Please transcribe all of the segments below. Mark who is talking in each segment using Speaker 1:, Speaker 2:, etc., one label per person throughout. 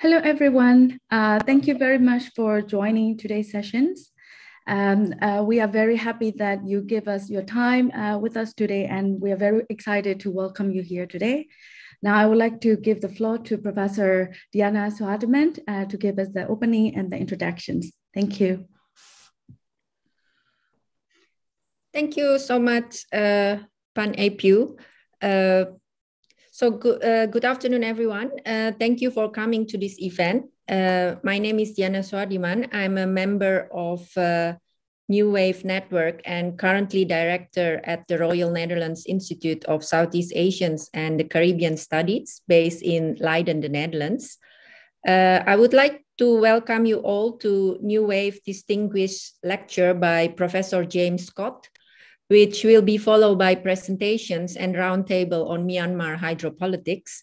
Speaker 1: Hello, everyone. Uh, thank you very much for joining today's sessions. Um, uh, we are very happy that you give us your time uh, with us today, and we are very excited to welcome you here today. Now, I would like to give the floor to Professor Diana Suhardiman uh, to give us the opening and the introductions. Thank you.
Speaker 2: Thank you so much, uh, Pan Ei Phyoe. So good, uh, good afternoon, everyone. Uh, thank you for coming to this event. Uh, my name is Diana Suhardiman. I'm a member of uh, NEWAVE Network and currently director at the Royal Netherlands Institute of Southeast Asians and the Caribbean Studies based in Leiden, the Netherlands. Uh, I would like to welcome you all to NEWAVE Distinguished Lecture by Professor James Scott, which will be followed by presentations and roundtable on Myanmar hydropolitics.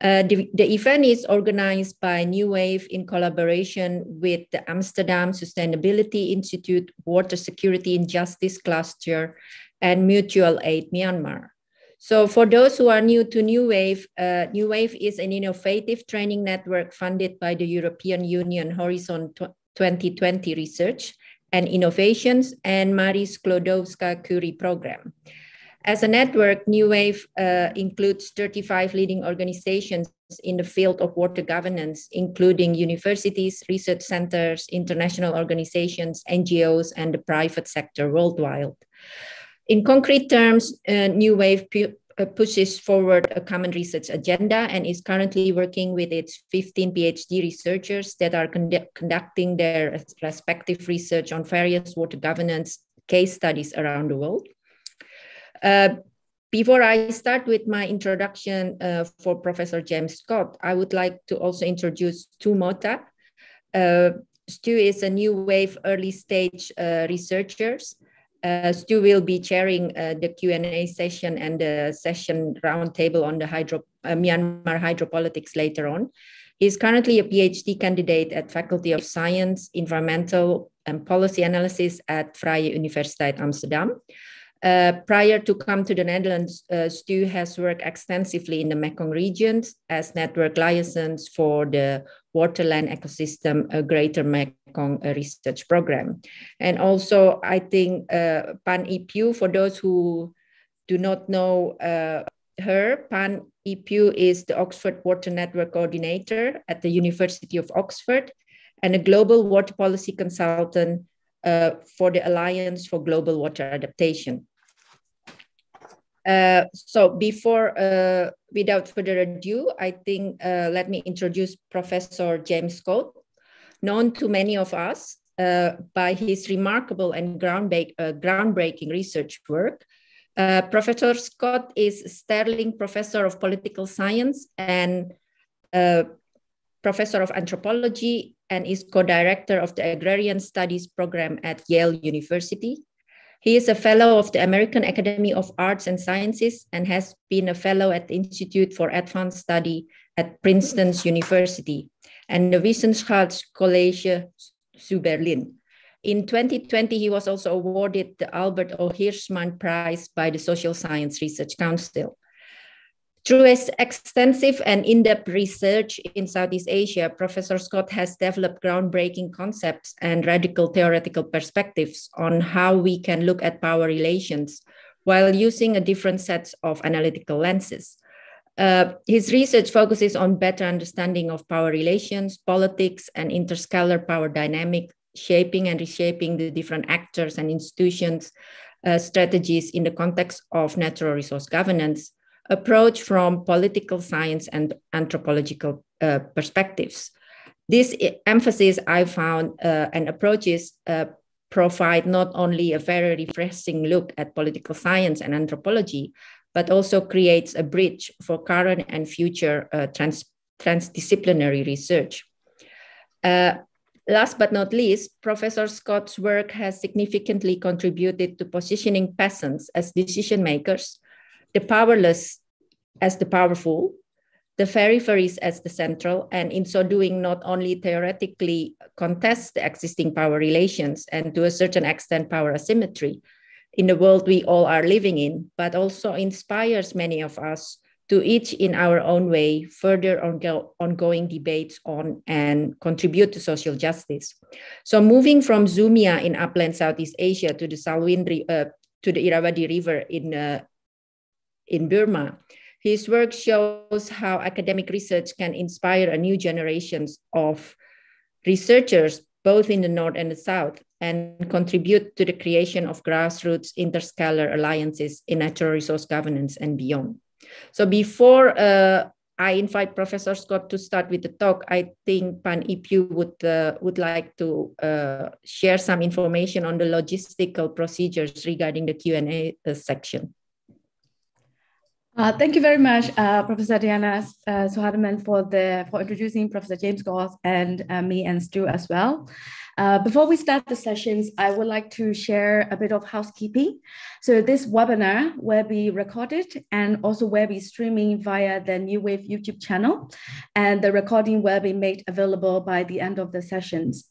Speaker 2: Uh, the, the, event is organized by NEWAVE in collaboration with the Amsterdam Sustainability Institute, Water Security and Justice Cluster, and Mutual Aid Myanmar. So for those who are new to NEWAVE, uh, NEWAVE is an innovative training network funded by the European Union Horizon 2020 Research and Innovations and Marie Sklodowska-Curie program. As a network, NEWAVE uh, includes 35 leading organizations in the field of water governance, including universities, research centers, international organizations, NGOs, and the private sector worldwide. In concrete terms, uh, NEWAVE pushes forward a common research agenda and is currently working with its 15 PhD researchers that are conducting their respective research on various water governance case studies around the world. Uh, before I start with my introduction uh, for Professor James Scott, I would like to also introduce Stew Motta. Uh, Stew is a NEWAVE early stage uh, researchers uh, Stew will be chairing uh, the Q&A session and the session roundtable on the hydro, uh, Myanmar hydropolitics later on. He's currently a PhD candidate at Faculty of Science, Environmental and Policy Analysis at Vrije Universiteit Amsterdam. Uh, prior to come to the Netherlands, uh, Stew has worked extensively in the Mekong region as network liaisons for the waterland ecosystem a Greater Mekong research program. And also, I think uh, Pan Ei Phyoe, for those who do not know uh, her, Pan Ei Phyoe is the Oxford Water Network Coordinator at the University of Oxford and a global water policy consultant uh, for the Alliance for Global Water Adaptation. Uh, so before, uh, without further ado, I think uh, let me introduce Professor James Scott, known to many of us uh, by his remarkable and groundbreaking research work. Professor Scott is Sterling Professor of Political Science and Professor of Anthropology and is co-director of the Agrarian Studies program at Yale University. He is a fellow of the American Academy of Arts and Sciences and has been a fellow at the Institute for Advanced Study at Princeton University and the Wissenschaftskolleg zu Berlin. In 2020, he was also awarded the Albert O. Hirschman Prize by the Social Science Research Council. Through his extensive and in-depth research in Southeast Asia, Professor Scott has developed groundbreaking concepts and radical theoretical perspectives on how we can look at power relations while using a different set of analytical lenses. Uh, his research focuses on better understanding of power relations, politics, and interscalar power dynamic, shaping and reshaping the different actors and institutions uh, strategies in the context of natural resource governance, approach from political science and anthropological uh, perspectives. This emphasis I found uh, and approaches uh, provide not only a very refreshing look at political science and anthropology, but also creates a bridge for current and future uh, trans transdisciplinary research. Uh, last but not least, Professor Scott's work has significantly contributed to positioning peasants as decision makers the powerless as the powerful, the peripheries as the central, and in so doing, not only theoretically contest the existing power relations and to a certain extent power asymmetry in the world we all are living in, but also inspires many of us to each in our own way further ongo- ongoing debates on and contribute to social justice. So moving from Zomia in upland Southeast Asia to the Salween, uh, to the Irrawaddy River in, uh, in Burma, his work shows how academic research can inspire a new generations of researchers, both in the North and the South, and contribute to the creation of grassroots interscalar alliances in natural resource governance and beyond. So before uh, I invite Professor Scott to start with the talk, I think Pan Ei Phyoe would, uh, would like to uh, share some information on the logistical procedures regarding the Q&A uh, section.
Speaker 1: Uh, thank you very much, uh, Professor Diana uh, for the for introducing Professor James Scott and uh, me and Stew as well. Uh, before we start the sessions, I would like to share a bit of housekeeping. So this webinar will be recorded and also will be streaming via the NEWAVE YouTube channel, and the recording will be made available by the end of the sessions.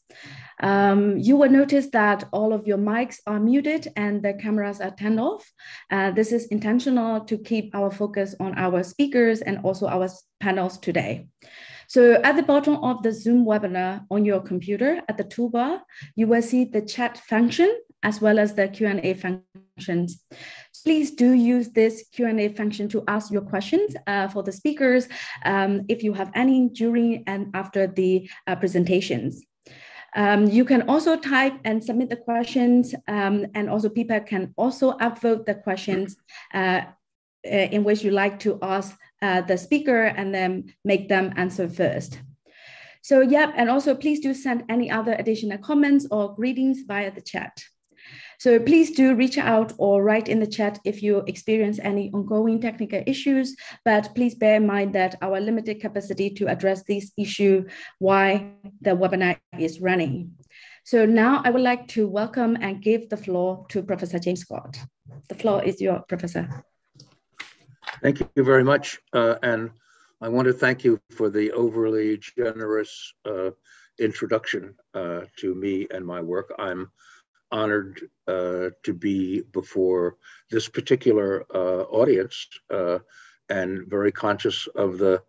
Speaker 1: Um, you will notice that all of your mics are muted and the cameras are turned off. Uh, this is intentional to keep our focus on our speakers and also our panels today. So at the bottom of the Zoom webinar on your computer at the toolbar, you will see the chat function as well as the Q&A functions. Please do use this Q&A function to ask your questions uh, for the speakers um, if you have any during and after the uh, presentations. Um, you can also type and submit the questions, um, and also people can also upvote the questions uh, uh, in which you like to ask uh, the speaker and then make them answer first. So yeah, and also please do send any other additional comments or greetings via the chat. So please do reach out or write in the chat if you experience any ongoing technical issues, but please bear in mind that our limited capacity to address this issue while the webinar is running. So now I would like to welcome and give the floor to Professor James Scott. The floor is your professor.
Speaker 3: Thank you very much. Uh, and I want to thank you for the overly generous uh, introduction uh, to me and my work. I'm honored uh, to be before this particular uh, audience uh, and very conscious of the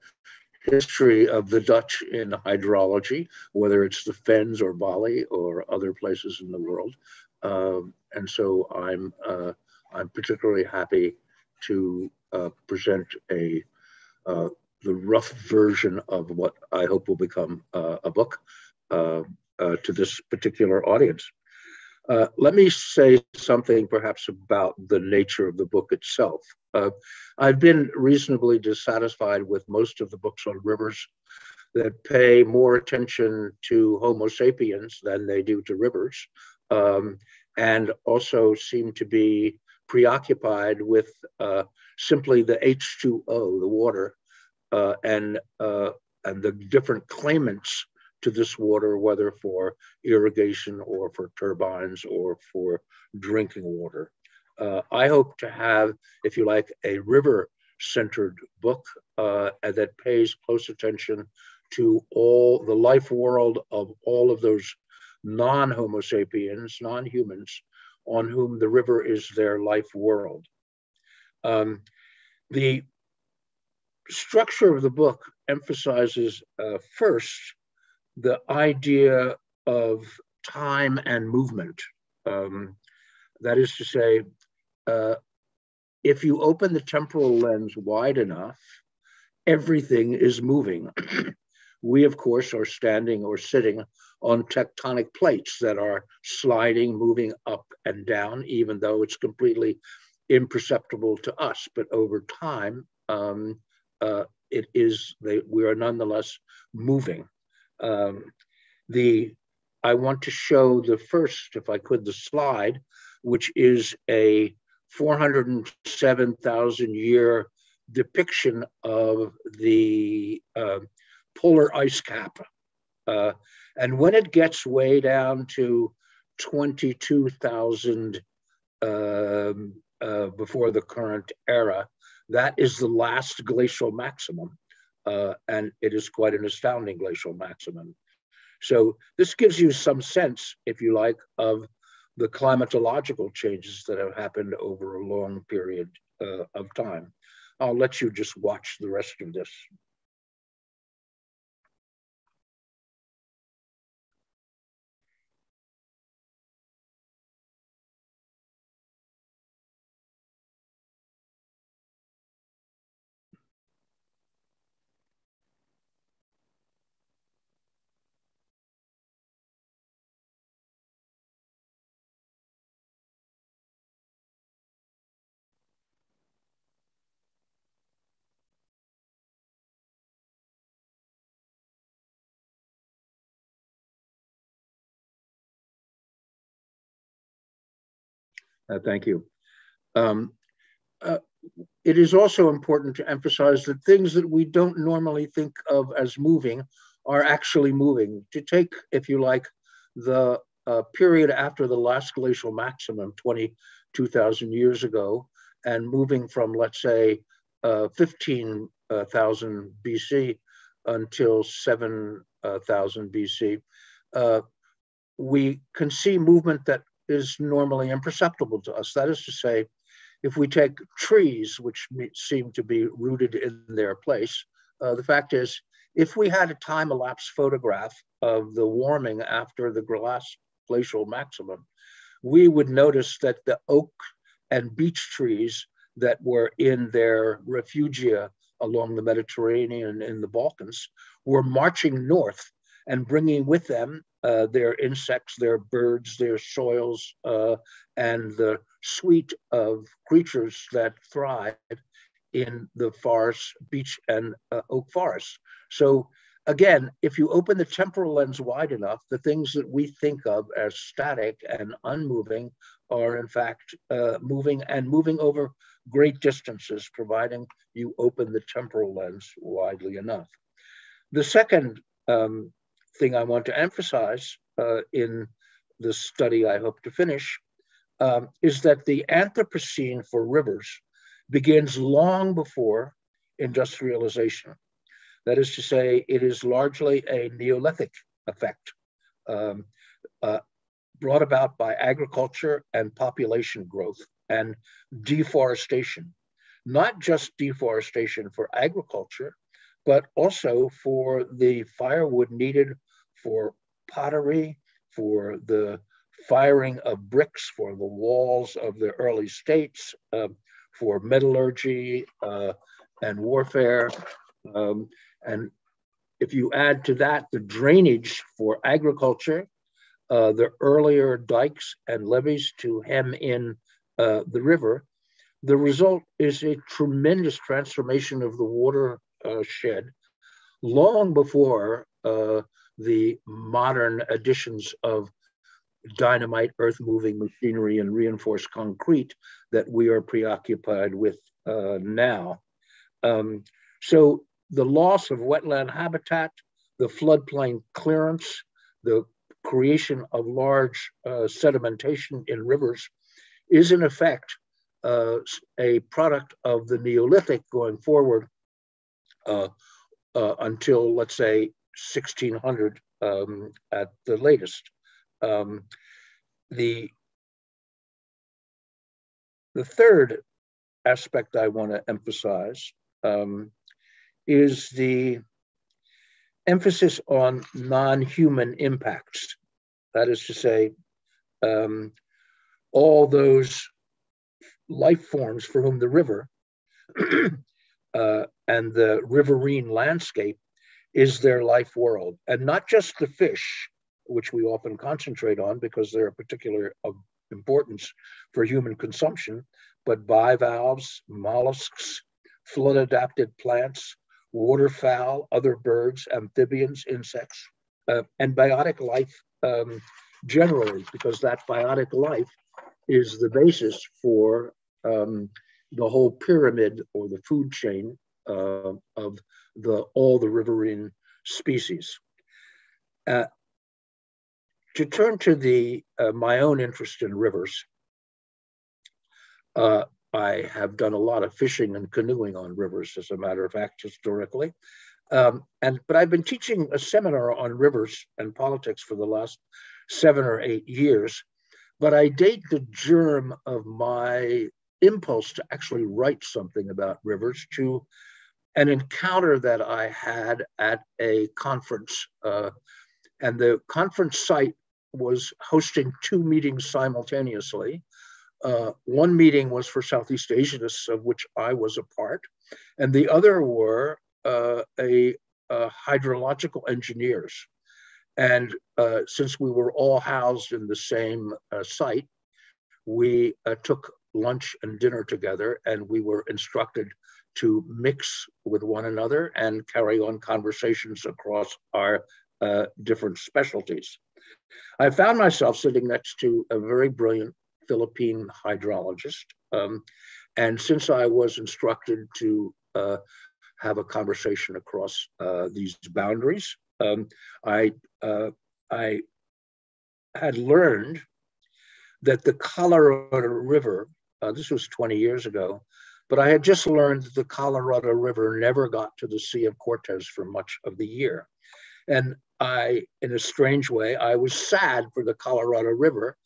Speaker 3: history of the Dutch in hydrology, whether it's the Fens or Bali or other places in the world. Um, and so I'm, I'm particularly happy to uh, present a uh, the rough version of what I hope will become uh, a book uh, uh, to this particular audience. Uh, let me say something perhaps about the nature of the book itself. I've been reasonably dissatisfied with most of the books on rivers that pay more attention to Homo sapiens than they do to rivers, um, and also seem to be preoccupied with uh, simply the H2O, the water, uh, and, uh, and the different claimants to this water, whether for irrigation or for turbines or for drinking water. Uh, I hope to have, if you like, a river centered book uh, that pays close attention to all the life world of all of those non Homo sapiens, non humans on whom the river is their life world. Um, the structure of the book emphasizes uh, first the idea of time and movement. Um, that is to say, uh, if you open the temporal lens wide enough, everything is moving. we, of course, are standing or sitting on tectonic plates that are sliding, moving up and down, even though it's completely imperceptible to us. But over time, um, uh, it is they, we are nonetheless moving. Um, the I want to show the first, if I could, the slide, which is a 407,000 year depiction of the uh, polar ice cap. Uh, and when it gets way down to 22,000 um, uh, before the current era, that is the last glacial maximum. Uh, and it is quite an astounding glacial maximum. So this gives you some sense, if you like, of the climatological changes that have happened over a long period uh, of time. I'll let you just watch the rest of this. Uh, thank you. Um, uh, it is also important to emphasize that things that we don't normally think of as moving are actually moving. To take, if you like, the uh, period after the last glacial maximum, 22,000 years ago, and moving from, let's say, uh, 15,000 uh, BC until 7,000 BC, uh, we can see movement that is normally imperceptible to us. That is to say, if we take trees, which seem to be rooted in their place, uh, the fact is, if we had a time elapse photograph of the warming after the last glacial maximum, we would notice that the oak and beech trees that were in their refugia along the Mediterranean in the Balkans were marching north and bringing with them uh, their insects, their birds, their soils, uh, and the suite of creatures that thrive in the forest, beech and uh, oak forests. So again, if you open the temporal lens wide enough, the things that we think of as static and unmoving are in fact uh, moving and moving over great distances, providing you open the temporal lens widely enough. The second um, thing I want to emphasize uh, in the study I hope to finish um, is that the Anthropocene for rivers begins long before industrialization. That is to say, it is largely a Neolithic effect um, uh, brought about by agriculture and population growth and deforestation. Not just deforestation for agriculture, but also for the firewood needed for pottery, for the firing of bricks for the walls of the early states, uh, for metallurgy uh, and warfare. Um, and if you add to that the drainage for agriculture, uh, the earlier dikes and levees to hem in uh, the river, the result is a tremendous transformation of the watershed uh, long before uh, the modern additions of dynamite, earth moving machinery, and reinforced concrete that we are preoccupied with uh, now. Um, so the loss of wetland habitat, the floodplain clearance, the creation of large uh, sedimentation in rivers is in effect uh, a product of the Neolithic going forward uh, uh until, let's say, 1600 um, at the latest. Um, the, the third aspect I want to emphasize um, is the emphasis on non-human impacts. That is to say, um, all those life forms for whom the river uh, and the riverine landscape is their life world. And not just the fish, which we often concentrate on because they're a particular of importance for human consumption, but bivalves, mollusks, flood adapted plants, waterfowl, other birds, amphibians, insects, uh, and biotic life um, generally, because that biotic life is the basis for um, the whole pyramid or the food chain uh, of the, all the riverine species. Uh, to turn to the, uh, my own interest in rivers, uh, I have done a lot of fishing and canoeing on rivers, as a matter of fact, historically. Um, and but I've been teaching a seminar on rivers and politics for the last seven or eight years. But I date the germ of my impulse to actually write something about rivers to an encounter that I had at a conference. Uh, and the conference site was hosting two meetings simultaneously. Uh, one meeting was for Southeast Asianists, of which I was a part, and the other were uh, a, a, hydrological engineers. And uh, since we were all housed in the same uh, site, we uh, took lunch and dinner together, and we were instructed to mix with one another and carry on conversations across our uh, different specialties. I found myself sitting next to a very brilliant Philippine hydrologist. Um, and since I was instructed to uh, have a conversation across uh, these boundaries, um, I, uh, I had learned that the Colorado River, uh, this was 20 years ago, but I had just learned that the Colorado River never got to the Sea of Cortez for much of the year. And I, in a strange way, I was sad for the Colorado River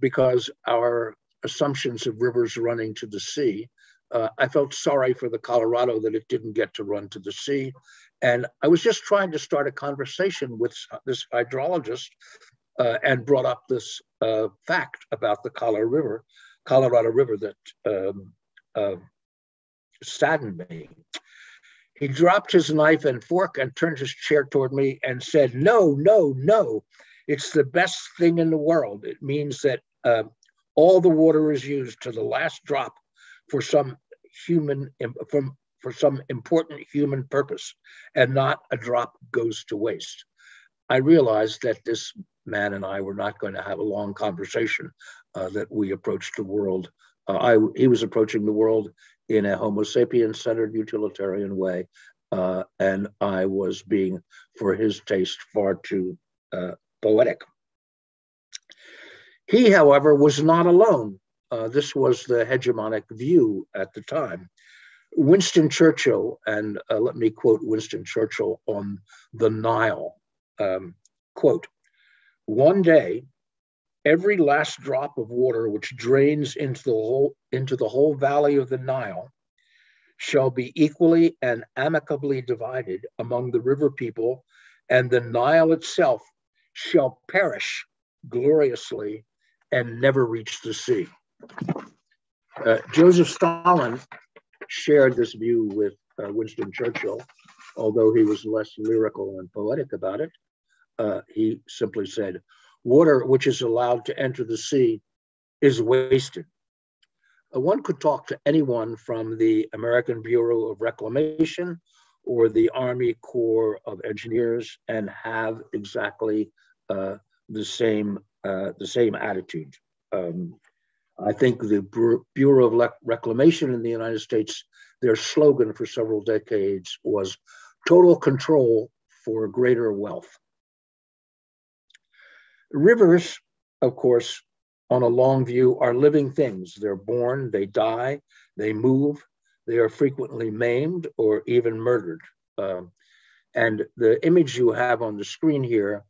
Speaker 3: because our assumptions of rivers running to the sea, uh, I felt sorry for the Colorado that it didn't get to run to the sea. And I was just trying to start a conversation with this hydrologist uh, and brought up this uh, fact about the Colorado River, Colorado River that um, uh, saddened me. He dropped his knife and fork and turned his chair toward me and said, No, no, no. It's the best thing in the world. It means that uh, all the water is used to the last drop for some human, from, for some important human purpose, and not a drop goes to waste. I realized that this man and I were not going to have a long conversation, uh, that we approached the world. Uh, I, he was approaching the world in a Homo sapien centered utilitarian way. Uh, and I was being, for his taste, far too uh, poetic. He, however, was not alone. Uh, this was the hegemonic view at the time. Winston Churchill, and uh, let me quote Winston Churchill on the Nile, um, quote, one day, every last drop of water which drains into the whole into the whole valley of the Nile shall be equally and amicably divided among the river people, and the Nile itself shall perish gloriously and never reach the sea. Uh, Joseph Stalin shared this view with uh, Winston Churchill, although he was less lyrical and poetic about it. Uh, he simply said, water which is allowed to enter the sea is wasted. Uh, one could talk to anyone from the American Bureau of Reclamation or the Army Corps of Engineers and have exactly uh, the same uh, the same attitude. Um, I think the Bureau of Reclamation in the United States, their slogan for several decades was total control for greater wealth. Rivers, of course, on a long view, are living things. They're born, they die, they move, they are frequently maimed or even murdered. Um, and the image you have on the screen here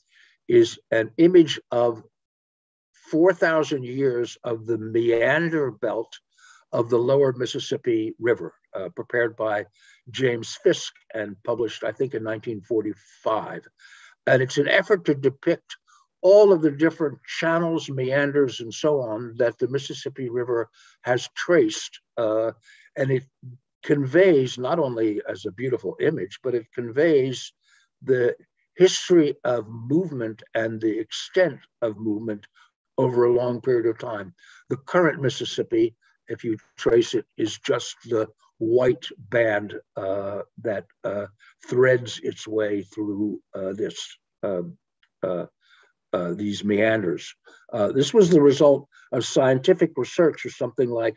Speaker 3: is an image of 4,000 years of the meander belt of the lower Mississippi River, uh, prepared by James Fisk and published, I think, in 1945. And it's an effort to depict all of the different channels, meanders, and so on that the Mississippi River has traced. Uh, and it conveys not only as a beautiful image, but it conveys the history of movement and the extent of movement over a long period of time. The current Mississippi, if you trace it, is just the white band uh, that uh, threads its way through uh, this um, uh, these meanders. Uh, this was the result of scientific research of something like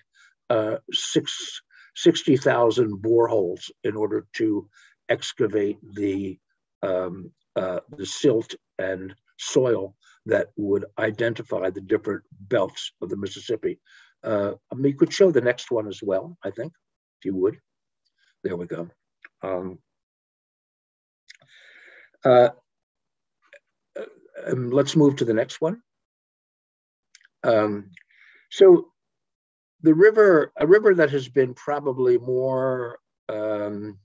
Speaker 3: uh, six, 60,000 boreholes in order to excavate the, um, uh, the silt and soil that would identify the different belts of the Mississippi. Uh, I mean, you could show the next one as well, I think, if you would. There we go. Um, uh, um, let's move to the next one. Um, so the river, a river that has been probably more um,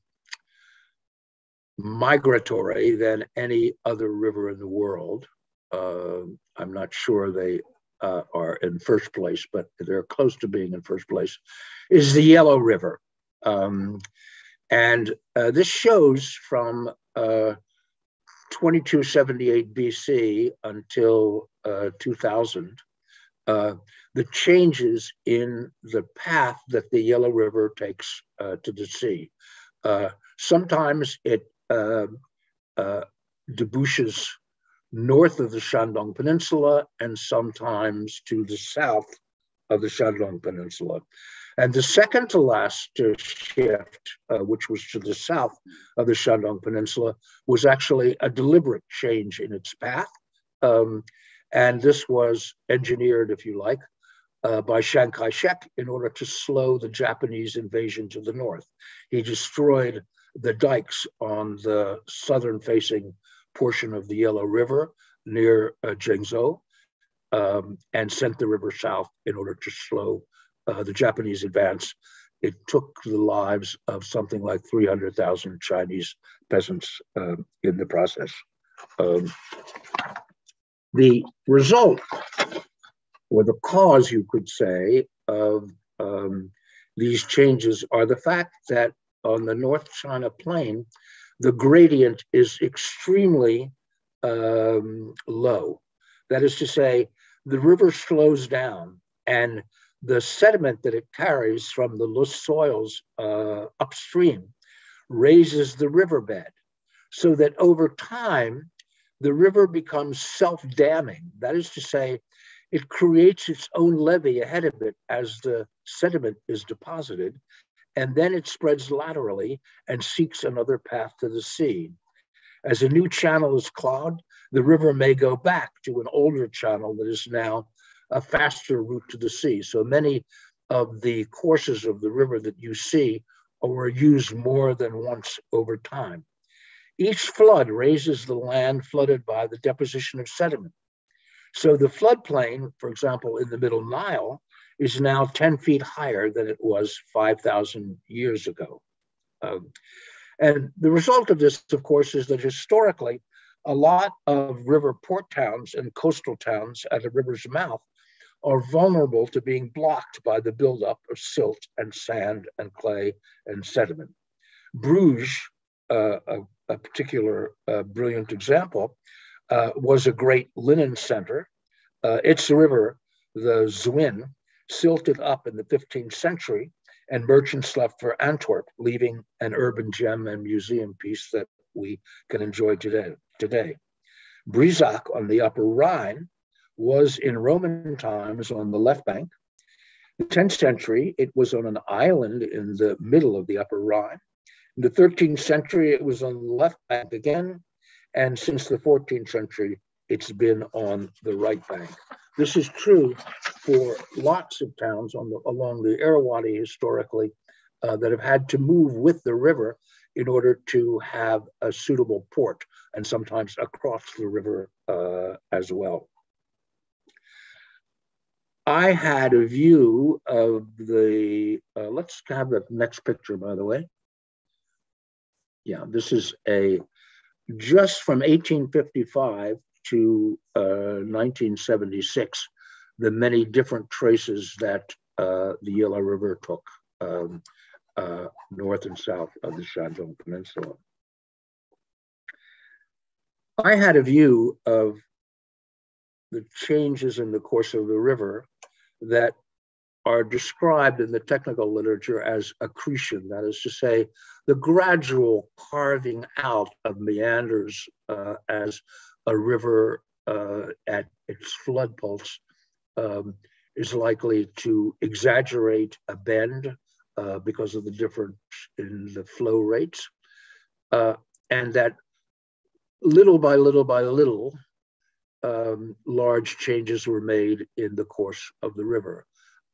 Speaker 3: migratory than any other river in the world. Uh, I'm not sure they uh, are in first place, but they're close to being in first place, is the Yellow River. Um, and uh, this shows from uh, 2278 BC until uh, 2000 uh, the changes in the path that the Yellow River takes uh, to the sea. Uh, sometimes it debouches north of the Shandong Peninsula and sometimes to the south of the Shandong Peninsula. And the second to last uh, shift, uh, which was to the south of the Shandong Peninsula, was actually a deliberate change in its path. Um, and this was engineered, if you like, uh, by Chiang Kai shek in order to slow the Japanese invasion to the north. He destroyed the dikes on the southern facing portion of the Yellow River near uh, Zhengzhou um, and sent the river south in order to slow uh, the Japanese advance. It took the lives of something like 300,000 Chinese peasants uh, in the process. Um, the result, or the cause, you could say, of um, these changes are the fact that on the North China Plain, the gradient is extremely um, low. That is to say, the river slows down and the sediment that it carries from the loose soils uh, upstream raises the riverbed so that over time, the river becomes self damming. That is to say, it creates its own levee ahead of it as the sediment is deposited, and then it spreads laterally and seeks another path to the sea. As a new channel is clogged, the river may go back to an older channel that is now a faster route to the sea. So many of the courses of the river that you see were used more than once over time. Each flood raises the land flooded by the deposition of sediment. So the floodplain, for example, in the Middle Nile, is now 10 feet higher than it was 5,000 years ago. Um, and the result of this, of course, is that historically, a lot of river port towns and coastal towns at the river's mouth are vulnerable to being blocked by the buildup of silt and sand and clay and sediment. Bruges, uh, a, a, particular uh, brilliant example, uh, was a great linen center. Uh, its river, the Zwin, silted up in the 15th century, and merchants left for Antwerp, leaving an urban gem and museum piece that we can enjoy today. today. On the Upper Rhine was in Roman times on the left bank. The 10th century, it was on an island in the middle of the Upper Rhine. In the 13th century, it was on the left bank again. And since the 14th century, it's been on the right bank. This is true for lots of towns on the, along the Irrawaddy historically uh, that have had to move with the river in order to have a suitable port and sometimes across the river uh, as well. I had a view of the, uh, let's have the next picture, by the way. Yeah, this is a, just from 1855 to uh, 1976, the many different traces that uh, the Yellow River took um, uh, north and south of the Shandong Peninsula. I had a view of the changes in the course of the river that are described in the technical literature as accretion. That is to say, the gradual carving out of meanders uh, as a river uh, at its flood pulse um, is likely to exaggerate a bend uh, because of the difference in the flow rates. Uh, and that little by little by little, um, large changes were made in the course of the river.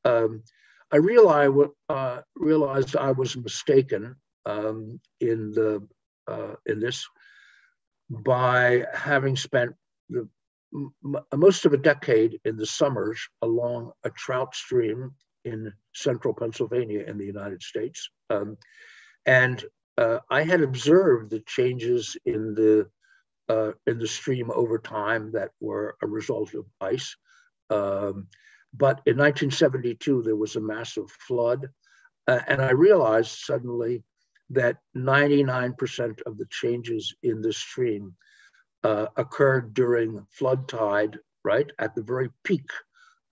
Speaker 3: Um, I realized, uh, realized I was mistaken um, in the uh, in this by having spent the, most of a decade in the summers along a trout stream in central Pennsylvania in the United States. Um, and uh, I had observed the changes in the uh, in the stream over time that were a result of ice. Um, but in 1972, there was a massive flood. Uh, and I realized suddenly that 99% of the changes in the stream uh, occurred during flood tide, right, at the very peak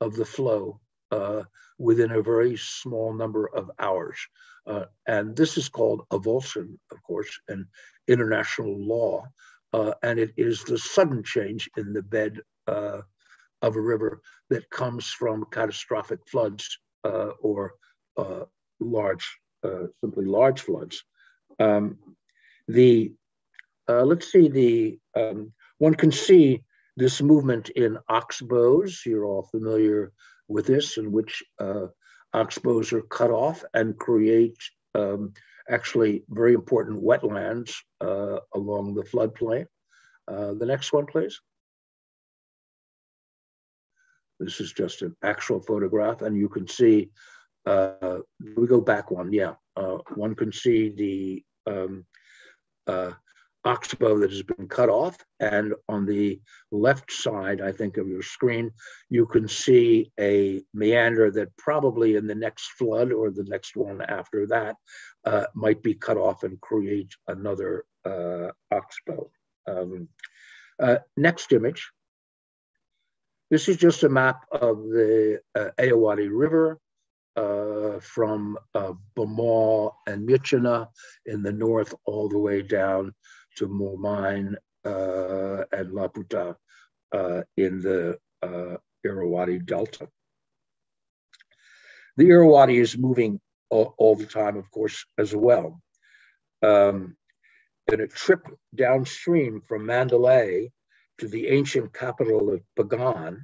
Speaker 3: of the flow uh, within a very small number of hours. Uh, and this is called avulsion, of course, in international law. Uh, and it is the sudden change in the bed uh, of a river that comes from catastrophic floods uh, or uh, large, uh, simply large floods. Um, the uh, let's see the um, one can see this movement in oxbows. You're all familiar with this, in which oxbows are cut off and create um, actually very important wetlands uh, along the floodplain. Uh, the next one, please. This is just an actual photograph, and you can see, uh, we go back one, yeah. Uh, one can see the um, uh, oxbow that has been cut off. And on the left side, I think, of your screen, you can see a meander that probably in the next flood or the next one after that uh, might be cut off and create another uh, oxbow. Um, uh, next image. This is just a map of the uh, River uh, from uh, and Myitkyina in the north all the way down to Moulmein uh, and Labutta uh, in the uh, Irrawaddy Delta. The Irrawaddy is moving all, all, the time, of course, as well. Um, in a trip downstream from Mandalay to the ancient capital of Bagan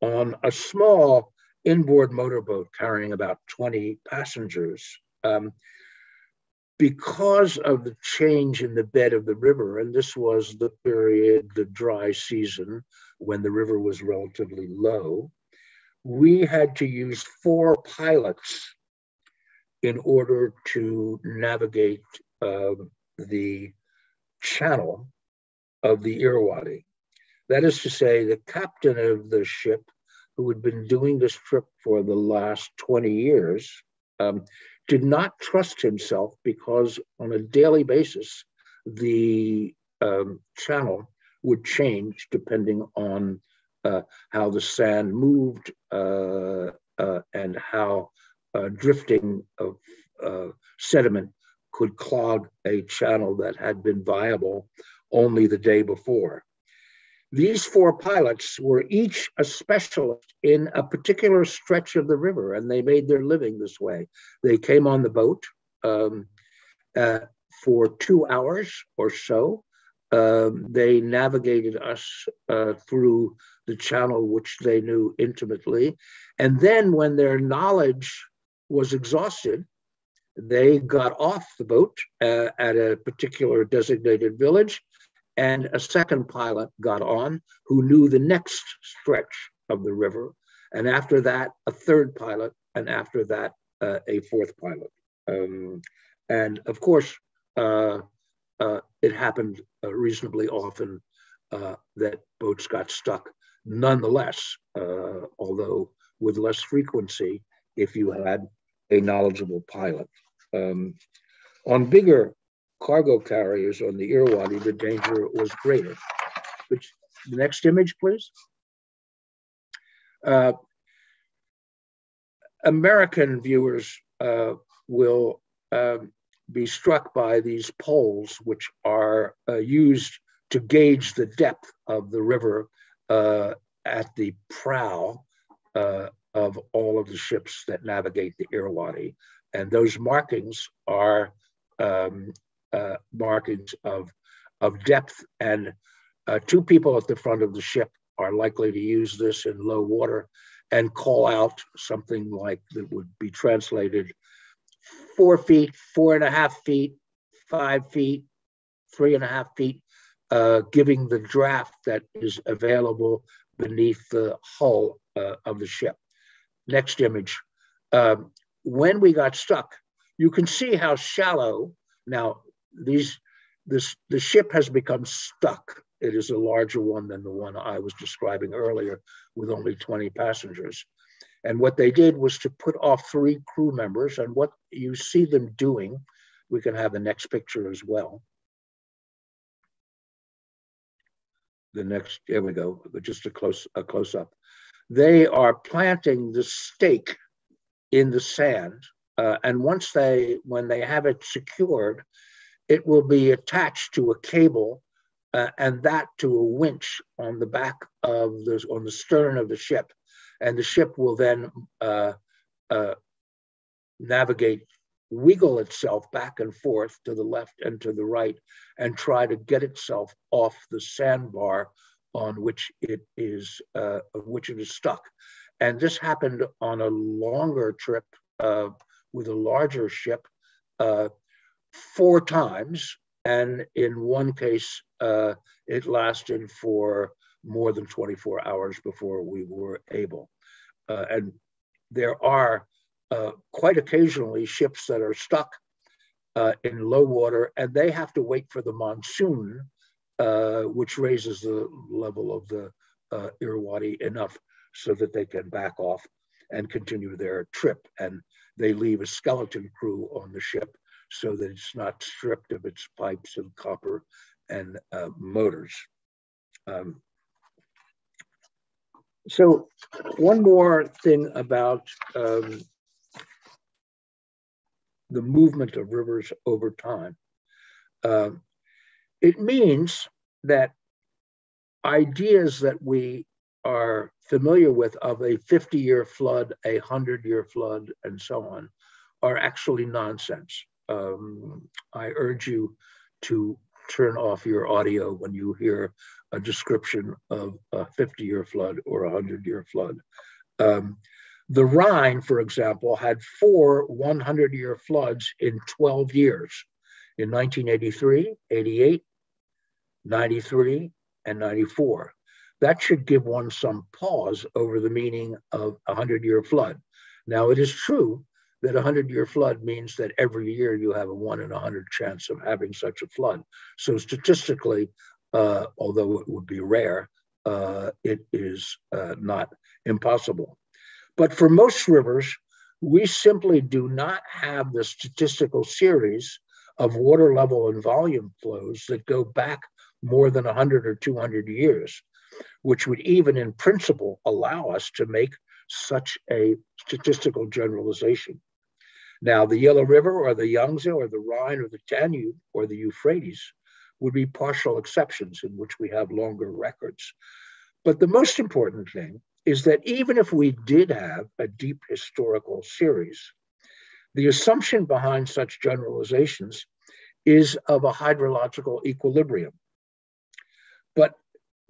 Speaker 3: on a small inboard motorboat carrying about 20 passengers. Um, because of the change in the bed of the river, and this was the period, the dry season, when the river was relatively low, we had to use four pilots in order to navigate uh, the channel of the Irrawaddy. That is to say, the captain of the ship, who had been doing this trip for the last 20 years, um, did not trust himself because on a daily basis, the um, channel would change depending on uh, how the sand moved uh, uh, and how uh, drifting of uh, sediment could clog a channel that had been viable only the day before. These four pilots were each a specialist in a particular stretch of the river, and they made their living this way. They came on the boat um, uh, for two hours or so. Um, they navigated us uh, through the channel, which they knew intimately. And then, when their knowledge was exhausted, they got off the boat uh, at a particular designated village and a second pilot got on who knew the next stretch of the river. And after that, a third pilot, and after that, uh, a fourth pilot. Um, and of course, uh, uh, it happened uh, reasonably often uh, that boats got stuck. Nonetheless, uh, although with less frequency, if you had a knowledgeable pilot. Um, on bigger cargo carriers on the Irrawaddy, the danger was greater. Which, the next image, please. Uh, American viewers uh, will um, be struck by these poles, which are uh, used to gauge the depth of the river uh, at the prow uh, of all of the ships that navigate the Irrawaddy. And those markings are um, uh, markings of, of depth. And uh, two people at the front of the ship are likely to use this in low water and call out something like that would be translated four feet, four and a half feet, five feet, three and a half feet, uh, giving the draft that is available beneath the hull uh, of the ship. Next image. Um, when we got stuck, you can see how shallow now these this the ship has become stuck. It is a larger one than the one I was describing earlier with only 20 passengers. And what they did was to put off three crew members and what you see them doing, we can have the next picture as well. The next, there we go, just a close, a close up. They are planting the stake in the sand. Uh, and once they, when they have it secured, it will be attached to a cable uh, and that to a winch on the back of the, on the stern of the ship. And the ship will then uh, uh, navigate, wiggle itself back and forth to the left and to the right and try to get itself off the sandbar on which it is, uh, which it is stuck. And this happened on a longer trip uh, with a larger ship uh, four times. And in one case, uh, it lasted for more than 24 hours before we were able. Uh, and there are uh, quite occasionally ships that are stuck uh, in low water and they have to wait for the monsoon, which raises the level of the Irrawaddy enough so that they can back off and continue their trip. And they leave a skeleton crew on the ship so that it's not stripped of its pipes and copper and uh, motors. Um, so one more thing about um, the movement of rivers over time. Uh, it means that ideas that we are familiar with of a 50 year flood, a 100 year flood, and so on, are actually nonsense. Um, I urge you to turn off your audio when you hear a description of a 50 year flood or a 100 year flood. Um, the Rhine, for example, had four 100 year floods in 12 years in 1983, 88, 93, and 94 that should give one some pause over the meaning of a 100 year flood. Now, it is true that a 100 year flood means that every year you have a one in a 100 chance of having such a flood. So, statistically, uh, although it would be rare, uh, it is uh, not impossible. But for most rivers, we simply do not have the statistical series of water level and volume flows that go back more than 100 or 200 years which would even in principle allow us to make such a statistical generalization. Now, the Yellow River or the Yangtze or the Rhine or the Danube or the Euphrates would be partial exceptions in which we have longer records. But the most important thing is that even if we did have a deep historical series, the assumption behind such generalizations is of a hydrological equilibrium. But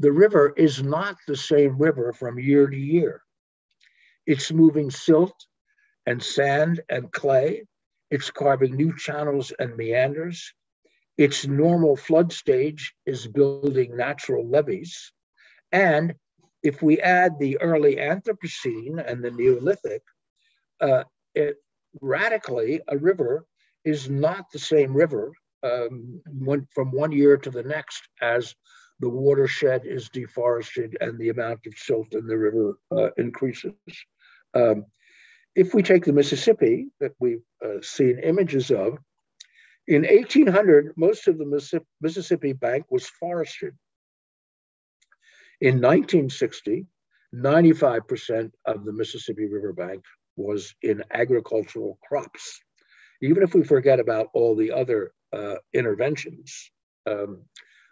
Speaker 3: the river is not the same river from year to year. It's moving silt and sand and clay. It's carving new channels and meanders. Its normal flood stage is building natural levees. And if we add the early Anthropocene and the Neolithic, uh, it, radically, a river is not the same river um, from one year to the next as the watershed is deforested and the amount of silt in the river uh, increases. Um, if we take the Mississippi that we've uh, seen images of, in 1800, most of the Mississippi bank was forested. In 1960, 95% of the Mississippi River bank was in agricultural crops. Even if we forget about all the other uh, interventions, um,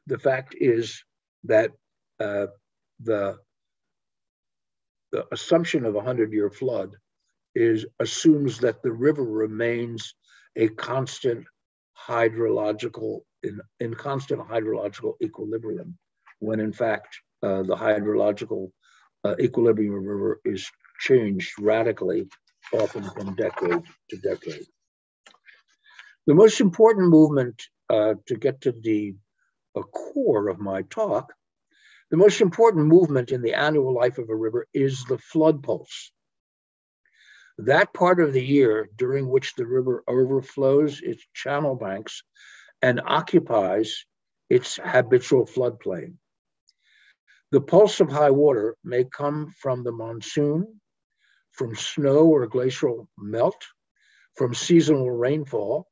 Speaker 3: the fact is that uh, the, the assumption of a 100 year flood is assumes that the river remains a constant hydrological in, in constant hydrological equilibrium when in fact uh, the hydrological uh, equilibrium of the river is changed radically often from decade to decade. The most important movement uh, to get to the a core of my talk, the most important movement in the annual life of a river is the flood pulse. That part of the year during which the river overflows its channel banks and occupies its habitual floodplain. The pulse of high water may come from the monsoon, from snow or glacial melt, from seasonal rainfall,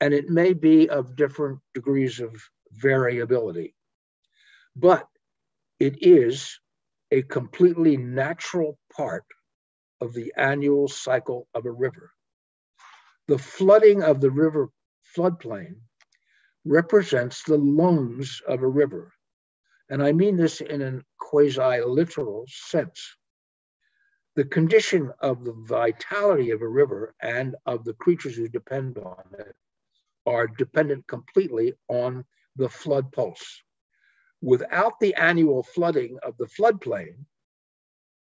Speaker 3: and it may be of different degrees of variability. But it is a completely natural part of the annual cycle of a river. The flooding of the river floodplain represents the lungs of a river. And I mean this in a quasi literal sense. The condition of the vitality of a river and of the creatures who depend on it are dependent completely on the flood pulse. Without the annual flooding of the floodplain,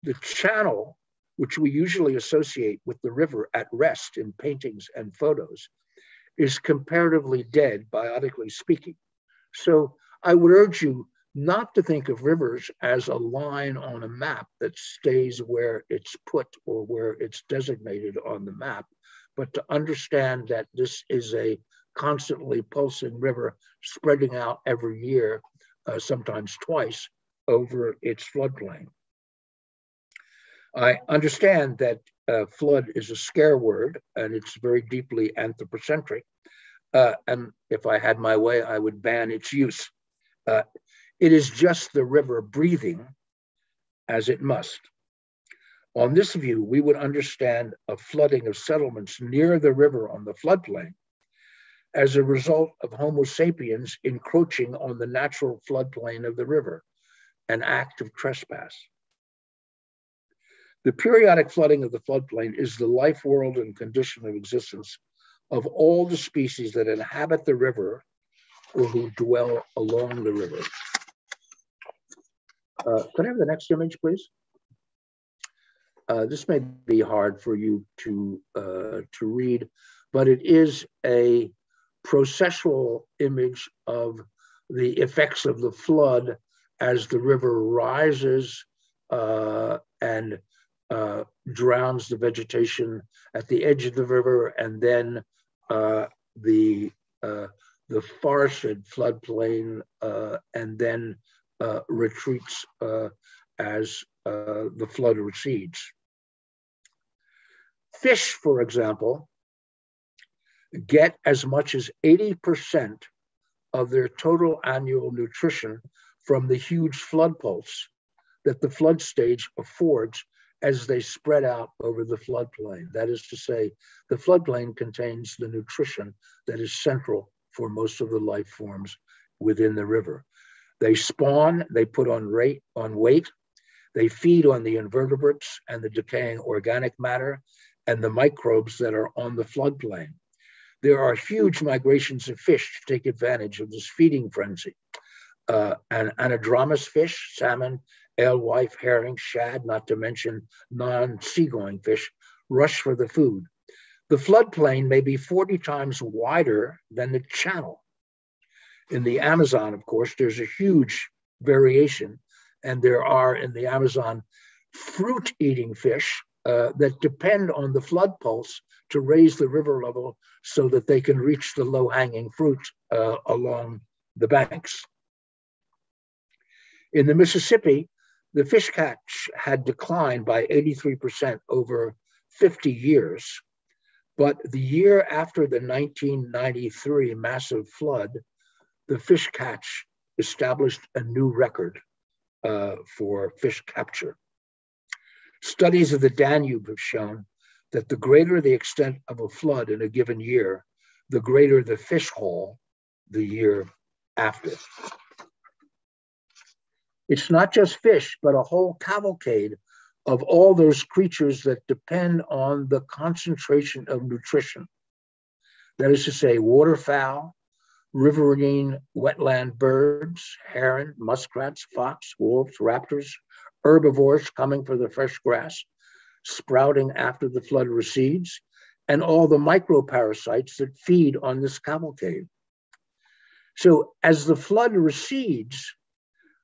Speaker 3: the channel, which we usually associate with the river at rest in paintings and photos, is comparatively dead, biotically speaking. So I would urge you not to think of rivers as a line on a map that stays where it's put or where it's designated on the map, but to understand that this is a constantly pulsing river spreading out every year, uh, sometimes twice, over its floodplain. I understand that uh, flood is a scare word and it's very deeply anthropocentric. Uh, and if I had my way, I would ban its use. Uh, it is just the river breathing as it must. On this view, we would understand a flooding of settlements near the river on the floodplain as a result of Homo sapiens encroaching on the natural floodplain of the river, an act of trespass. The periodic flooding of the floodplain is the life world and condition of existence of all the species that inhabit the river or who dwell along the river. Uh, could I have the next image, please? Uh, this may be hard for you to, uh, to read, but it is a processual image of the effects of the flood as the river rises uh, and uh, drowns the vegetation at the edge of the river, and then uh, the uh, the forested floodplain, uh, and then retreats as the flood recedes. Fish, for example, get as much as 80% of their total annual nutrition from the huge flood pulse that the flood stage affords as they spread out over the floodplain. That is to say, the floodplain contains the nutrition that is central for most of the life forms within the river. They spawn, they put on rate on weight, they feed on the invertebrates and the decaying organic matter and the microbes that are on the floodplain. There are huge migrations of fish to take advantage of this feeding frenzy. Uh, anadromous fish, salmon, alewife, herring, shad, not to mention non-seagoing fish, rush for the food. The floodplain may be 40 times wider than the channel. In the Amazon, of course, there's a huge variation, and there are in the Amazon fruit-eating fish uh, that depend on the flood pulse to raise the river level so that they can reach the low-hanging fruit uh, along the banks. In the Mississippi, the fish catch had declined by 83% over 50 years. But the year after the 1993 massive flood, the fish catch established a new record uh, for fish capture. Studies of the Danube have shown that the greater the extent of a flood in a given year, the greater the fish haul the year after. It's not just fish, but a whole cavalcade of all those creatures that depend on the concentration of nutrition. That is to say, waterfowl, riverine wetland birds, heron, muskrats, fox, wolves, raptors, herbivores coming for the fresh grass, sprouting after the flood recedes, and all the microparasites that feed on this cavalcade. So as the flood recedes,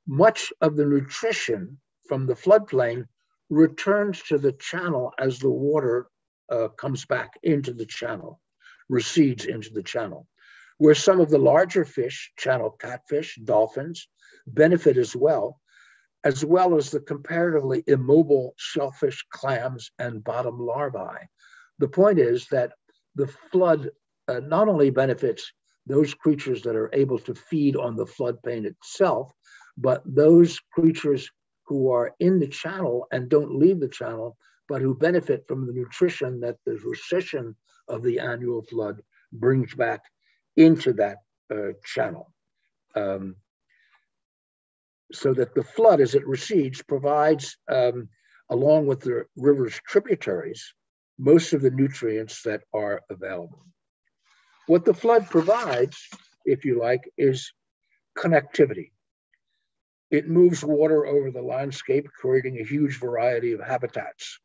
Speaker 3: much of the nutrition from the floodplain returns to the channel as the water uh, comes back into the channel, recedes into the channel, where some of the larger fish, channel catfish, dolphins, benefit as well, as well as the comparatively immobile shellfish, clams, and bottom larvae. The point is that the flood uh, not only benefits those creatures that are able to feed on the floodplain itself, but those creatures who are in the channel and don't leave the channel, but who benefit from the nutrition that the recession of the annual flood brings back into that uh, channel. Um, so that the flood, as it recedes, provides, um, along with the river's tributaries, most of the nutrients that are available. What the flood provides, if you like, is connectivity. It moves water over the landscape, creating a huge variety of habitats.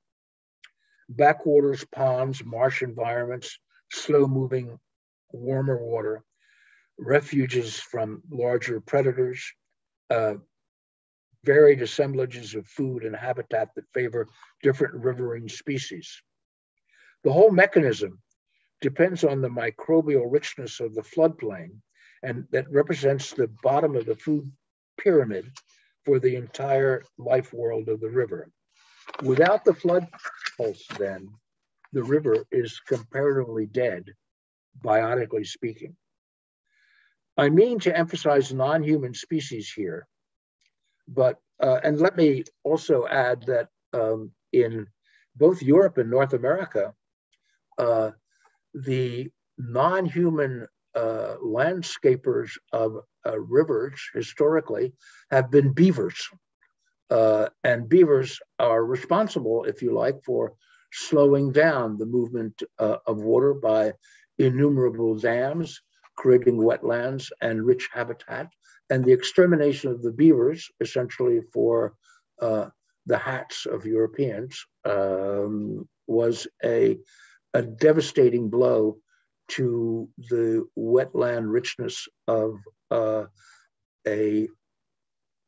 Speaker 3: Backwaters, ponds, marsh environments, slow moving, warmer water, refuges from larger predators, uh, varied assemblages of food and habitat that favor different riverine species. The whole mechanism depends on the microbial richness of the floodplain, and that represents the bottom of the food pyramid for the entire life world of the river. Without the flood pulse, then, the river is comparatively dead, biotically speaking. I mean to emphasize non-human species here, but, uh, and let me also add that um, in both Europe and North America, uh, the non-human uh, landscapers of uh, rivers historically have been beavers. Uh, and beavers are responsible, if you like, for slowing down the movement uh, of water by innumerable dams, creating wetlands and rich habitat, and the extermination of the beavers, essentially for uh, the hats of Europeans, um, was a a devastating blow to the wetland richness of uh, a,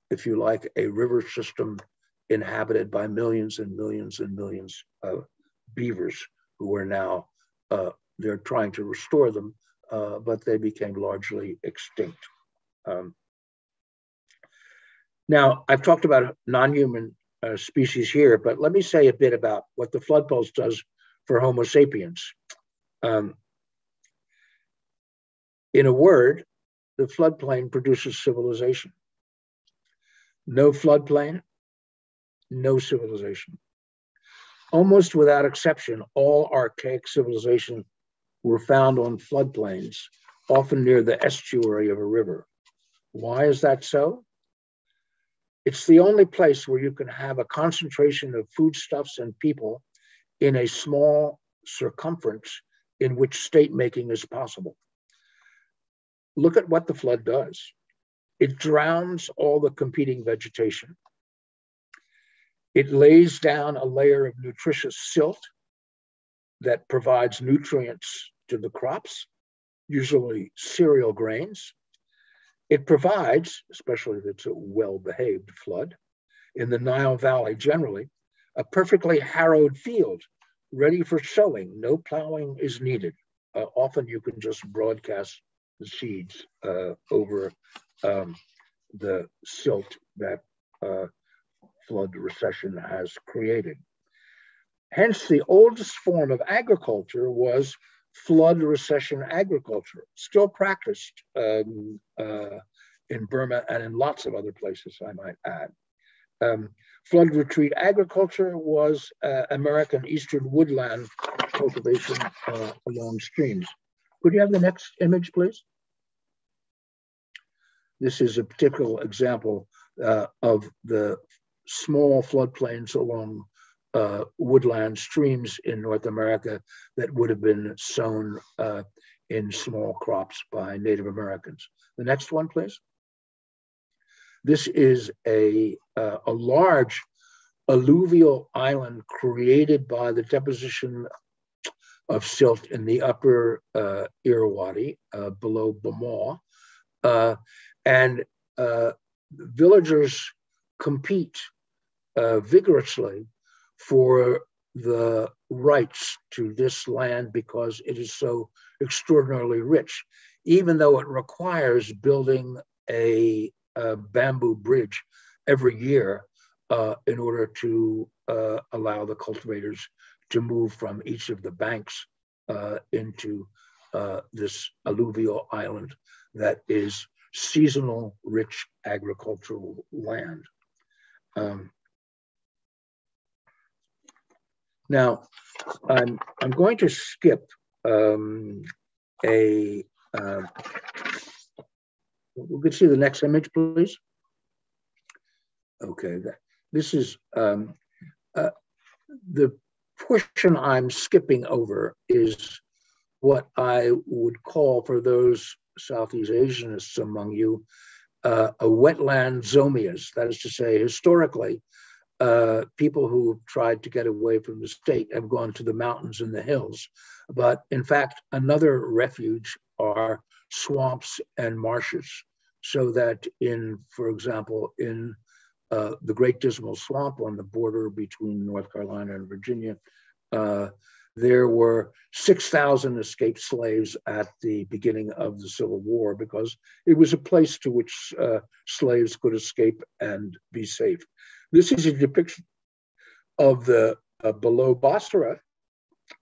Speaker 3: if you like, a river system inhabited by millions and millions and millions of beavers who are now, uh, they're trying to restore them, uh, but they became largely extinct. Um, now, I've talked about non-human uh, species here, but let me say a bit about what the flood pulse does for Homo sapiens. Um, in a word, the floodplain produces civilization. No floodplain, no civilization. Almost without exception, all archaic civilizations were found on floodplains, often near the estuary of a river. Why is that so? It's the only place where you can have a concentration of foodstuffs and people in a small circumference in which state making is possible. Look at what the flood does. It drowns all the competing vegetation. It lays down a layer of nutritious silt that provides nutrients to the crops, usually cereal grains. It provides, especially if it's a well behaved flood, in the Nile Valley generally, a perfectly harrowed field ready for sowing. No plowing is needed. Uh, often you can just broadcast the seeds uh, over um, the silt that uh, flood recession has created. Hence, the oldest form of agriculture was flood recession agriculture, still practiced um, uh, in Burma and in lots of other places, I might add. Um, flood retreat agriculture was uh, American eastern woodland cultivation uh, along streams. Could you have the next image, please? This is a particular example uh, of the small floodplains along uh, woodland streams in North America that would have been sown uh, in small crops by Native Americans. The next one, please. This is a, uh, a large alluvial island created by the deposition of silt in the upper uh, Irrawaddy uh, below Bhamo. Uh, and uh, villagers compete uh, vigorously for the rights to this land because it is so extraordinarily rich, even though it requires building a, a bamboo bridge every year uh, in order to allow the cultivators to move from each of the banks uh, into uh, this alluvial island that is seasonal, rich agricultural land. Um, now, I'm, I'm going to skip um, a, uh, we could see the next image, please. Okay, this is um, uh, the portion I'm skipping over is what I would call for those Southeast Asianists among you uh, a wetland zomias. That is to say, historically, uh, people who have tried to get away from the state have gone to the mountains and the hills. But in fact, another refuge are swamps and marshes. So that in, for example, in uh, the Great Dismal Swamp on the border between North Carolina and Virginia, uh, there were 6,000 escaped slaves at the beginning of the Civil War because it was a place to which uh, slaves could escape and be safe. This is a depiction of the uh, below Basra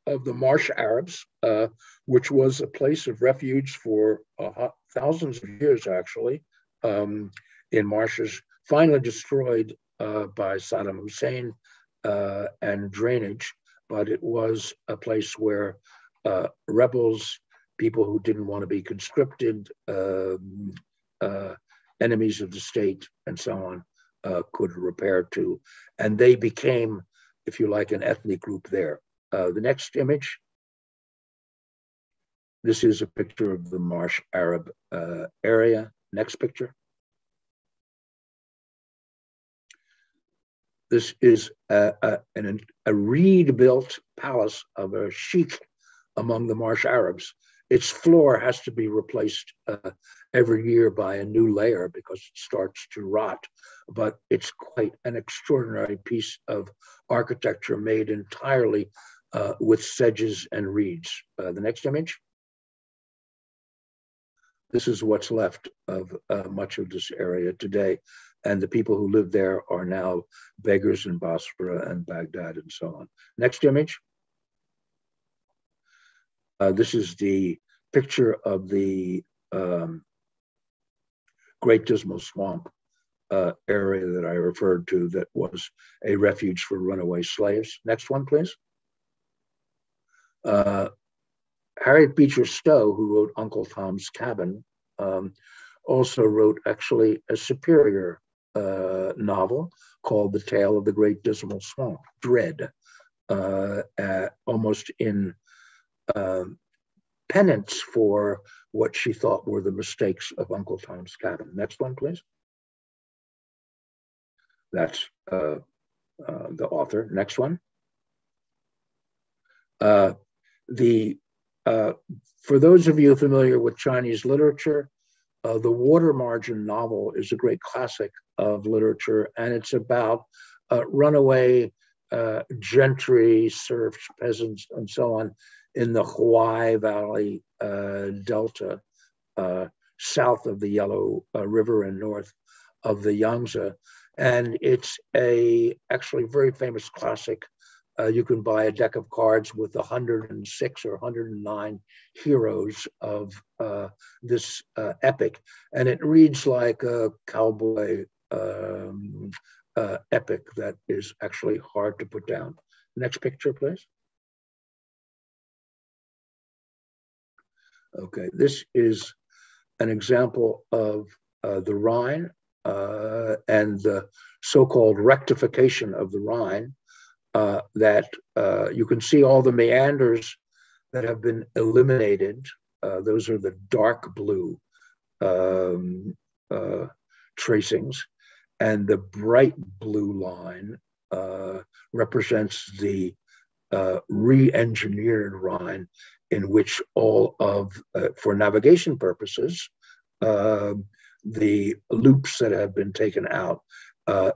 Speaker 3: of the Marsh Arabs, uh, which was a place of refuge for uh, thousands of years, actually, um, in marshes, finally destroyed uh, by Saddam Hussein uh, and drainage but it was a place where uh, rebels, people who didn't want to be conscripted, um, uh, enemies of the state, and so on, uh, could repair to. And they became, if you like, an ethnic group there. Uh, the next image. This is a picture of the Marsh Arab area. Next picture. This is a, a, an, a reed-built palace of a sheikh among the Marsh Arabs. Its floor has to be replaced uh, every year by a new layer because it starts to rot. But it's quite an extraordinary piece of architecture made entirely uh, with sedges and reeds. Uh, the next image. This is what's left of uh, much of this area today and the people who live there are now beggars in Basra and Baghdad and so on. Next image. Uh, this is the picture of the um, Great Dismal Swamp uh, area that I referred to that was a refuge for runaway slaves. Next one, please. Uh, Harriet Beecher Stowe, who wrote Uncle Tom's Cabin, um, also wrote actually a superior uh, novel called The Tale of the Great Dismal Swamp, Dred, uh, almost in uh, penance for what she thought were the mistakes of Uncle Tom's Cabin. Next one, please. That's uh, uh, the author. Next one. Uh, the for those of you familiar with Chinese literature, uh, the Water Margin novel is a great classic of literature, and it's about uh, runaway uh, gentry, serfs, peasants, and so on in the Huai Valley uh, Delta, uh, south of the Yellow uh, River and north of the Yangtze. And it's a actually very famous classic uh, you can buy a deck of cards with 106 or 109 heroes of uh, this uh, epic. And it reads like a cowboy um, uh, epic that is actually hard to put down. Next picture, please. Okay, this is an example of uh, the Rhine uh, and the so-called rectification of the Rhine uh, that uh, you can see all the meanders that have been eliminated. Uh, those are the dark blue um, uh, tracings. And the bright blue line uh, represents the uh, re-engineered Rhine in which all of, for navigation purposes, um, the loops that have been taken out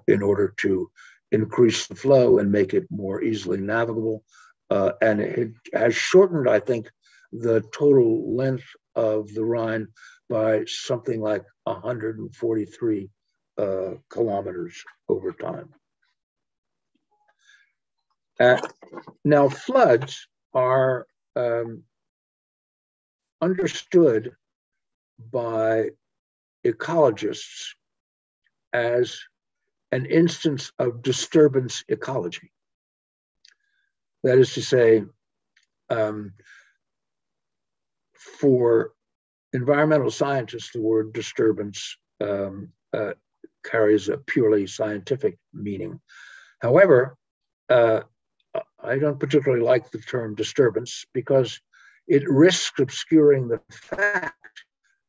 Speaker 3: in order to increase the flow and make it more easily navigable. Uh, and it has shortened, I think, the total length of the Rhine by something like 143 uh, kilometers over time. Uh, now, floods are um, understood by ecologists as an instance of disturbance ecology. That is to say, um, for environmental scientists, the word disturbance um, uh, carries a purely scientific meaning. However, uh, I don't particularly like the term disturbance because it risks obscuring the fact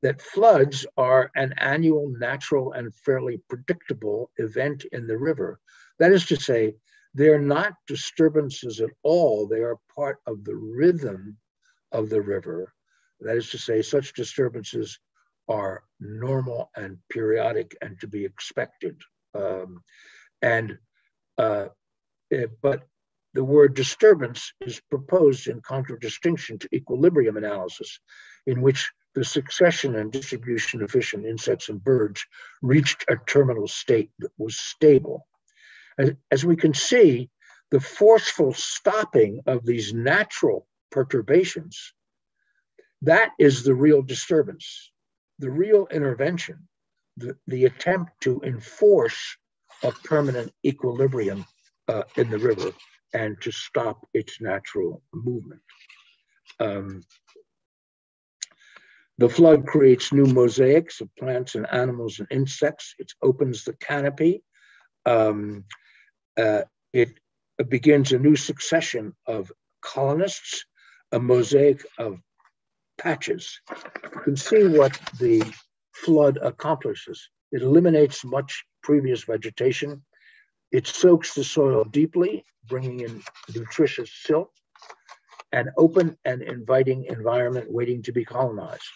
Speaker 3: that floods are an annual, natural, and fairly predictable event in the river. That is to say, they're not disturbances at all, they are part of the rhythm of the river. That is to say, such disturbances are normal and periodic and to be expected. Um, and uh, eh, but the word disturbance is proposed in contradistinction to equilibrium analysis, in which the succession and distribution of fish and insects and birds reached a terminal state that was stable. As, as we can see, the forceful stopping of these natural perturbations, that is the real disturbance, the real intervention, the, the attempt to enforce a permanent equilibrium uh, in the river and to stop its natural movement. Um, the flood creates new mosaics of plants and animals and insects. It opens the canopy. Um, uh, it, it begins a new succession of colonists, a mosaic of patches. You can see what the flood accomplishes. It eliminates much previous vegetation. It soaks the soil deeply, bringing in nutritious silt an open and inviting environment waiting to be colonized.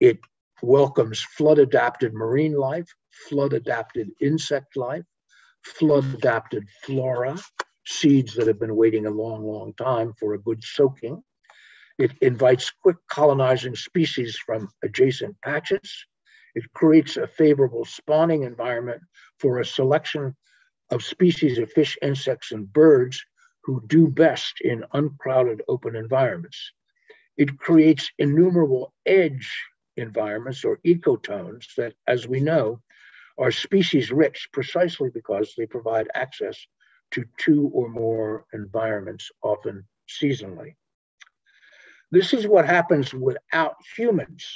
Speaker 3: It welcomes flood adapted marine life, flood adapted insect life, flood adapted flora, seeds that have been waiting a long, long time for a good soaking. It invites quick colonizing species from adjacent patches. It creates a favorable spawning environment for a selection of species of fish, insects, and birds who do best in uncrowded open environments. It creates innumerable edge environments or ecotones that, as we know, are species rich precisely because they provide access to two or more environments, often seasonally. This is what happens without humans,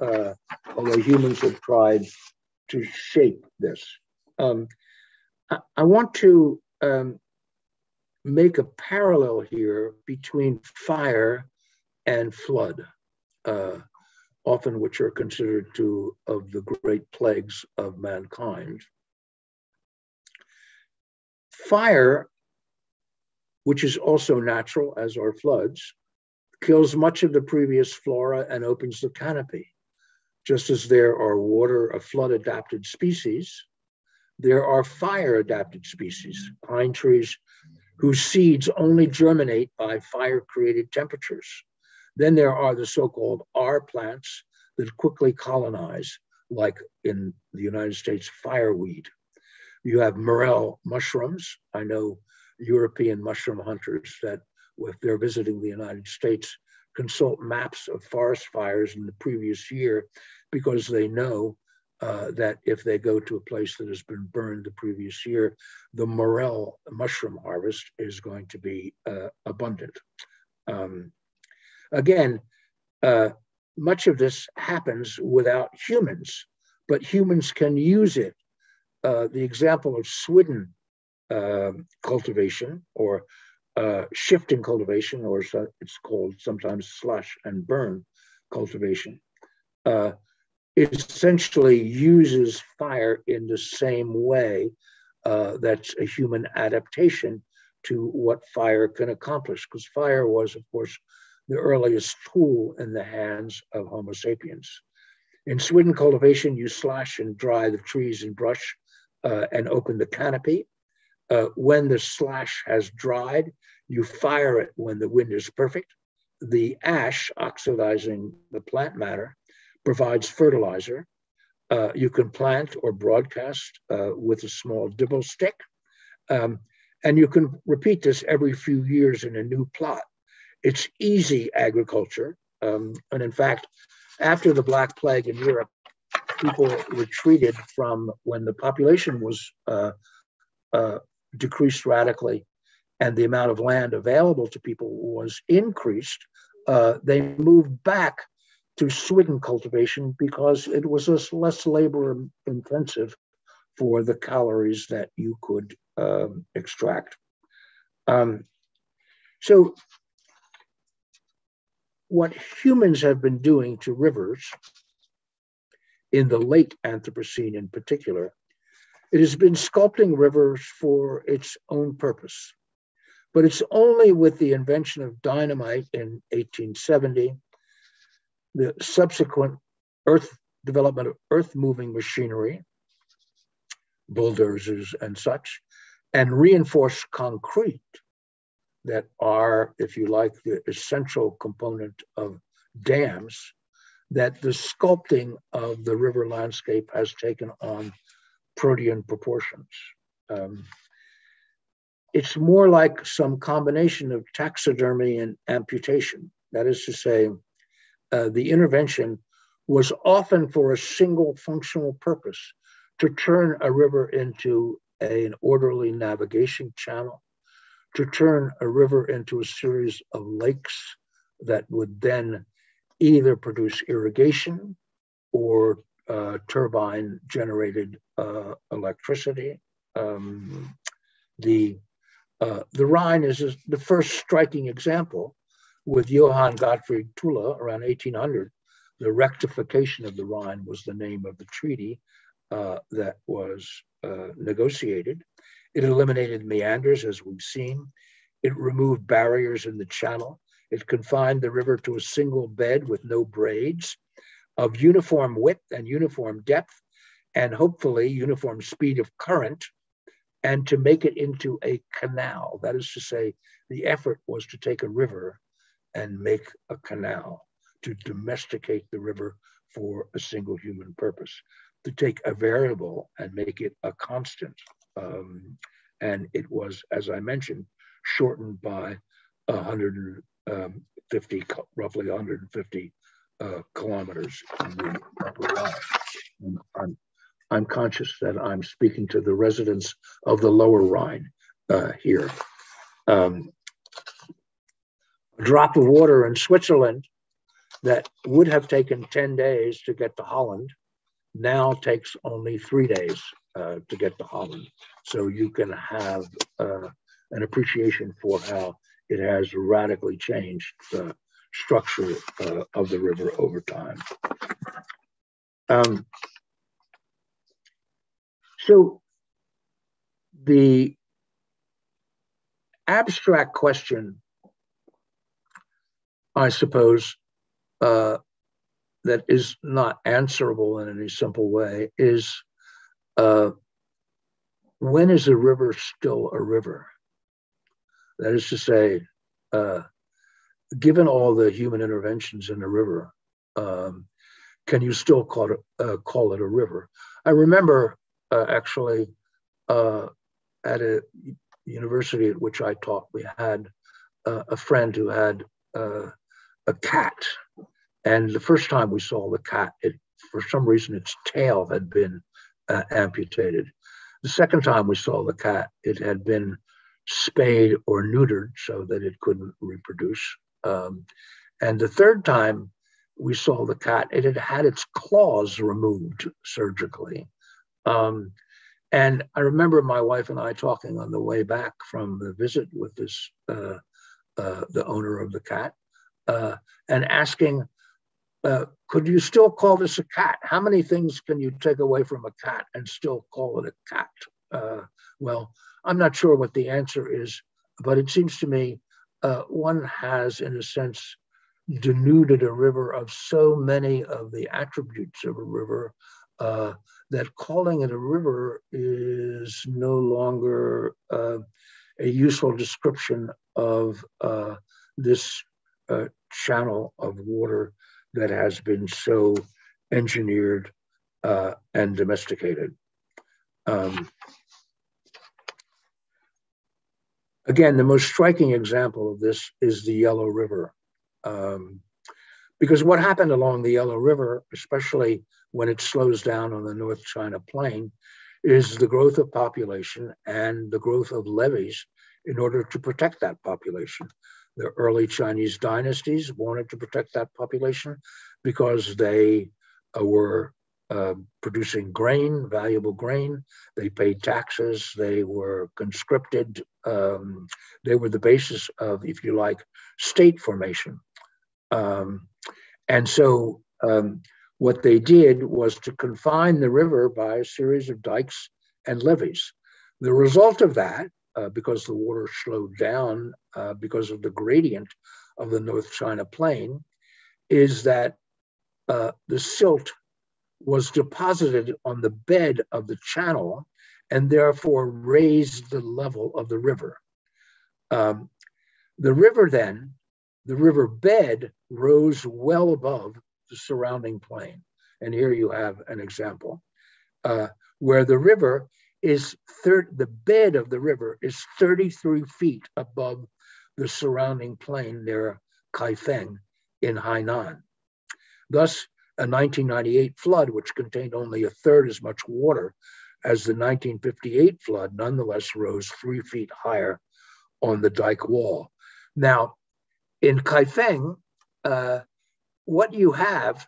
Speaker 3: uh, although humans have tried to shape this. Um, I, I, want to um, make a parallel here between fire and flood, uh, often which are considered two of the great plagues of mankind. Fire, which is also natural as are floods, kills much of the previous flora and opens the canopy. Just as there are water, a flood adapted species, there are fire adapted species, pine trees, whose seeds only germinate by fire created temperatures. Then there are the so called R plants that quickly colonize, like in the United States, fireweed. You have morel mushrooms. I know European mushroom hunters that, if they're visiting the United States, consult maps of forest fires in the previous year because they know uh, that if they go to a place that has been burned the previous year, the morel mushroom harvest is going to be uh, abundant. Um, again, uh, much of this happens without humans, but humans can use it. Uh, the example of swidden um, cultivation or uh, shifting cultivation, or it's called sometimes slash and burn cultivation, essentially uses fire in the same way uh, that's a human adaptation to what fire can accomplish, because fire was, of course, the earliest tool in the hands of Homo sapiens. In swidden cultivation, you slash and dry the trees and brush uh, and open the canopy. Uh, when the slash has dried, you fire it when the wind is perfect. The ash, oxidizing the plant matter, provides fertilizer. Uh, you can plant or broadcast uh, with a small dibble stick. Um, and you can repeat this every few years in a new plot. It's easy agriculture. Um, and in fact, after the Black Plague in Europe, people retreated from when the population was uh, uh, decreased radically and the amount of land available to people was increased. Uh, they moved back to swidden cultivation because it was less labor intensive for the calories that you could um, extract. Um, so what humans have been doing to rivers in the late Anthropocene in particular, it has been sculpting rivers for its own purpose. But it's only with the invention of dynamite in 1870, the subsequent earth development of earth moving machinery, bulldozers and such, and reinforced concrete that are, if you like, the essential component of dams, that the sculpting of the river landscape has taken on protean proportions. Um, it's more like some combination of taxidermy and amputation. That is to say, uh, the intervention was often for a single functional purpose to turn a river into a, an orderly navigation channel, to turn a river into a series of lakes that would then either produce irrigation or uh, turbine generated uh, electricity. Um, the, uh, the Rhine is the first striking example with Johann Gottfried Tulla around 1800. The rectification of the Rhine was the name of the treaty uh, that was uh, negotiated. It eliminated meanders, as we've seen. It removed barriers in the channel. It confined the river to a single bed with no braids of uniform width and uniform depth, and hopefully uniform speed of current, and to make it into a canal. That is to say, the effort was to take a river and make a canal, to domesticate the river for a single human purpose, to take a variable and make it a constant. Um, and it was, as I mentioned, shortened by 150, roughly 150 uh, kilometers in the upper Rhine. I'm, I'm conscious that I'm speaking to the residents of the lower Rhine uh, here. Um, drop of water in Switzerland that would have taken 10 days to get to Holland now takes only three days uh, to get to Holland. So you can have uh, an appreciation for how it has radically changed the structure uh, of the river over time. Um, so the abstract question, I suppose, uh, that is not answerable in any simple way is uh, when is a river still a river? That is to say, uh, given all the human interventions in the river, um, can you still call it, uh, call it a river? I remember uh, actually uh, at a university at which I taught, we had a friend who had uh, a cat. And the first time we saw the cat, it, for some reason, its tail had been uh, amputated. The second time we saw the cat, it had been spayed or neutered so that it couldn't reproduce. Um, and the third time we saw the cat, it had had its claws removed surgically. Um, and I remember my wife and I talking on the way back from the visit with this, uh, uh, the owner of the cat, uh, and asking, uh, could you still call this a cat? How many things can you take away from a cat and still call it a cat? Uh, well, I'm not sure what the answer is, but it seems to me uh, one has, in a sense, denuded a river of so many of the attributes of a river uh, that calling it a river is no longer uh, a useful description of uh, this uh, channel of water that has been so engineered uh, and domesticated. Um, again, the most striking example of this is the Yellow River. Um, because what happened along the Yellow River, especially when it slows down on the North China Plain, is the growth of population and the growth of levees in order to protect that population. The early Chinese dynasties wanted to protect that population because they uh, were uh, producing grain, valuable grain. They paid taxes. They were conscripted. Um, they were the basis of, if you like, state formation. Um, and so um, what they did was to confine the river by a series of dikes and levees. The result of that, uh, because the water slowed down uh, because of the gradient of the North China Plain, is that uh, the silt was deposited on the bed of the channel and therefore raised the level of the river. Um, the river then, the river bed rose well above the surrounding plain. And here you have an example uh, where the river is third, the bed of the river is 33 feet above the surrounding plain near Kaifeng in Henan. Thus, a 1998 flood, which contained only a third as much water as the 1958 flood, nonetheless rose three feet higher on the dike wall. Now, in Kaifeng, uh, what you have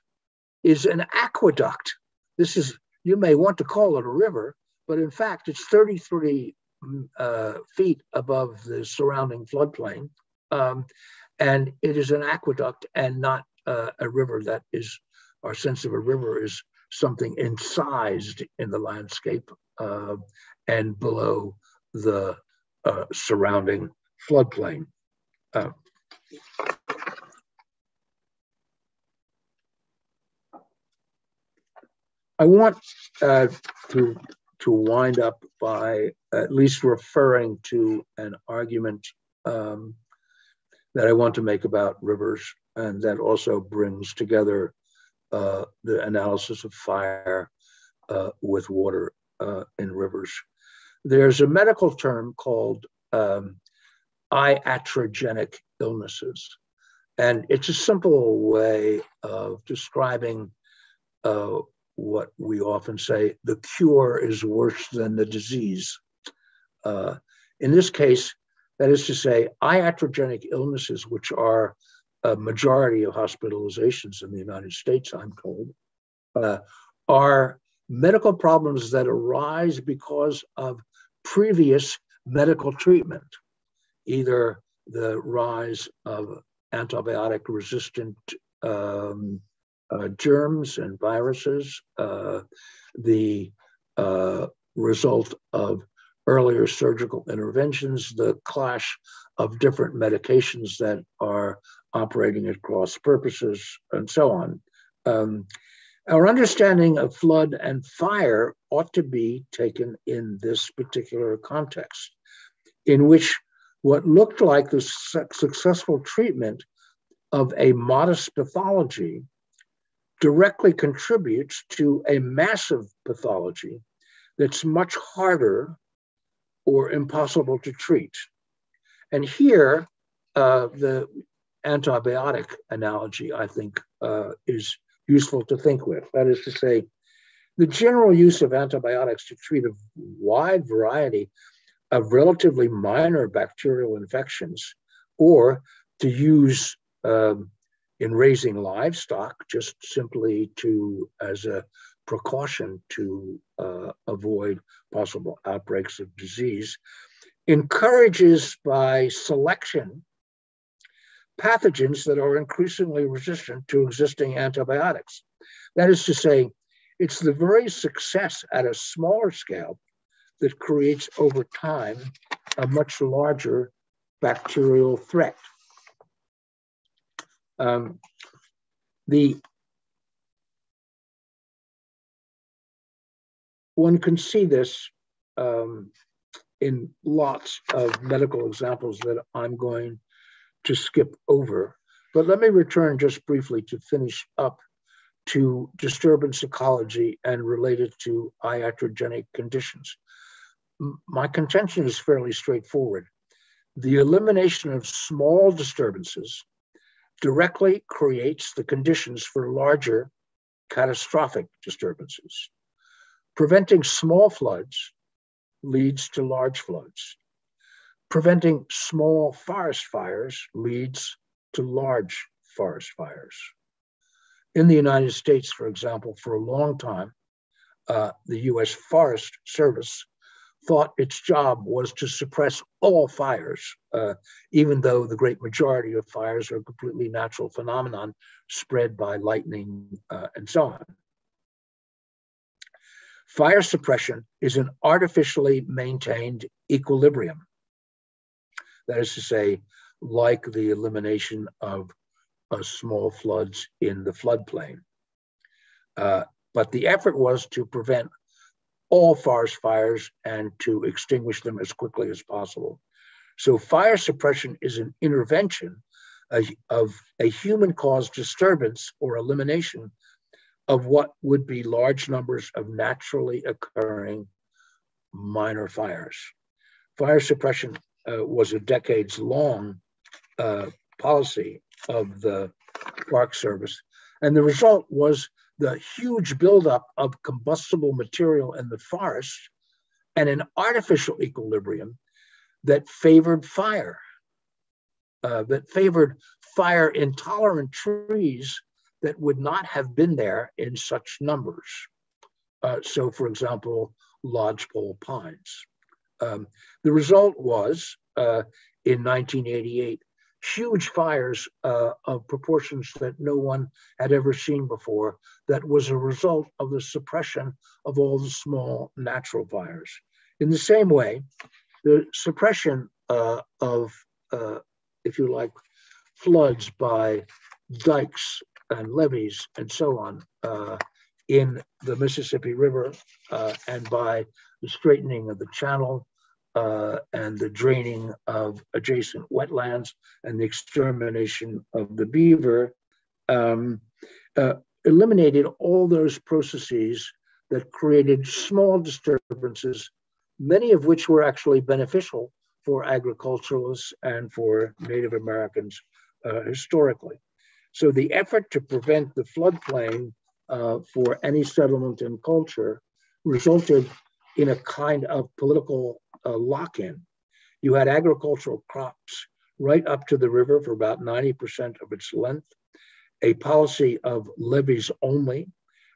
Speaker 3: is an aqueduct. This is, you may want to call it a river, but in fact, it's 33 uh, feet above the surrounding floodplain. Um, and it is an aqueduct and not uh, a river that is our sense of a river is something incised in the landscape uh, and below the uh, surrounding floodplain. Uh, I want uh, to, to wind up by at least referring to an argument um, that I want to make about rivers and that also brings together uh, the analysis of fire uh, with water uh, in rivers. There's a medical term called um, iatrogenic illnesses. And it's a simple way of describing uh, what we often say the cure is worse than the disease. Uh, in this case, that is to say, iatrogenic illnesses, which are a majority of hospitalizations in the United States, I'm told, uh, are medical problems that arise because of previous medical treatment, either the rise of antibiotic resistant um, uh, germs and viruses, uh, the uh, result of earlier surgical interventions, the clash of different medications that are operating at cross purposes, and so on. Um, our understanding of flood and fire ought to be taken in this particular context, in which what looked like the su successful treatment of a modest pathology directly contributes to a massive pathology that's much harder or impossible to treat. And here, uh, the antibiotic analogy, I think, uh, is useful to think with. That is to say, the general use of antibiotics to treat a wide variety of relatively minor bacterial infections, or to use um, in raising livestock just simply to as a precaution to uh, avoid possible outbreaks of disease, encourages by selection pathogens that are increasingly resistant to existing antibiotics. That is to say, it's the very success at a smaller scale that creates over time a much larger bacterial threat. Um, the one can see this um, in lots of medical examples that I'm going to skip over. But let me return just briefly to finish up to disturbance ecology and related to iatrogenic conditions. My contention is fairly straightforward. The elimination of small disturbances directly creates the conditions for larger catastrophic disturbances. Preventing small floods leads to large floods. Preventing small forest fires leads to large forest fires. In the United States, for example, for a long time, uh, the US Forest Service thought its job was to suppress all fires, uh, even though the great majority of fires are a completely natural phenomenon spread by lightning uh, and so on. Fire suppression is an artificially maintained equilibrium. That is to say, like the elimination of uh, small floods in the floodplain. Uh, but the effort was to prevent all forest fires and to extinguish them as quickly as possible. So fire suppression is an intervention of a human caused disturbance or elimination of what would be large numbers of naturally occurring minor fires. Fire suppression uh, was a decades long uh, policy of the Park Service. And the result was the huge buildup of combustible material in the forest and an artificial equilibrium that favored fire, uh, that favored fire intolerant trees that would not have been there in such numbers. Uh, so, for example, lodgepole pines. Um, the result was uh, in 1988 huge fires uh, of proportions that no one had ever seen before that was a result of the suppression of all the small natural fires. In the same way, the suppression uh, of, uh, if you like, floods by dikes and levees and so on uh, in the Mississippi River uh, and by the straightening of the channel uh, and the draining of adjacent wetlands and the extermination of the beaver um, uh, eliminated all those processes that created small disturbances, many of which were actually beneficial for agriculturalists and for Native Americans uh, historically. So the effort to prevent the floodplain uh, for any settlement and culture resulted in a kind of political uh, lock-in. You had agricultural crops right up to the river for about 90% of its length, a policy of levees only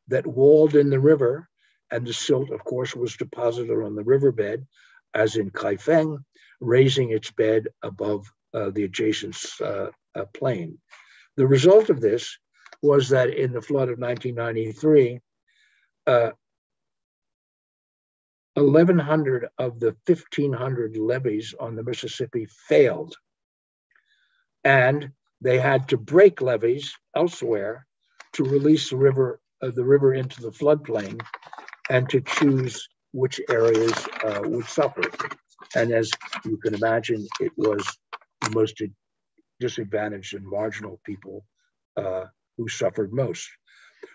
Speaker 3: that walled in the river, and the silt, of course, was deposited on the riverbed, as in Kaifeng, raising its bed above uh, the adjacent uh, uh plain. The result of this was that in the flood of 1993, uh, 1,100 of the 1,500 levees on the Mississippi failed. And they had to break levees elsewhere to release the river, uh, the river into the floodplain and to choose which areas uh, would suffer. And as you can imagine, it was the most disadvantaged and marginal people uh, who suffered most.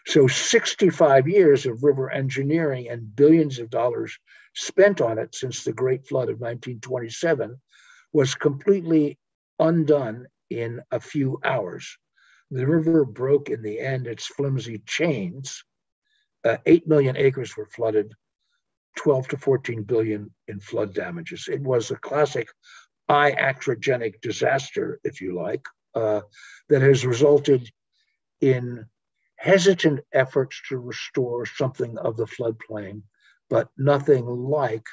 Speaker 3: So 65 years of river engineering and billions of dollars spent on it since the Great Flood of 1927 was completely undone in a few hours. The river broke in the end its flimsy chains. Uh, 8 million acres were flooded, 12 to 14 billion in flood damages. It was a classic iatrogenic disaster, if you like, uh, that has resulted in hesitant efforts to restore something of the floodplain, but nothing like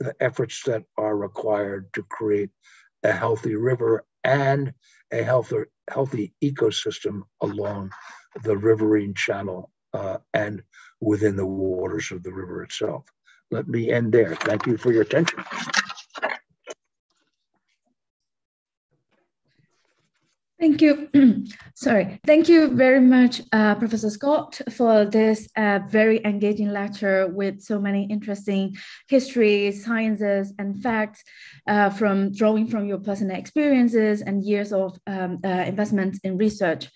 Speaker 3: the efforts that are required to create a healthy river and a healthy, healthy ecosystem along the riverine channel uh, and within the waters of the river itself. Let me end there. Thank you for your attention.
Speaker 1: Thank you. Sorry. Thank you very much, uh, Professor Scott, for this uh, very engaging lecture with so many interesting history, sciences, and facts uh, from drawing from your personal experiences and years of um, uh, investments in research.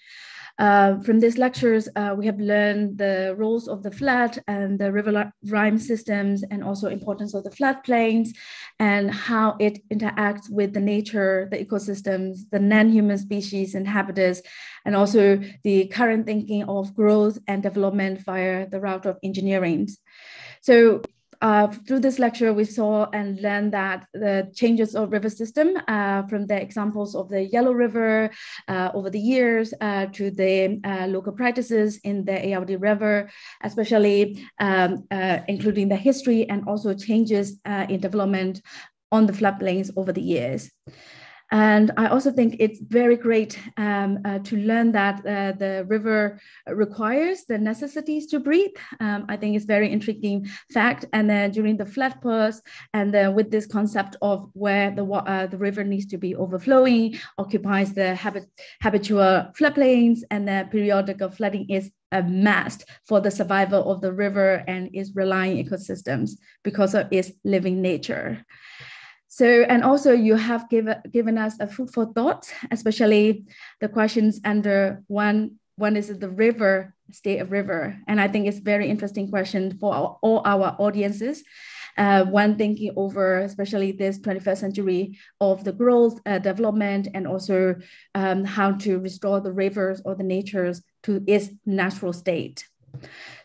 Speaker 1: Uh, from these lectures, uh, we have learned the roles of the flood and the riverine systems and also importance of the floodplains and how it interacts with the nature, the ecosystems, the non-human species and habitats, and also the current thinking of growth and development via the route of engineering. So uh, through this lecture, we saw and learned that the changes of river system uh, from the examples of the Yellow River uh, over the years uh, to the uh, local practices in the Ayeyarwady River, especially um, uh, including the history and also changes in development on the floodplains over the years. And I also think it's very great um, uh, to learn that uh, the river requires the necessities to breathe. Um, I think it's very intriguing fact. And then during the flood pulse, and then with this concept of where the uh, the river needs to be overflowing, occupies the habit, habitual floodplains, and the periodical flooding is a must for the survival of the river and its relying ecosystems because of its living nature. So, and also you have given given us a food for thought, especially the questions under one, one is the river, state of river. And I think it's very interesting question for our, all our audiences. Uh, when thinking over, especially this 21st century of the growth, uh, development, and also um, how to restore the rivers or the natures to its natural state.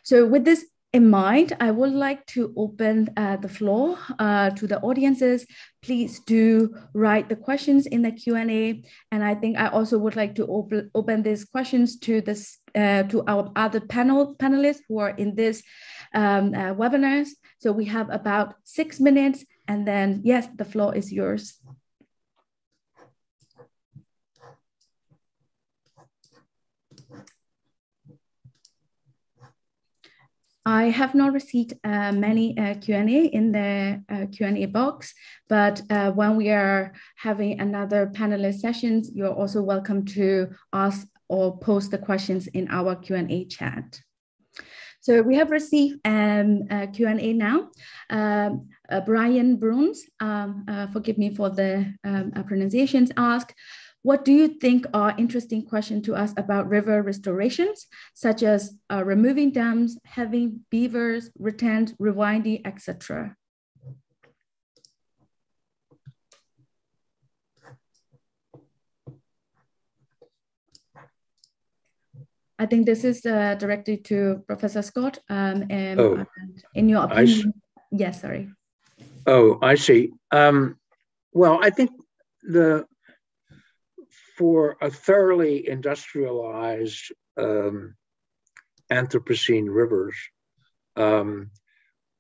Speaker 1: So with this in mind, I would like to open uh, the floor uh, to the audiences. Please do write the questions in the Q&A. And I think I also would like to open, open these questions to, this, uh, to our other panel panelists who are in this um, uh, webinars. So we have about six minutes and then yes, the floor is yours. I have not received uh, many uh, Q&A in the uh, Q&A box, but uh, when we are having another panelist sessions, you're also welcome to ask or post the questions in our Q&A chat. So we have received um, a Q&A now. Um, uh, Brian Bruns, um, uh, forgive me for the um, pronunciations, ask, what do you think are interesting questions to us about river restorations, such as uh, removing dams, having beavers, retent, rewilding, etc.? I think this is uh, directed to Professor Scott. Um, and, oh, and in your opinion, yes, sorry.
Speaker 3: Oh, I see. Um, well, I think the for a thoroughly industrialized um, Anthropocene rivers, um,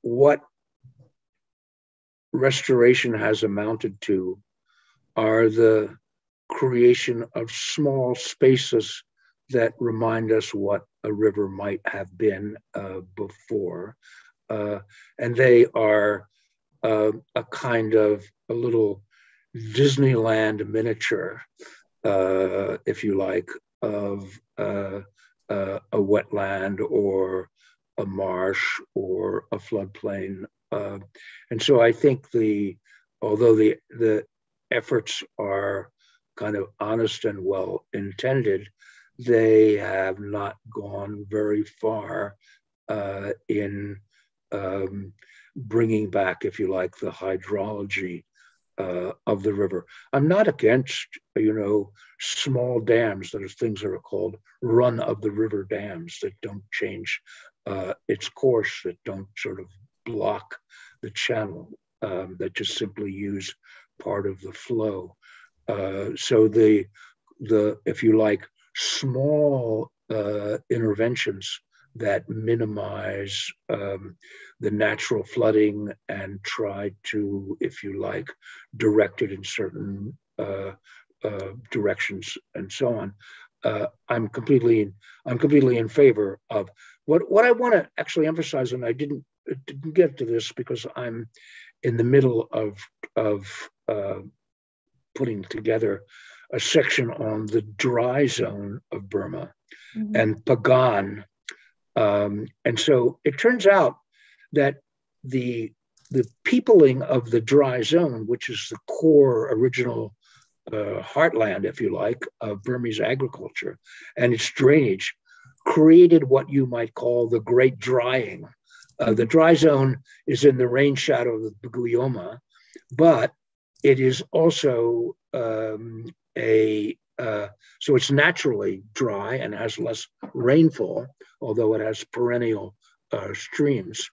Speaker 3: what restoration has amounted to are the creation of small spaces that remind us what a river might have been uh, before. Uh, and they are uh, a kind of a little Disneyland miniature uh, if you like, of uh, uh, a wetland or a marsh or a floodplain. Uh, and so I think the, although the, the efforts are kind of honest and well intended, they have not gone very far uh, in um, bringing back, if you like, the hydrology uh, of the river. I'm not against, you know, small dams. Those things that are called run of the river dams that don't change uh, its course, that don't sort of block the channel, um, that just simply use part of the flow. Uh, so the the if you like small uh, interventions that minimize um, the natural flooding and try to, if you like, direct it in certain uh, uh, directions and so on. Uh, I'm completely, I'm completely in favor of what what I want to actually emphasize, and I didn't didn't get to this because I'm in the middle of of uh, putting together a section on the dry zone of Burma mm-hmm. and Pagan. Um, and so it turns out that the the peopling of the dry zone, which is the core original uh, heartland, if you like, of Burmese agriculture and its drainage, created what you might call the Great Drying. Uh, the dry zone is in the rain shadow of the Pegu Yoma, but it is also um, a uh, so it's naturally dry and has less rainfall, although it has perennial uh, streams.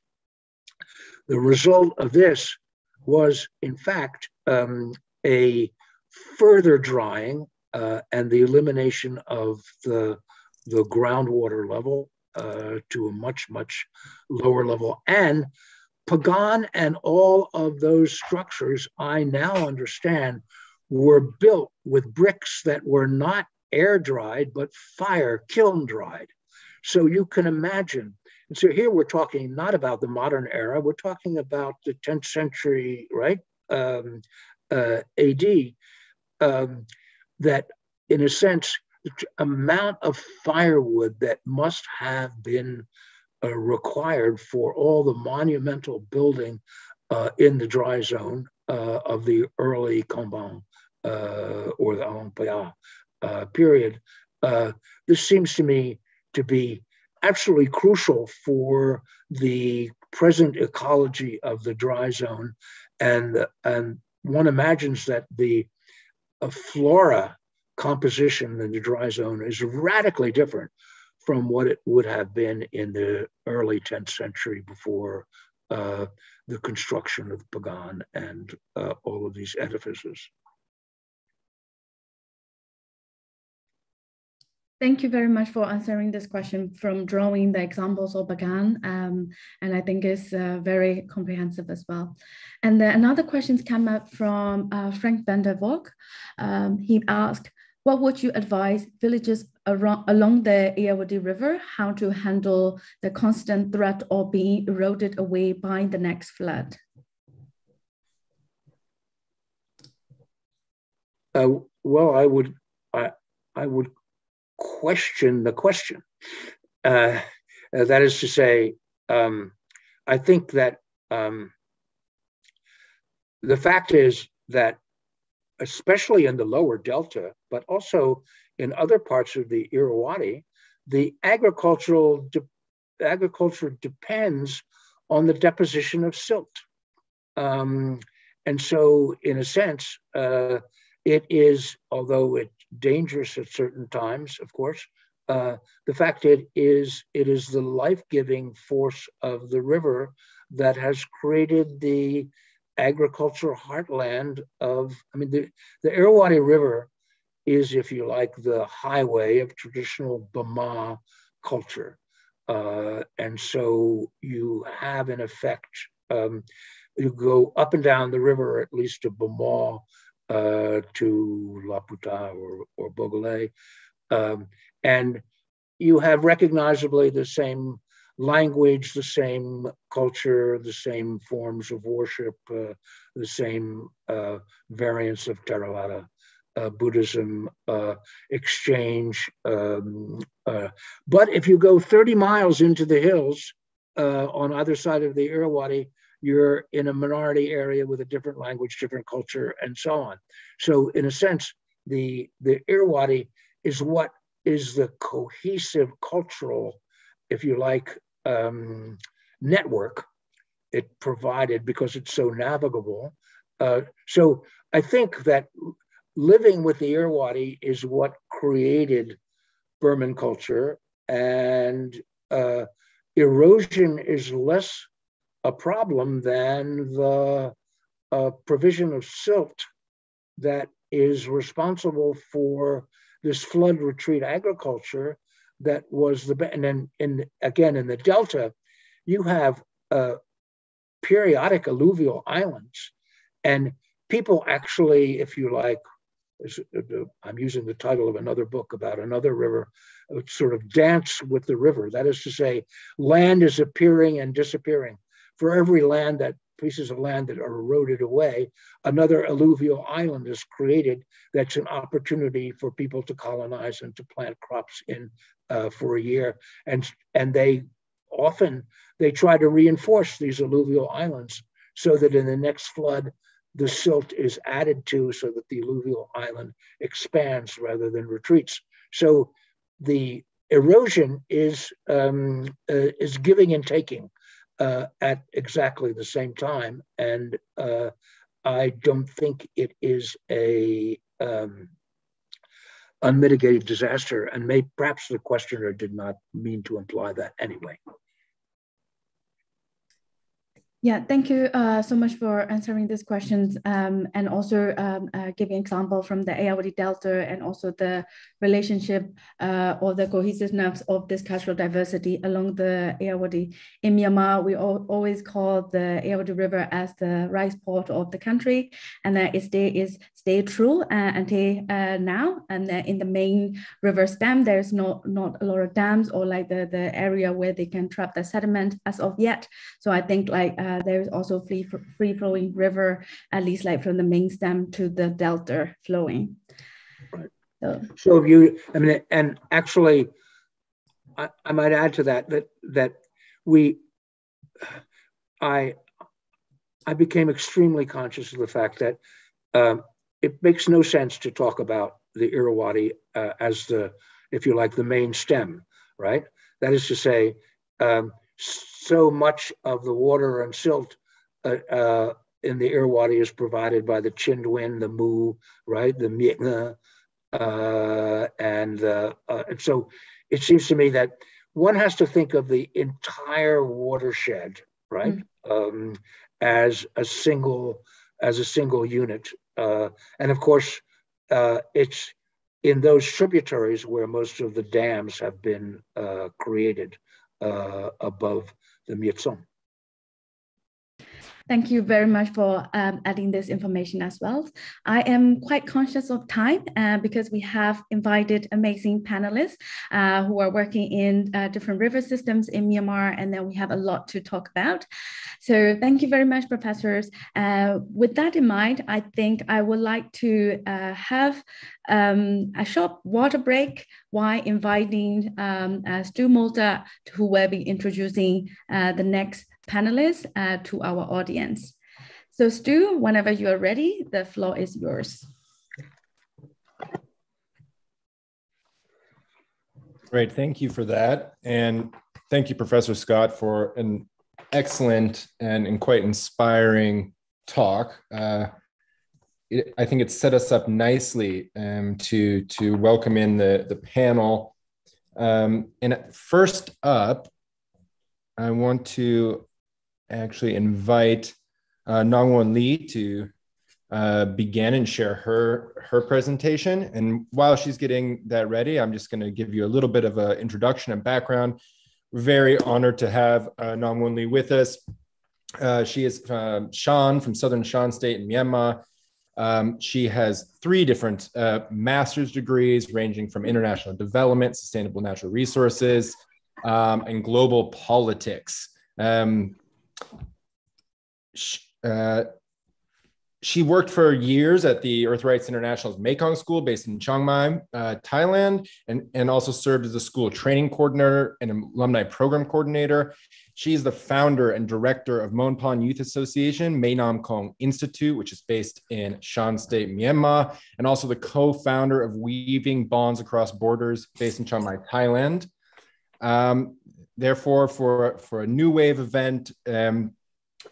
Speaker 3: The result of this was, in fact, um, a further drying uh, and the elimination of the, the groundwater level uh, to a much, much lower level. And Pagan and all of those structures, I now understand, were built with bricks that were not air dried, but fire kiln dried. So you can imagine. And so here we're talking not about the modern era, we're talking about the 10th century, right? Um, uh, AD, um, that in a sense, the amount of firewood that must have been uh, required for all the monumental building uh, in the dry zone uh, of the early Konbaung uh, or the Alaungpaya uh, period. Uh, this seems to me to be absolutely crucial for the present ecology of the dry zone. And, and one imagines that the flora composition in the dry zone is radically different from what it would have been in the early 10th century before uh, the construction of Pagan and uh, all of these edifices.
Speaker 1: Thank you very much for answering this question from drawing the examples of Pagan. Um, and I think it's uh, very comprehensive as well. And then another questions came up from uh, Frank van der Vogt. Um, he asked, what would you advise villages around, along the Irrawaddy River how to handle the constant threat of being eroded away by the next flood?
Speaker 3: Uh, well, I would, I, I would question the question. Uh, uh, that is to say, um, I think that um, the fact is that, especially in the lower delta, but also in other parts of the Irrawaddy, the agricultural de- agriculture depends on the deposition of silt. Um, and so, in a sense, uh, it is, although it dangerous at certain times, of course. Uh, the fact it is it is the life-giving force of the river that has created the agricultural heartland of, I mean, the, the Irrawaddy River is, if you like, the highway of traditional Bama culture. Uh, and so you have, in effect, um, you go up and down the river, at least to Bhamo, uh, to Labutta or, or. Um, and you have recognizably the same language, the same culture, the same forms of worship, uh, the same uh, variants of Theravada. Uh, Buddhism uh, exchange. Um, uh, but if you go 30 miles into the hills on either side of the Irrawaddy, you're in a minority area with a different language, different culture, and so on. So, in a sense, the the Irrawaddy is what is the cohesive cultural, if you like, um, network it provided because it's so navigable. Uh, so I think that living with the Irrawaddy is what created Burman culture, and uh, erosion is less a problem than the uh, provision of silt that is responsible for this flood retreat agriculture that was the and then in again in the delta you have uh, periodic alluvial islands. And people actually if you like uh, i'm using the title of another book about another river uh, sort of dance with the river. That is to say land is appearing and disappearing for every land that pieces of land that are eroded away, another alluvial island is created that's an opportunity for people to colonize and to plant crops in uh, for a year. And, and they often, they try to reinforce these alluvial islands so that in the next flood, the silt is added to so that the alluvial island expands rather than retreats. So the erosion is, um, uh, is giving and taking uh, at exactly the same time. And uh, I don't think it is a um, unmitigated disaster. And may, perhaps the questioner did not mean to imply that anyway.
Speaker 1: Yeah, thank you uh, so much for answering these questions um, and also um, uh, giving example from the Ayeyarwady Delta and also the relationship uh, or the cohesiveness of this cultural diversity along the Ayeyarwady. In Myanmar, we all, always call the Ayeyarwady River as the rice port of the country and that it stay, is stay true uh, until uh, now. And in the main river stem, there's not, not a lot of dams or like the, the area where they can trap the sediment as of yet. So I think like uh, uh, there's also free, free flowing river, at least like from the main stem to the delta flowing.
Speaker 3: Right. So, so if you, I mean, and actually, I, I might add to that, that, that we, I, I became extremely conscious of the fact that um, it makes no sense to talk about the Irrawaddy uh, as the, if you like, the main stem, right? That is to say, um, so much of the water and silt uh, uh, in the Irrawaddy is provided by the Chindwin, the Mu, right, the Mi'kmaq, uh, and, uh, and so it seems to me that one has to think of the entire watershed, right, mm. um, as a single as a single unit, uh, and of course, uh, it's in those tributaries where most of the dams have been created Uh, above the Myitsone.
Speaker 1: Thank you very much for um, adding this information as well. I am quite conscious of time uh, because we have invited amazing panelists uh, who are working in uh, different river systems in Myanmar, and then we have a lot to talk about. So thank you very much, professors. Uh, with that in mind, I think I would like to uh, have um, a short water break while inviting um, uh, Stew Motta, who will be introducing the next panelists uh, to our audience. So Stew, whenever you are ready, the floor is yours.
Speaker 4: Great, thank you for that. And thank you, Professor Scott, for an excellent and, and quite inspiring talk. Uh, it, I think it set us up nicely um, to, to welcome in the, the panel. Um, and first up, I want to actually invite uh, Nang Won Lee to uh, begin and share her her presentation. And while she's getting that ready, I'm just going to give you a little bit of an introduction and background. Very honored to have uh, Nang Won Lee with us. Uh, she is from Shan from Southern Shan State in Myanmar. Um, she has three different uh, master's degrees ranging from international development, sustainable natural resources, um, and global politics. Um, uh, she worked for years at the Earth Rights International's Mekong School based in Chiang Mai, uh, Thailand, and, and also served as a school training coordinator and alumni program coordinator. She's the founder and director of Monpon Youth Association, Mae Nam Khone Institute, which is based in Shan State, Myanmar, and also the co founder of Weaving Bonds Across Borders, based in Chiang Mai, Thailand. Um, therefore, for, for a NEWAVE event, um,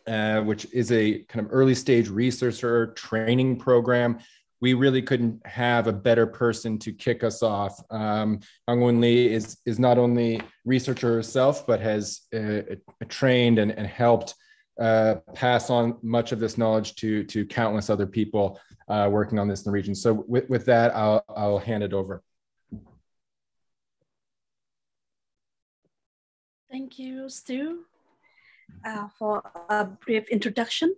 Speaker 4: uh, which is a kind of early stage researcher training program, we really couldn't have a better person to kick us off. Um, Nang Won Lee is, is not only researcher herself, but has uh, trained and, and helped uh, pass on much of this knowledge to, to countless other people uh, working on this in the region. So with, with that, I'll, I'll hand it over.
Speaker 5: Thank you, Stew, uh, for a brief introduction.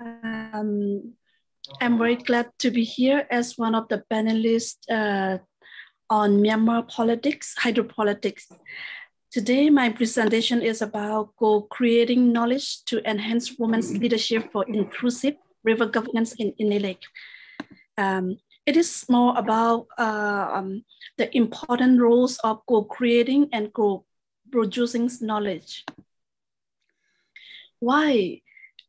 Speaker 5: Um, I'm very glad to be here as one of the panelists uh, on Myanmar politics, hydropolitics. Today, my presentation is about co-creating knowledge to enhance women's leadership for inclusive river governance in Inlay Lake. Um, it is more about uh, um, the important roles of co-creating and co-producing knowledge. Why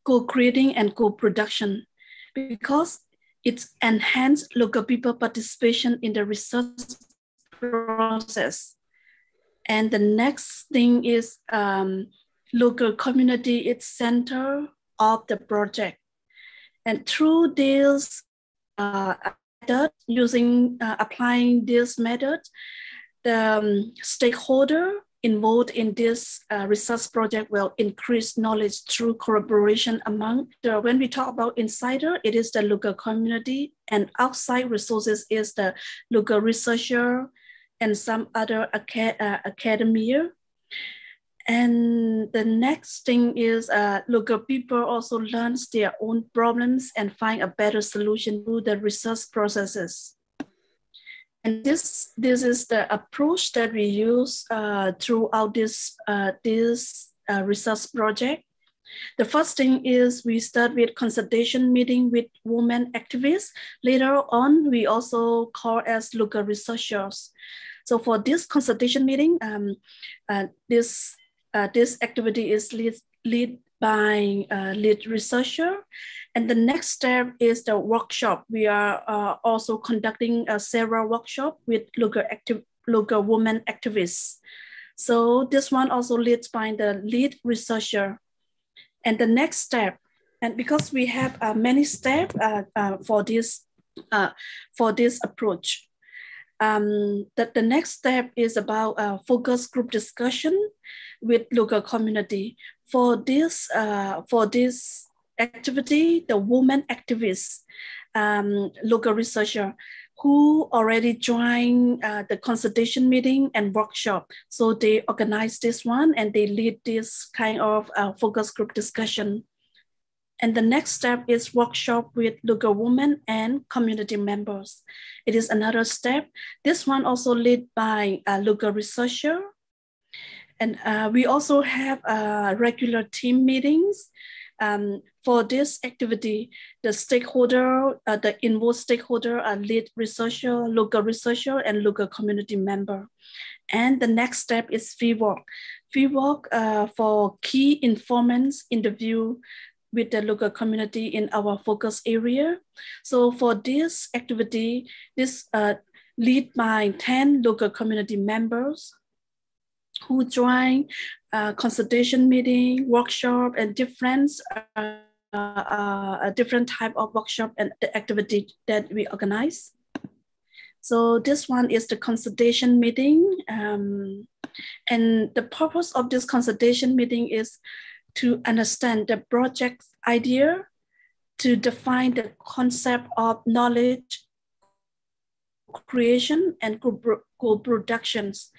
Speaker 5: co-creating and co-production? Because it enhances local people participation in the research process and the next thing is um, local community It's center of the project. And through this uh, method, using uh, applying this method, the um, stakeholder involved in this uh, research project will increase knowledge through collaboration among the, when we talk about insider, it is the local community and outside resources is the local researcher, and some other acad uh, academia. And the next thing is uh, local people also learn their own problems and find a better solution through the research processes. And this, this is the approach that we use uh, throughout this, uh, this uh, research project. The first thing is we start with consultation meeting with women activists. Later on, we also call as local researchers. So for this consultation meeting, um, uh, this, uh, this activity is lead, lead by uh, lead researcher. And the next step is the workshop. We are uh, also conducting a several workshop with local, active, local women activists. So this one also leads by the lead researcher. And the next step, and because we have uh, many steps uh, uh, for this uh, for this approach, um, the, the next step is about a focus group discussion with local community. For this, uh, for this activity, the women activists, um, local researcher who already joined uh, the consultation meeting and workshop. So they organize this one and they lead this kind of uh, focus group discussion. And the next step is workshop with local women and community members. It is another step. This one also led by a local researcher. And uh, we also have uh, regular team meetings. Um, for this activity, the stakeholder, uh, the involved stakeholder are lead researcher, local researcher, and local community member. And the next step is fieldwork. Fieldwork uh, for key informants interview with the local community in our focus area. So for this activity, this uh, lead by 10 local community members who join uh, consultation meeting, workshop, and different uh, uh, a different type of workshop and the activity that we organize. So this one is the consultation meeting. Um, and the purpose of this consultation meeting is to understand the project idea, to define the concept of knowledge creation and co-productions.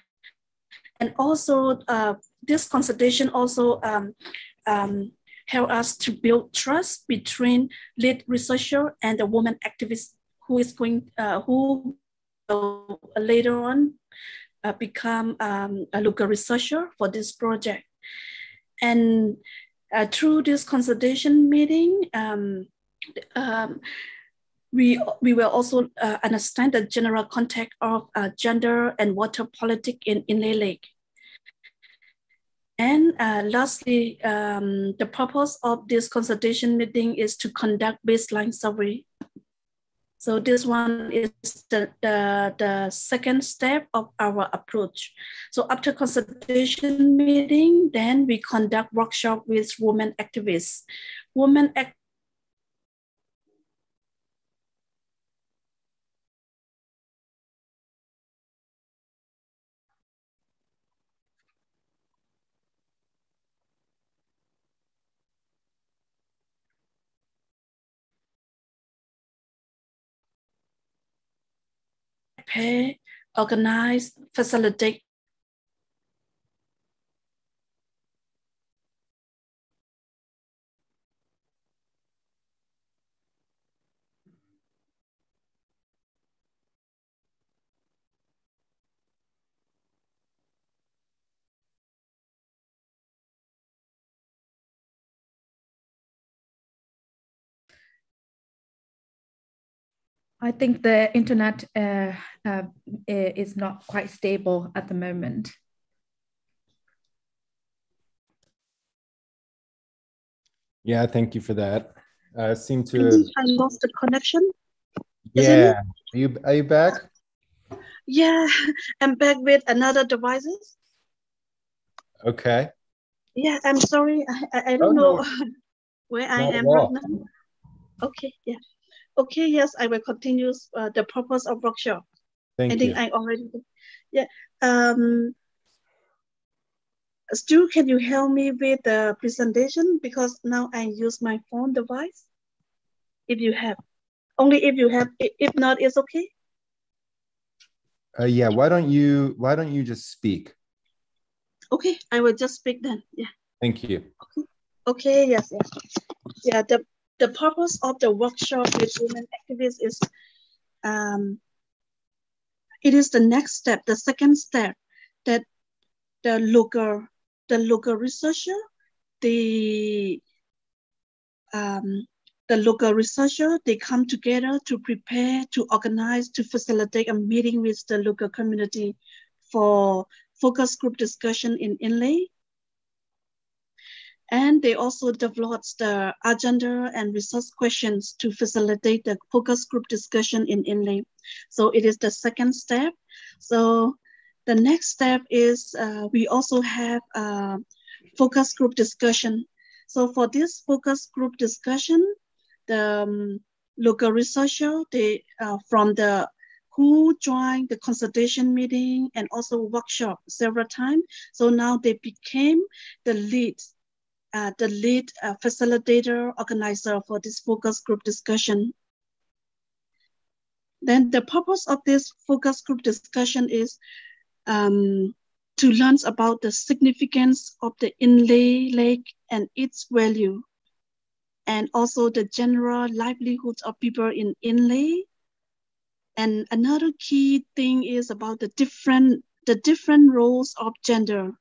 Speaker 5: And also uh, this consultation also um, um, help us to build trust between lead researcher and the woman activist who is going, uh, who later on uh, become um, a local researcher for this project. And uh, through this consultation meeting, um, um, we, we will also uh, understand the general context of uh, gender and water politics in, in Lake. And uh, lastly, um, the purpose of this consultation meeting is to conduct baseline survey so this one is the, the, the second step of our approach. So after consultation meeting, then we conduct workshop with women activists. Women prepare, organize, facilitate
Speaker 1: I think the internet uh, uh, is not quite stable at the moment.
Speaker 4: Yeah, thank you for that. I uh, seem to.
Speaker 5: I lost the connection.
Speaker 4: Yeah, are you are you back?
Speaker 5: Yeah, I'm back with another devices.
Speaker 4: Okay.
Speaker 5: Yeah, I'm sorry. I, I don't oh, know no. where I am right now. Okay, yeah. Okay, yes, I will continue uh, the purpose of workshop.
Speaker 4: Thank
Speaker 5: I
Speaker 4: you.
Speaker 5: think I already, yeah. Um, Stew, can you help me with the presentation? Because now I use my phone device. If you have, only if you have, if not, it's okay.
Speaker 4: Uh, yeah, why don't you, why don't you just speak?
Speaker 5: Okay, I will just speak then, yeah.
Speaker 4: Thank you.
Speaker 5: Okay, okay yes, yes. Yeah, the the purpose of the workshop with women activists is um, it is the next step, the second step that the local the local researcher, the um, the local researcher, they come together to prepare, to organize, to facilitate a meeting with the local community for focus group discussion in Inle and they also developed the agenda and resource questions to facilitate the focus group discussion in Inle. So it is the second step. So the next step is uh, we also have a focus group discussion. So for this focus group discussion, the um, local researcher, they uh, from the who joined the consultation meeting and also workshop several times. So now they became the lead uh, the lead uh, facilitator organizer for this focus group discussion. Then the purpose of this focus group discussion is um, to learn about the significance of the Inlay Lake and its value, and also the general livelihoods of people in inlay. And another key thing is about the different the different roles of gender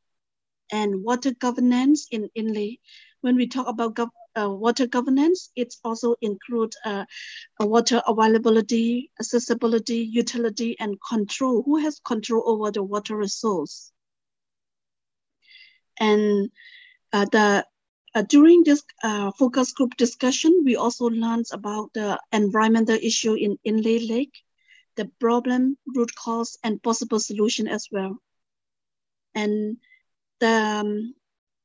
Speaker 5: and water governance in Inle. When we talk about gov uh, water governance, it also includes uh, water availability, accessibility, utility, and control. Who has control over the water resource? And uh, the uh, during this uh, focus group discussion, we also learned about the environmental issue in Inle Lake, the problem, root cause, and possible solution as well. And um,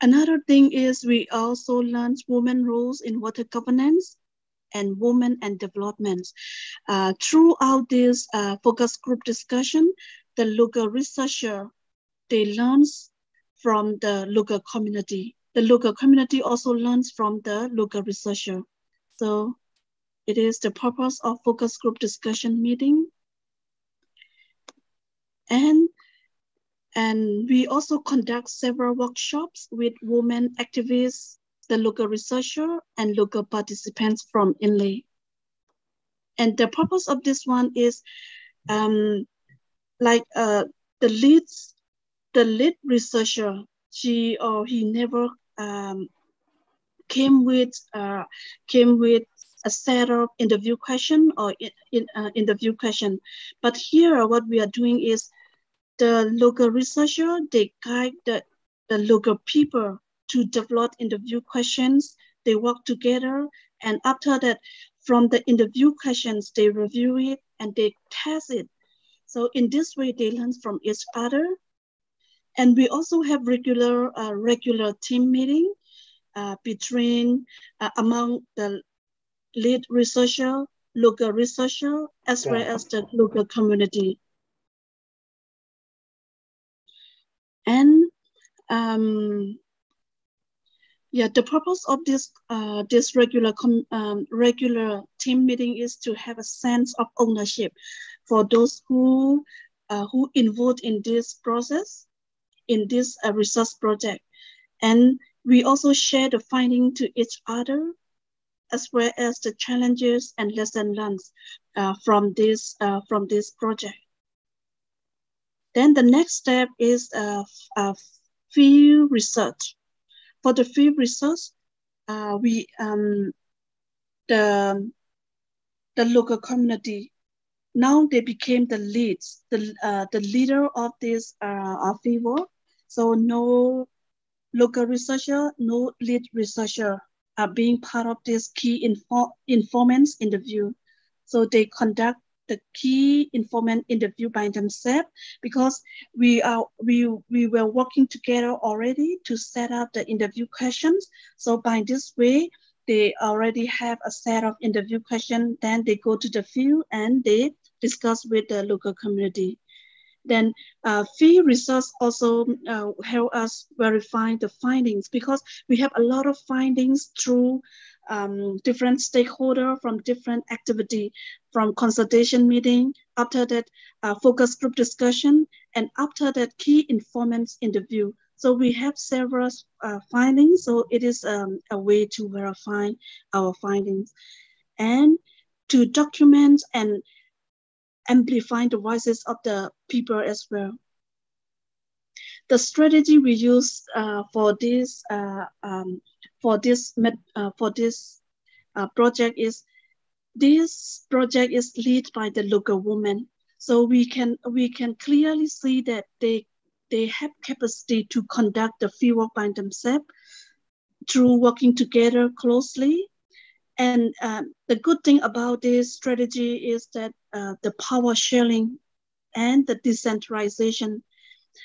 Speaker 5: another thing is we also learned women roles in water governance and women and development. Uh, throughout this uh, focus group discussion, the local researcher, they learns from the local community. The local community also learns from the local researcher. So it is the purpose of focus group discussion meeting. And and we also conduct several workshops with women activists, the local researcher, and local participants from Inle. And the purpose of this one is um, like uh, the leads, the lead researcher, she or he never um, came with uh, came with a set of interview question or in, in uh, interview question. But here, what we are doing is the local researcher, they guide the, the local people to develop interview questions. They work together. And after that, from the interview questions, they review it and they test it. So in this way, they learn from each other. And we also have regular, uh, regular team meeting uh, between, uh, among the lead researcher, local researcher, as well as the local community. And um, yeah, the purpose of this uh, this regular um, regular team meeting is to have a sense of ownership for those who uh, who involved in this process, in this uh, research project, and we also share the finding to each other, as well as the challenges and lesson learned uh, from this uh, from this project. Then the next step is a, uh, field research. For the field research, uh, we um, the the local community now they became the leads, the, uh, the leader of this uh, FIWORK. So no local researcher, no lead researcher are being part of this key info informants interview. So they conduct the key informant interview by themselves because we are we we were working together already to set up the interview questions. So by this way, they already have a set of interview questions. Then they go to the field and they discuss with the local community. Then uh, field research also uh, help us verify the findings because we have a lot of findings through um, different stakeholder from different activity, from consultation meeting, after that uh, focus group discussion, and after that key informants interview. So we have several uh, findings. So it is um, a way to verify our findings and to document and amplify the voices of the people as well. The strategy we use uh, for this uh, um, for this uh, for this uh, project is this project is led by the local women. So we can we can clearly see that they they have capacity to conduct the field work by themselves through working together closely. And um, the good thing about this strategy is that uh, the power sharing and the decentralization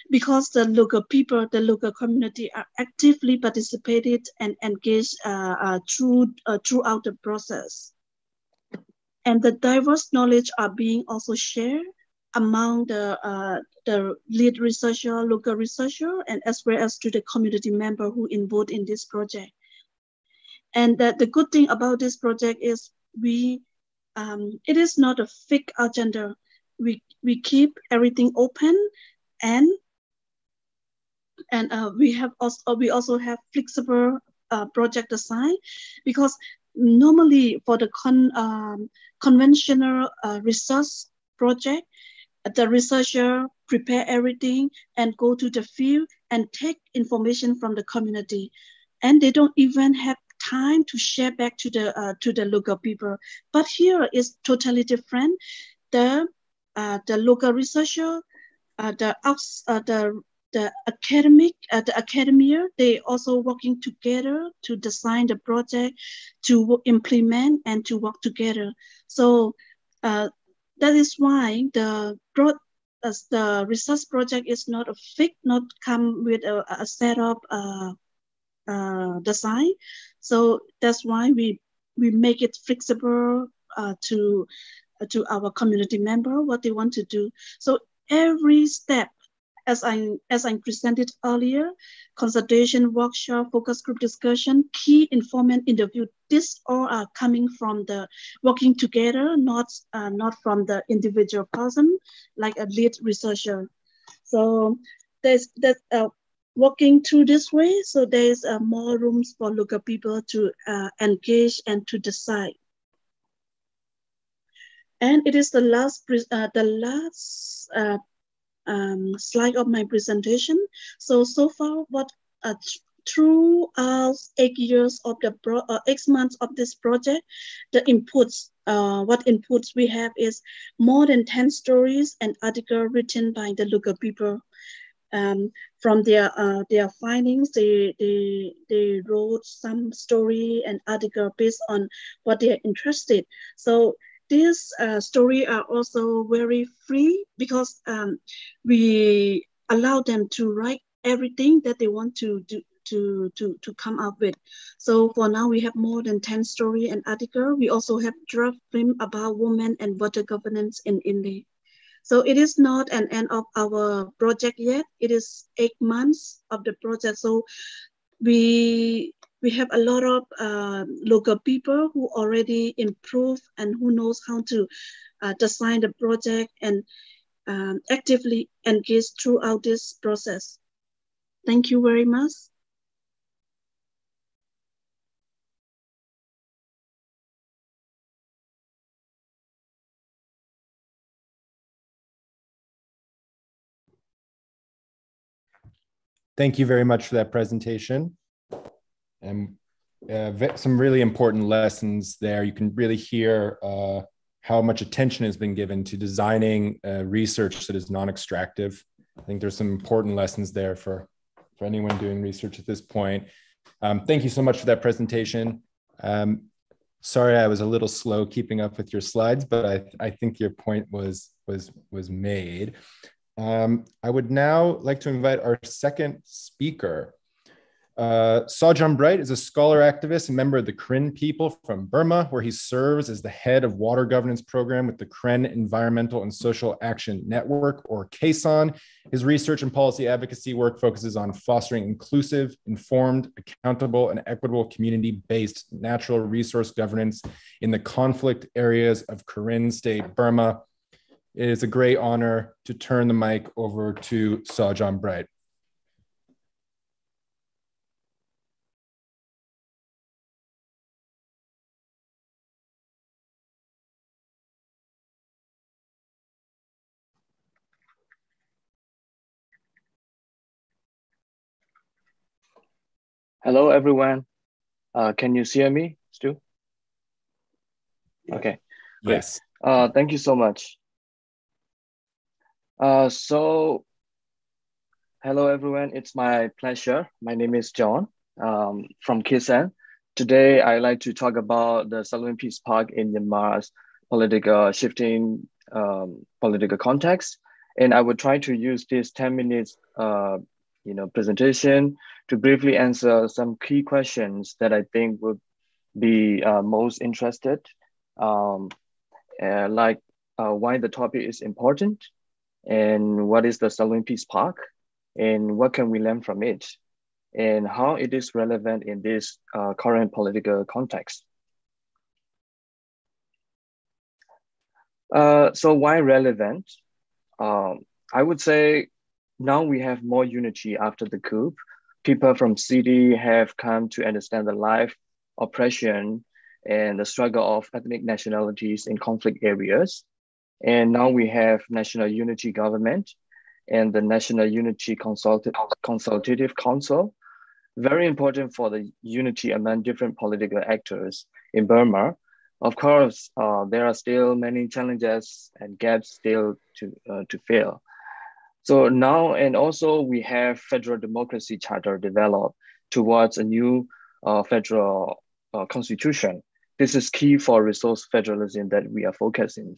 Speaker 5: because the local people, the local community are actively participated and engaged uh, uh, through, uh, throughout the process. And the diverse knowledge are being also shared among the, uh, the lead researcher, local researcher, and as well as to the community member who involved in this project. And that the good thing about this project is we, um, it is not a fixed agenda. We, we keep everything open and and uh, we have also we also have flexible uh, project design because normally for the con, um, conventional uh, research project the researcher prepare everything and go to the field and take information from the community. And they don't even have time to share back to the uh, to the local people. But here is totally different. The uh, the local researcher uh, the outs, uh, the the academic uh, the academia they also working together to design the project to implement and to work together. So uh, that is why the broad as the research project is not a fixed not come with a, a set of uh, uh, design. So that's why we we make it flexible uh, to to our community member what they want to do. So every step as I as I presented earlier, consultation, workshop, focus group discussion, key informant interview. These all are coming from the working together, not uh, not from the individual person, like a lead researcher. So there's that uh, working through this way. So there's uh, more rooms for local people to uh, engage and to decide. And it is the last uh, the last uh, um, slide of my presentation. So, so far what uh, through uh, eight years of the pro uh, eight months of this project, the inputs, uh, what inputs we have is more than 10 stories and articles written by the local people. Um, from their uh, their findings, they, they, they wrote some story and article based on what they're interested. So this uh, story are also very free because um, we allow them to write everything that they want to do to, to, to come up with. So for now, we have more than 10 story and article. We also have draft film about women and water governance in India. So it is not an end of our project yet. It is eight months of the project. So we we have a lot of uh, local people who already improve and who knows how to uh, design the project and um, actively engage throughout this process. Thank you very much.
Speaker 4: Thank you very much for that presentation and uh, some really important lessons there. You can really hear uh, how much attention has been given to designing uh, research that is non-extractive. I think there's some important lessons there for, for anyone doing research at this point. Um, thank you so much for that presentation. Um, sorry, I was a little slow keeping up with your slides, but I, I think your point was, was, was made. Um, I would now like to invite our second speaker, uh, Saw John Bright is a scholar activist and member of the Karen people from Burma, where he serves as the head of water governance program with the Karen Environmental and Social Action Network, or KESAN. His research and policy advocacy work focuses on fostering inclusive, informed, accountable, and equitable community-based natural resource governance in the conflict areas of Karen State, Burma. It is a great honor to turn the mic over to Saw John Bright.
Speaker 6: Hello, everyone. Uh, can you hear me, Stew? Okay.
Speaker 4: Yes.
Speaker 6: Uh, thank you so much. Uh, so, hello, everyone. It's my pleasure. My name is John um, from KESAN. Today, I'd like to talk about the Salween Peace Park in Myanmar's political shifting um, political context. And I will try to use this 10 minutes uh, you know, presentation to briefly answer some key questions that I think would be uh, most interested, um, uh, like uh, why the topic is important and what is the Salween Peace Park and what can we learn from it and how it is relevant in this uh, current political context. Uh, so why relevant? Um, I would say now we have more unity after the coup. People from city have come to understand the life, oppression, and the struggle of ethnic nationalities in conflict areas. And now we have national unity government and the National Unity Consultative, Consultative Council. Very important for the unity among different political actors in Burma. Of course, uh, there are still many challenges and gaps still to, uh, to fill. So now, and also we have federal democracy charter developed towards a new uh, federal uh, constitution. This is key for resource federalism that we are focusing.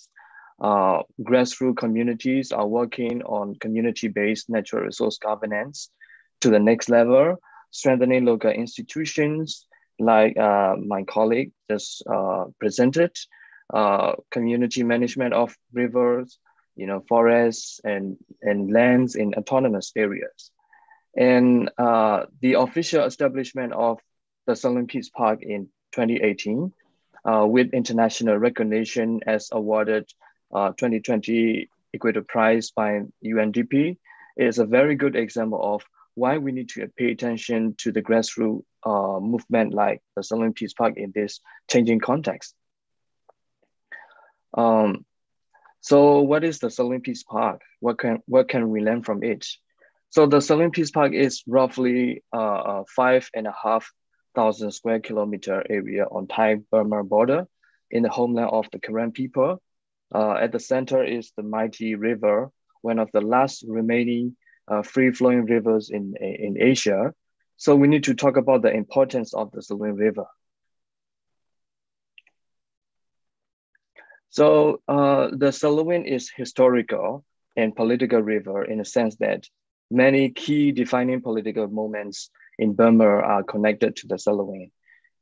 Speaker 6: Uh, grassroots communities are working on community-based natural resource governance to the next level, strengthening local institutions like uh, my colleague just uh, presented, uh, community management of rivers, you know, forests and, and lands in autonomous areas. And uh, the official establishment of the Salween Peace Park in 2018 uh, with international recognition as awarded uh, 2020 Equator Prize by UNDP is a very good example of why we need to pay attention to the grassroots uh, movement like the Salween Peace Park in this changing context. Um, so what is the Salween Peace Park? What can, what can we learn from it? So the Salween Peace Park is roughly uh, five and a half thousand square kilometer area on Thai-Burma border in the homeland of the Karen people. Uh, at the center is the mighty river, one of the last remaining uh, free-flowing rivers in, in Asia. So we need to talk about the importance of the Salween River. So uh, the Salween is historical and political river in the sense that many key defining political moments in Burma are connected to the Salween.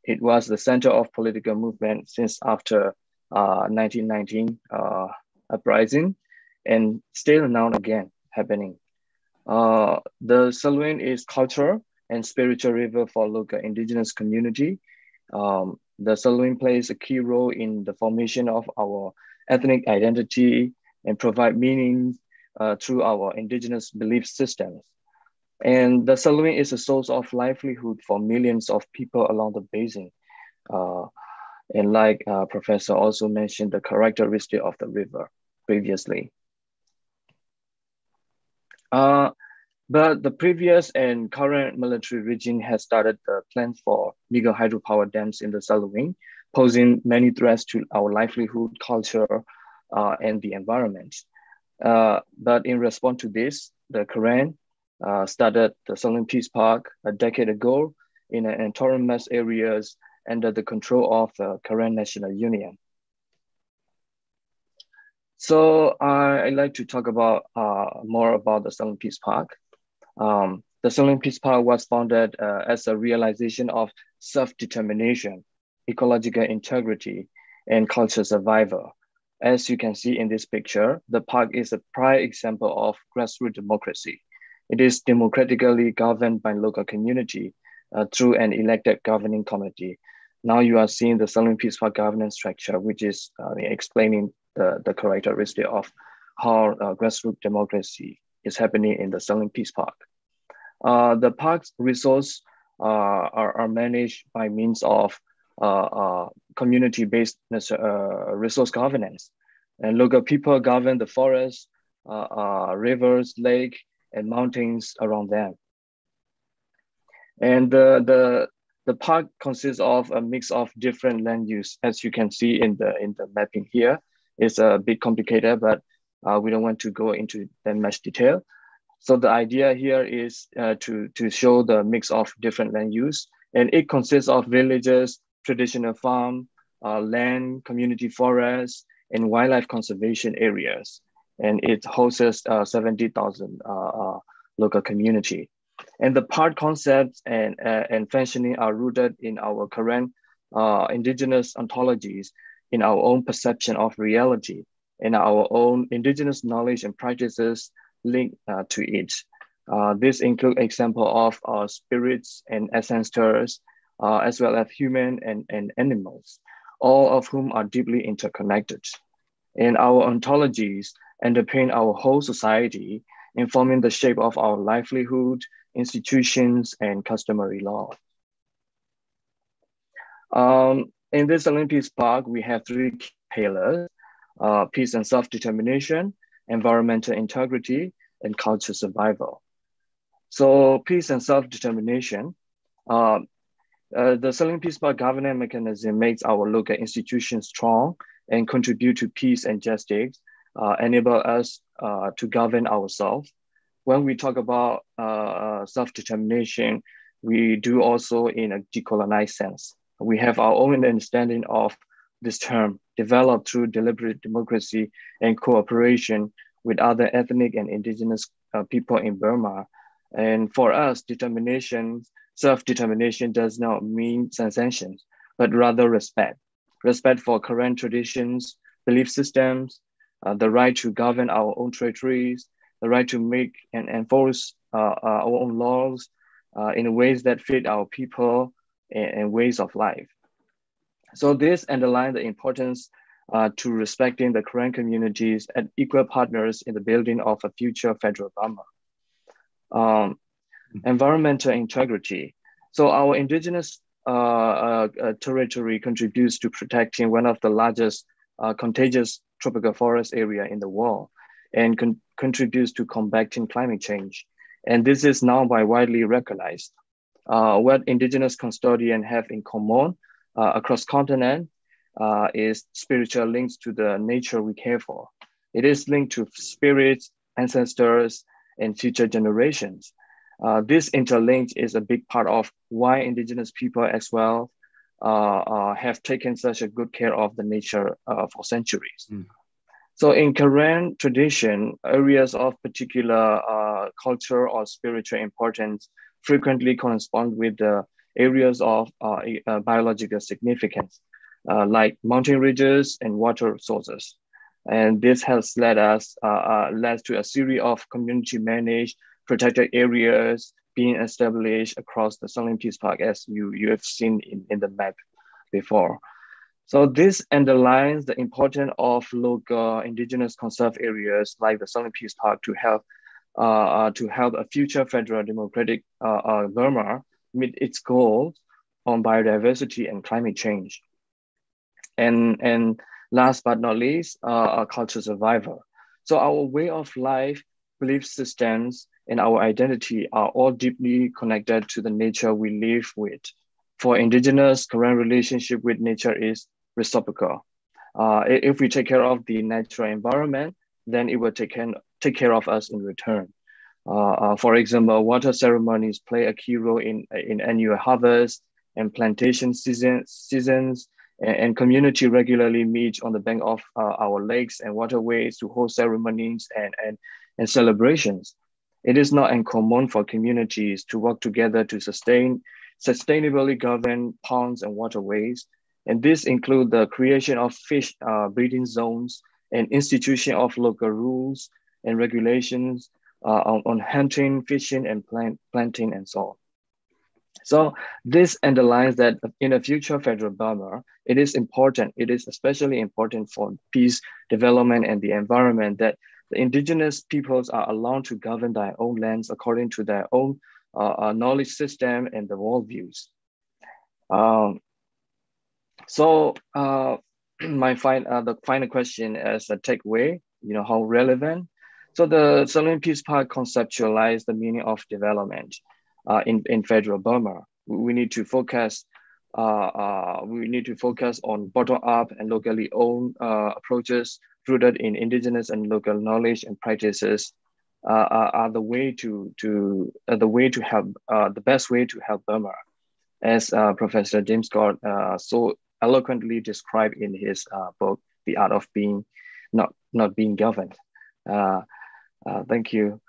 Speaker 6: It was the center of political movement since after uh, 1919 uh, uprising and still now again happening. Uh, the Salween is cultural and spiritual river for local indigenous community. Um, the Salween plays a key role in the formation of our ethnic identity and provide meaning uh, through our indigenous belief systems. And the Salween is a source of livelihood for millions of people along the basin. Uh, and like uh, Professor also mentioned the characteristic of the river previously. Uh, but the previous and current military regime has started the plans for mega hydropower dams in the Salween posing many threats to our livelihood, culture, uh, and the environment. Uh, but in response to this, the Karen uh, started the Salween Peace Park a decade ago in an autonomous areas under the control of the Karen National Union. So I'd like to talk about uh, more about the Salween Peace Park. Um, the Salween Peace Park was founded uh, as a realization of self-determination, ecological integrity, and cultural survival. As you can see in this picture, the park is a prime example of grassroots democracy. It is democratically governed by local community uh, through an elected governing committee. Now you are seeing the Salween Peace Park governance structure, which is uh, explaining the, the characteristic of how uh, grassroots democracy is happening in the Salween Peace Park. Uh, the park's resources uh, are, are managed by means of uh, uh, community-based resource governance. And local people govern the forests, rivers, lake, and mountains around them. And the, the, the park consists of a mix of different land use, as you can see in the, in the mapping here. It's a bit complicated, but uh, we don't want to go into that much detail. So the idea here is uh, to, to show the mix of different land use, and it consists of villages, traditional farm, uh, land, community forests, and wildlife conservation areas. And it hosts uh, 70,000 uh, uh, local community. And the part concepts and, and functioning are rooted in our Karen indigenous ontologies in our own perception of reality, in our own indigenous knowledge and practices linked uh, to it. Uh, this include example of uh, spirits and ancestors, uh, as well as human and, and animals, all of whom are deeply interconnected. And our ontologies underpin our whole society, informing the shape of our livelihood, institutions, and customary law. Um, in this Olympics Park, we have three pillars, uh, peace and self-determination, environmental integrity, and cultural survival. So peace and self-determination, uh, uh, the Salween Peace by governance mechanism makes our local institutions strong and contribute to peace and justice, uh, enable us uh, to govern ourselves. When we talk about uh, uh, self-determination, we do also in a decolonized sense we have our own understanding of this term developed through deliberate democracy and cooperation with other ethnic and indigenous uh, people in Burma. And for us, determination, self-determination does not mean sensations, but rather respect. Respect for Karen traditions, belief systems, uh, the right to govern our own territories, the right to make and enforce uh, uh our own laws uh, in ways that fit our people and, and ways of life. So this underlines the importance uh, to respecting the Karen communities and equal partners in the building of a future federal Burma. Um, environmental integrity. So our indigenous uh, uh, uh, territory contributes to protecting one of the largest uh, contagious tropical forest area in the world and con contributes to combating climate change. And this is now by widely recognized uh, what indigenous custodians have in common uh, across continent uh, is spiritual links to the nature we care for. It is linked to spirits, ancestors, and future generations. Uh, this interlink is a big part of why indigenous people as well uh, uh, have taken such a good care of the nature for centuries. Mm. So in Karen tradition, areas of particular culture or spiritual importance frequently correspond with the areas of uh, uh, biological significance, uh, like mountain ridges and water sources. And this has led us led to a series of community managed protected areas being established across the Salween Peace Park as you, you have seen in, in the map before. So this underlines the importance of local indigenous conserved areas like the Salween Peace Park to help uh, uh, to help a future federal democratic uh, Burma meet its goals on biodiversity and climate change. And, and last but not least, uh, cultural survival. So our way of life, belief systems, and our identity are all deeply connected to the nature we live with. For indigenous, current relationship with nature is reciprocal. Uh, if we take care of the natural environment, then it will take care, take care of us in return. Uh, uh, for example, water ceremonies play a key role in, in annual harvest and plantation season, seasons, and, and community regularly meet on the bank of uh, our lakes and waterways to hold ceremonies and, and, and celebrations. It is not uncommon for communities to work together to sustain sustainably govern ponds and waterways. And this include the creation of fish uh, breeding zones and institution of local rules and regulations on, on hunting, fishing, and plant, planting, and so on. So this underlines that in a future federal Burma, it is important, it is especially important for peace, development, and the environment that the indigenous peoples are allowed to govern their own lands according to their own uh, uh, knowledge system and the worldviews. Um, so uh, my fin- uh, the final question as a takeaway, you know, how relevant. So the Salween Peace Park conceptualized the meaning of development uh, in, in federal Burma. We need to focus uh, uh, we need to focus on bottom-up and locally owned uh, approaches rooted in indigenous and local knowledge and practices uh, are, are, the way to to uh, the way to help the best way to help Burma, as Professor James Scott so eloquently described in his book, The Art of Being Not Not Being Governed. Thank you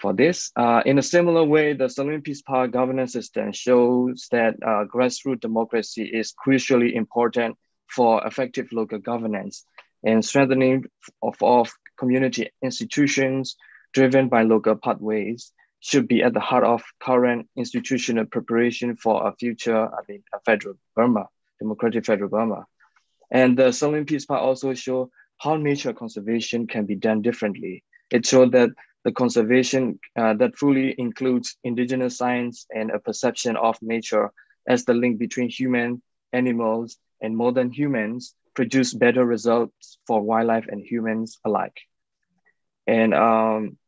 Speaker 6: for this. Uh, in a similar way, the Salween Peace Park governance system shows that uh, grassroots democracy is crucially important for effective local governance and strengthening of, of community institutions driven by local pathways should be at the heart of current institutional preparation for a future, I mean, a federal Burma, democratic federal Burma. And the Salween Peace Park also show how nature conservation can be done differently. It showed that the conservation uh, that fully includes indigenous science and a perception of nature as the link between human, animals, and modern humans produce better results for wildlife and humans alike. And um,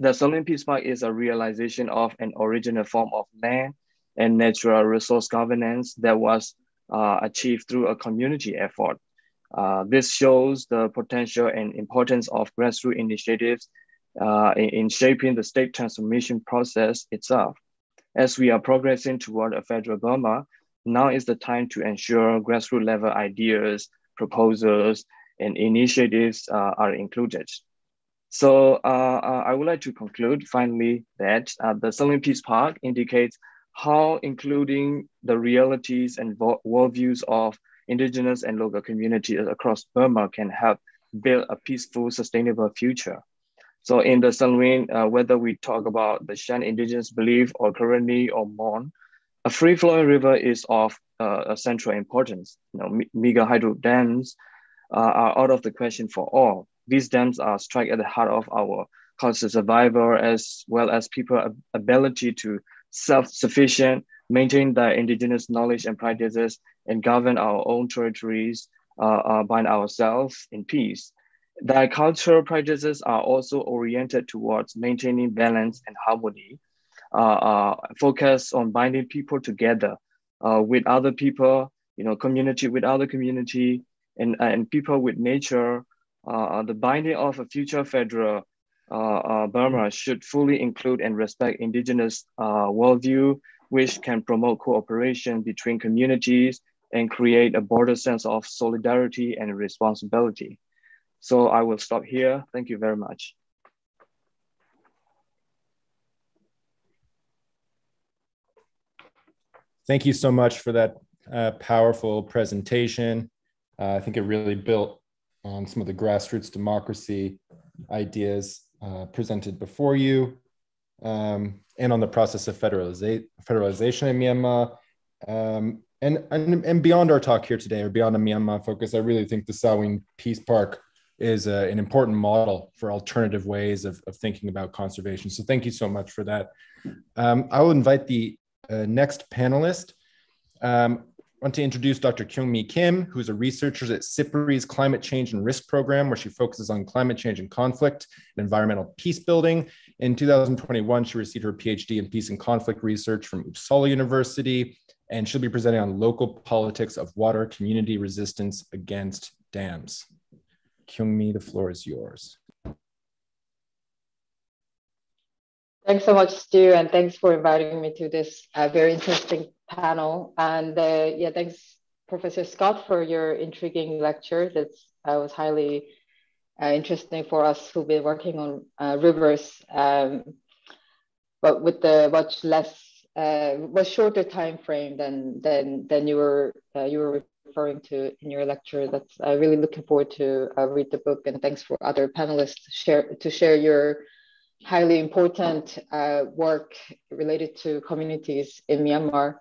Speaker 6: the Salween Peace Park is a realization of an original form of land and natural resource governance that was uh, achieved through a community effort. Uh, this shows the potential and importance of grassroots initiatives uh, in, in, shaping the state transformation process itself. As we are progressing toward a federal Burma, now is the time to ensure grassroots level ideas, proposals, and initiatives uh, are included. So uh, uh I would like to conclude finally that uh, the Salween Peace Park indicates how including the realities and worldviews of indigenous and local communities across Burma can help build a peaceful, sustainable future. So in the Salween, uh, whether we talk about the Shan indigenous belief or Karenni or Mon, a free-flowing river is of uh, a central importance. You know, mega hydro dams uh, are out of the question for all. These dams are strike at the heart of our cultural survival as well as people's ability to self-sufficient, maintain their indigenous knowledge and practices, and govern our own territories uh, uh, by ourselves in peace. Their cultural practices are also oriented towards maintaining balance and harmony, uh, uh, focus on binding people together uh, with other people, you know, community with other community, and, and people with nature. Uh, the binding of a future federal uh, uh, Burma should fully include and respect indigenous worldview, which can promote cooperation between communities and create a broader sense of solidarity and responsibility. So I will stop here. Thank you very much.
Speaker 4: Thank you so much for that uh, powerful presentation. Uh, I think it really built on some of the grassroots democracy ideas uh, presented before you um, and on the process of federaliza federalization in Myanmar. Um, and, and, and beyond our talk here today or beyond a Myanmar focus, I really think the Salween Peace Park is a, an important model for alternative ways of, of thinking about conservation. So thank you so much for that. Um, I will invite the uh, next panelist. Um, I want to introduce Dr. Kyungmee Kim, who's a researcher at SIPRI's Climate Change and Risk Program, where she focuses on climate change and conflict and environmental peace building. In 2021, she received her PhD in peace and conflict research from Uppsala University. And she'll be presenting on local politics of water community resistance against dams. Kyungmee, the floor is yours.
Speaker 7: Thanks so much, Stew, and thanks for inviting me to this uh, very interesting panel. And uh, yeah, thanks, Professor Scott, for your intriguing lecture. That uh, was highly uh, interesting for us who've been working on uh, rivers, um, but with the much less, uh, much shorter time frame than than than you were you were referring to in your lecture. That's uh, really looking forward to read the book, and thanks for other panelists share to share your highly important uh, work related to communities in Myanmar.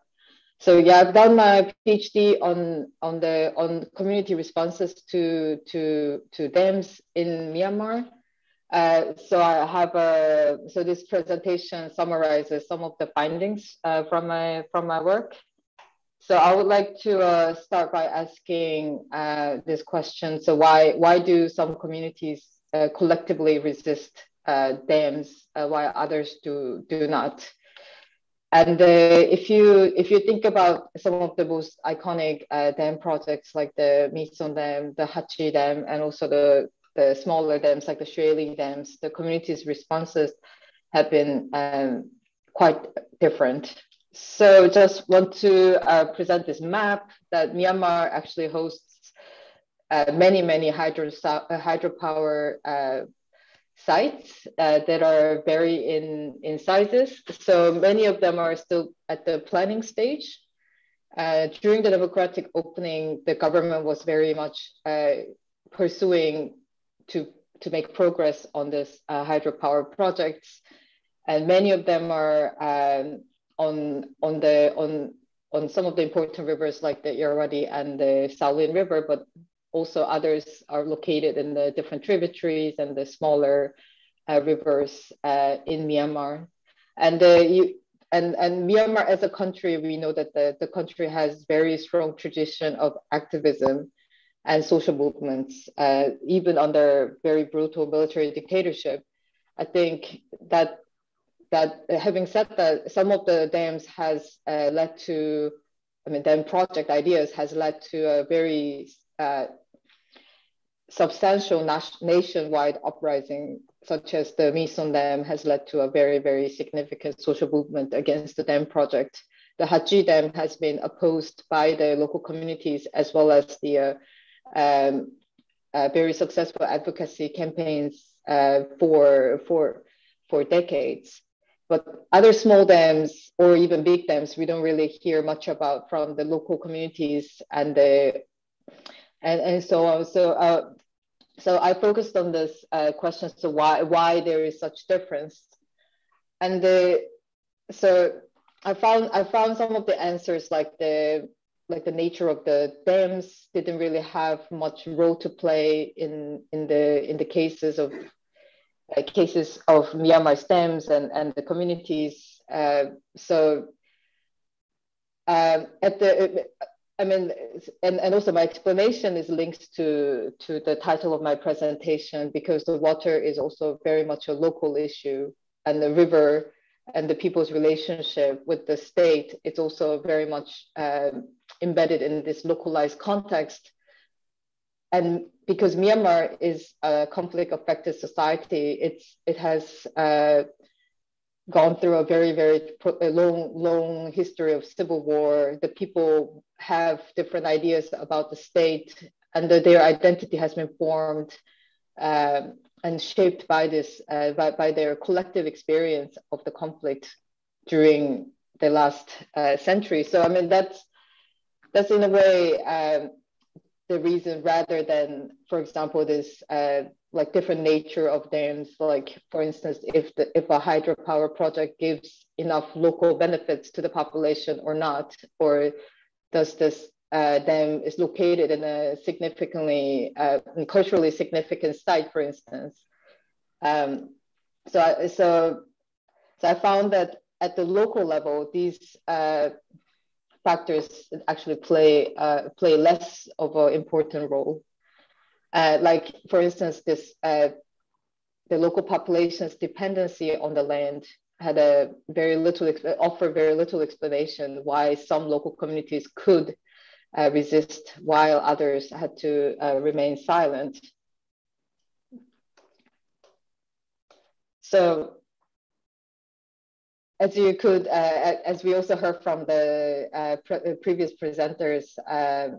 Speaker 7: So yeah, I've done my PhD on on the on community responses to to to dams in Myanmar. Uh, so I have a so this presentation summarizes some of the findings uh, from my from my work. So I would like to uh, start by asking uh, this question. So why why do some communities uh, collectively resist uh, dams while others do do not. And uh, if you if you think about some of the most iconic uh, dam projects like the Myitsone Dam, the Hatgyi Dam, and also the the smaller dams like the Shweli dams, the community's responses have been um, quite different. So just want to uh, present this map that Myanmar actually hosts uh, many, many hydro, hydropower sites uh, that are vary in, in sizes. So many of them are still at the planning stage. Uh, during the democratic opening, the government was very much uh, pursuing to, to make progress on this uh, hydropower projects. And many of them are um, on, on, the, on, on some of the important rivers like the Irrawaddy and the Salween River, but also others are located in the different tributaries and the smaller uh, rivers uh, in Myanmar. And uh, you, and, and Myanmar as a country, we know that the, the country has very strong tradition of activism and social movements, uh, even under very brutal military dictatorship. I think that that having said that, some of the dams has uh, led to, I mean, dam project ideas has led to a very uh, substantial nationwide uprising, such as the Myitsone Dam, has led to a very, very significant social movement against the dam project. The Hatgyi Dam has been opposed by the local communities as well as the uh, um, uh, very successful advocacy campaigns uh, for, for, for decades. But other small dams or even big dams, we don't really hear much about from the local communities and the and, and so on. So uh, so I focused on this uh, question, so why, why there is such difference. And the, so I found, I found some of the answers like the, like the nature of the dams didn't really have much role to play in, in, the, in the cases of uh, cases of Myanmar dams and, and the communities. Uh, so um, at the I mean, and, and also my explanation is linked to, to the title of my presentation because the water is also very much a local issue and the river and the people's relationship with the state, it's also very much um, embedded in this localized context. And because Myanmar is a conflict affected society, it's, it has uh, gone through a very, very long, long history of civil war. The people have different ideas about the state, and the, their identity has been formed um, and shaped by this, uh, by, by their collective experience of the conflict during the last uh, century. So, I mean, that's that's in a way um, the reason, rather than, for example, this uh, like different nature of dams. Like for instance, if the, if a hydropower project gives enough local benefits to the population or not, or does this uh, dam is located in a significantly uh, culturally significant site, for instance. Um, so, I, so, so I found that at the local level, these uh, factors actually play uh, play less of an important role. Uh, like for instance, this uh, the local population's dependency on the land had a very little offer very little explanation why some local communities could uh, resist while others had to uh, remain silent. So as you could, uh, as we also heard from the uh, pre uh, previous presenters, uh,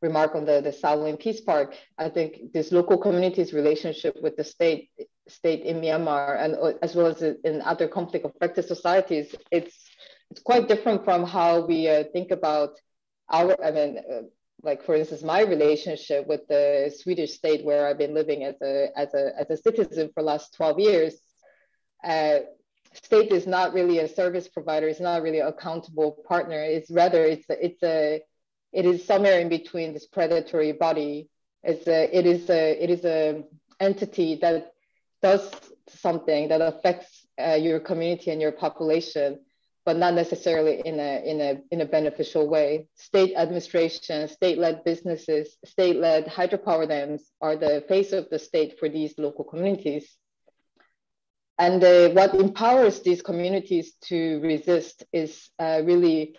Speaker 7: remark on the, the Salween Peace Park, I think this local community's relationship with the state state in Myanmar and as well as in other conflict affected societies, it's it's quite different from how we think about our, I mean, uh, like for instance, my relationship with the Swedish state where I've been living as a, as a, as a citizen for last 12 years, uh, state is not really a service provider. It's not really accountable partner. It's rather, it's a, it's a, it is somewhere in between this predatory body. It's a, it is a, it is a entity that does something that affects uh, your community and your population but not necessarily in a, in a, in a beneficial way. State administration, state-led businesses, state-led hydropower dams are the face of the state for these local communities. And uh, what empowers these communities to resist is uh, really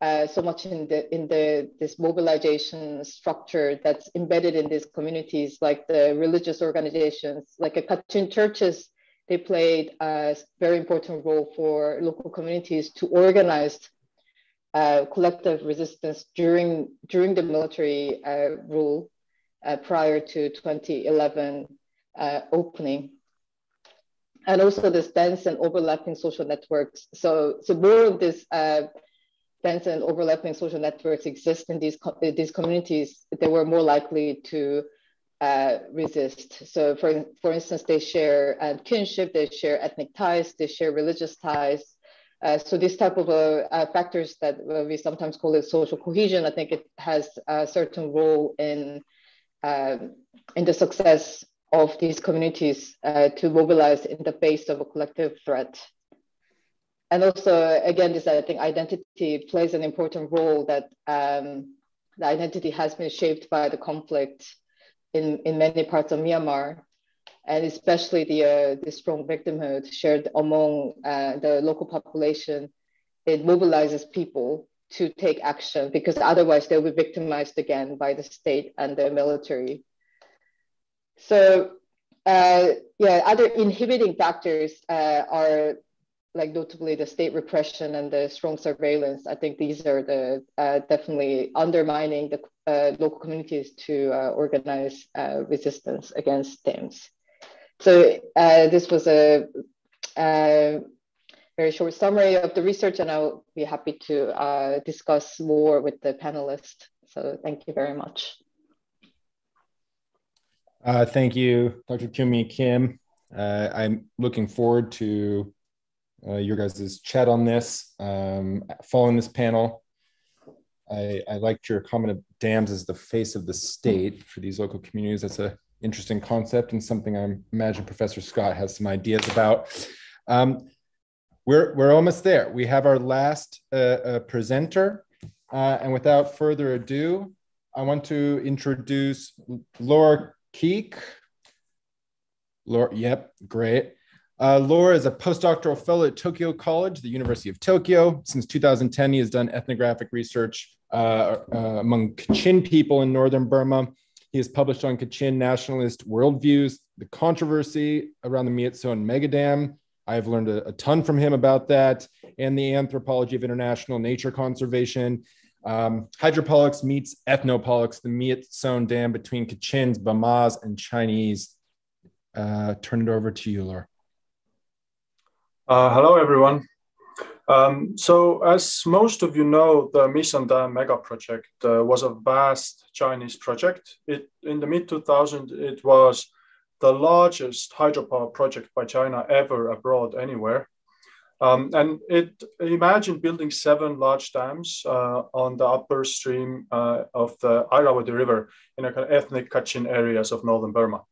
Speaker 7: uh, so much in the in the this mobilization structure that's embedded in these communities, like the religious organizations, like a Kachin churches they played a very important role for local communities to organize uh, collective resistance during, during the military uh, rule uh, prior to 2011 uh, opening. And also this dense and overlapping social networks. So, so more of this uh, dense and overlapping social networks exist in these, these communities, they were more likely to uh, resist. So for, for instance, they share uh, kinship, they share ethnic ties, they share religious ties. Uh, so these type of uh, uh, factors that we sometimes call it social cohesion, I think it has a certain role in, um, in the success of these communities to mobilize in the face of a collective threat. And also, again, this I think identity plays an important role that um, the identity has been shaped by the conflict in, in many parts of Myanmar, and especially the, uh, the strong victimhood shared among uh, the local population, it mobilizes people to take action because otherwise they'll be victimized again by the state and the military. So uh, yeah, other inhibiting factors uh, are like notably the state repression and the strong surveillance. I think these are the uh, definitely undermining the uh, local communities to uh, organize uh, resistance against dams. So uh, this was a, a, very short summary of the research and I'll be happy to uh, discuss more with the panelists. So thank you very much.
Speaker 4: thank you, Dr. Kyungmee Kim. I'm looking forward to uh, your guys' chat on this, um, following this panel. I, I liked your comment of dams as the face of the state for these local communities. That's an interesting concept and something I imagine Professor Scott has some ideas about. Um, we're, we're almost there. We have our last uh, uh, presenter. Uh, and without further ado, I want to introduce Laur Kiik. Laur, yep, great. Uh, Laur is a postdoctoral fellow at Tokyo College, the University of Tokyo. Since 2010, he has done ethnographic research uh, uh, among Kachin people in northern Burma. He has published on Kachin nationalist worldviews, the controversy around the Myitsone megadam. I've learned a, a, ton from him about that, and the anthropology of international nature conservation. Um, meets ethnopolitics, the Myitsone Dam between Kachins, Bamas, and Chinese. Uh, turn it over to you, Laur.
Speaker 8: Uh, hello, everyone. Um, so as most of you know, the Myitsone Dam mega project uh, was a vast Chinese project. It, in the mid 2000s, it was the largest hydropower project by China ever abroad anywhere. Um, and it imagined building seven large dams uh, on the upper stream uh, of the Irrawaddy River in a kind of ethnic Kachin areas of northern Burma.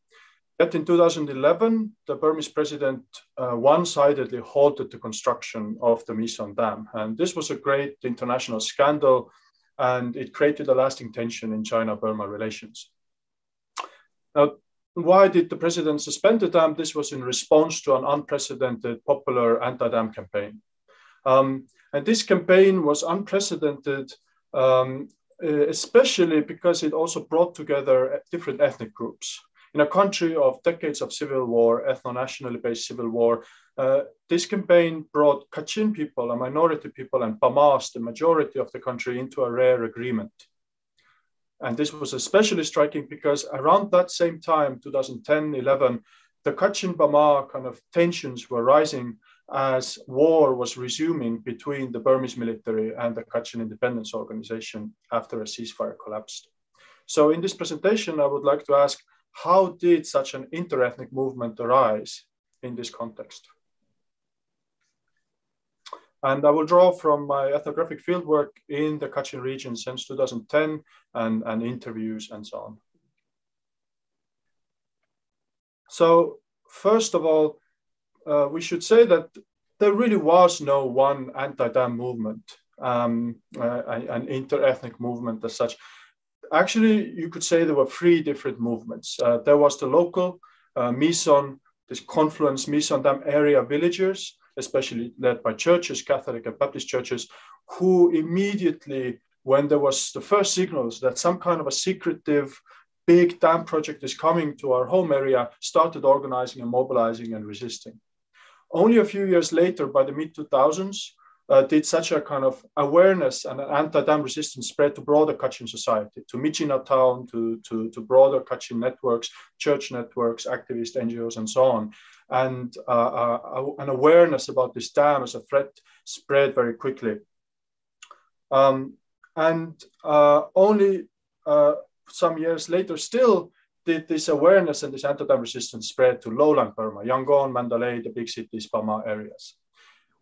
Speaker 8: Yet in 2011, the Burmese president uh, one-sidedly halted the construction of the Myitsone Dam. And this was a great international scandal, and it created a lasting tension in China-Burma relations. Now, why did the president suspend the dam? This was in response to an unprecedented popular anti-dam campaign. Um, and this campaign was unprecedented, um, especially because it also brought together different ethnic groups. In a country of decades of civil war, ethno-nationally based civil war, uh, this campaign brought Kachin people, a minority people, and Bamas, the majority of the country, into a rare agreement. And this was especially striking because around that same time, 2010, 11, the Kachin Bama kind of tensions were rising as war was resuming between the Burmese military and the Kachin Independence Organization after a ceasefire collapsed. So in this presentation, I would like to ask, how did such an interethnic movement arise in this context? And I will draw from my ethnographic fieldwork in the Kachin region since 2010 and, and interviews and so on. So first of all, uh, we should say that there really was no one anti-dam movement, um, uh, an inter-ethnic movement as such. Actually, you could say there were three different movements. Uh, there was the local uh, Myitsone, this confluence Myitsone Dam area villagers, especially led by churches, Catholic and Baptist churches, who immediately, when there was the first signals that some kind of a secretive big dam project is coming to our home area, started organizing and mobilizing and resisting. Only a few years later, by the mid 2000s, uh, did such a kind of awareness and anti-dam resistance spread to broader Kachin society, to Myitkyina town, to, to, to broader Kachin networks, church networks, activist NGOs, and so on. And uh, uh, an awareness about this dam as a threat spread very quickly. Um, and uh, only uh, some years later, still did this awareness and this anti-dam resistance spread to lowland Burma, Yangon, Mandalay, the big cities, Bama areas.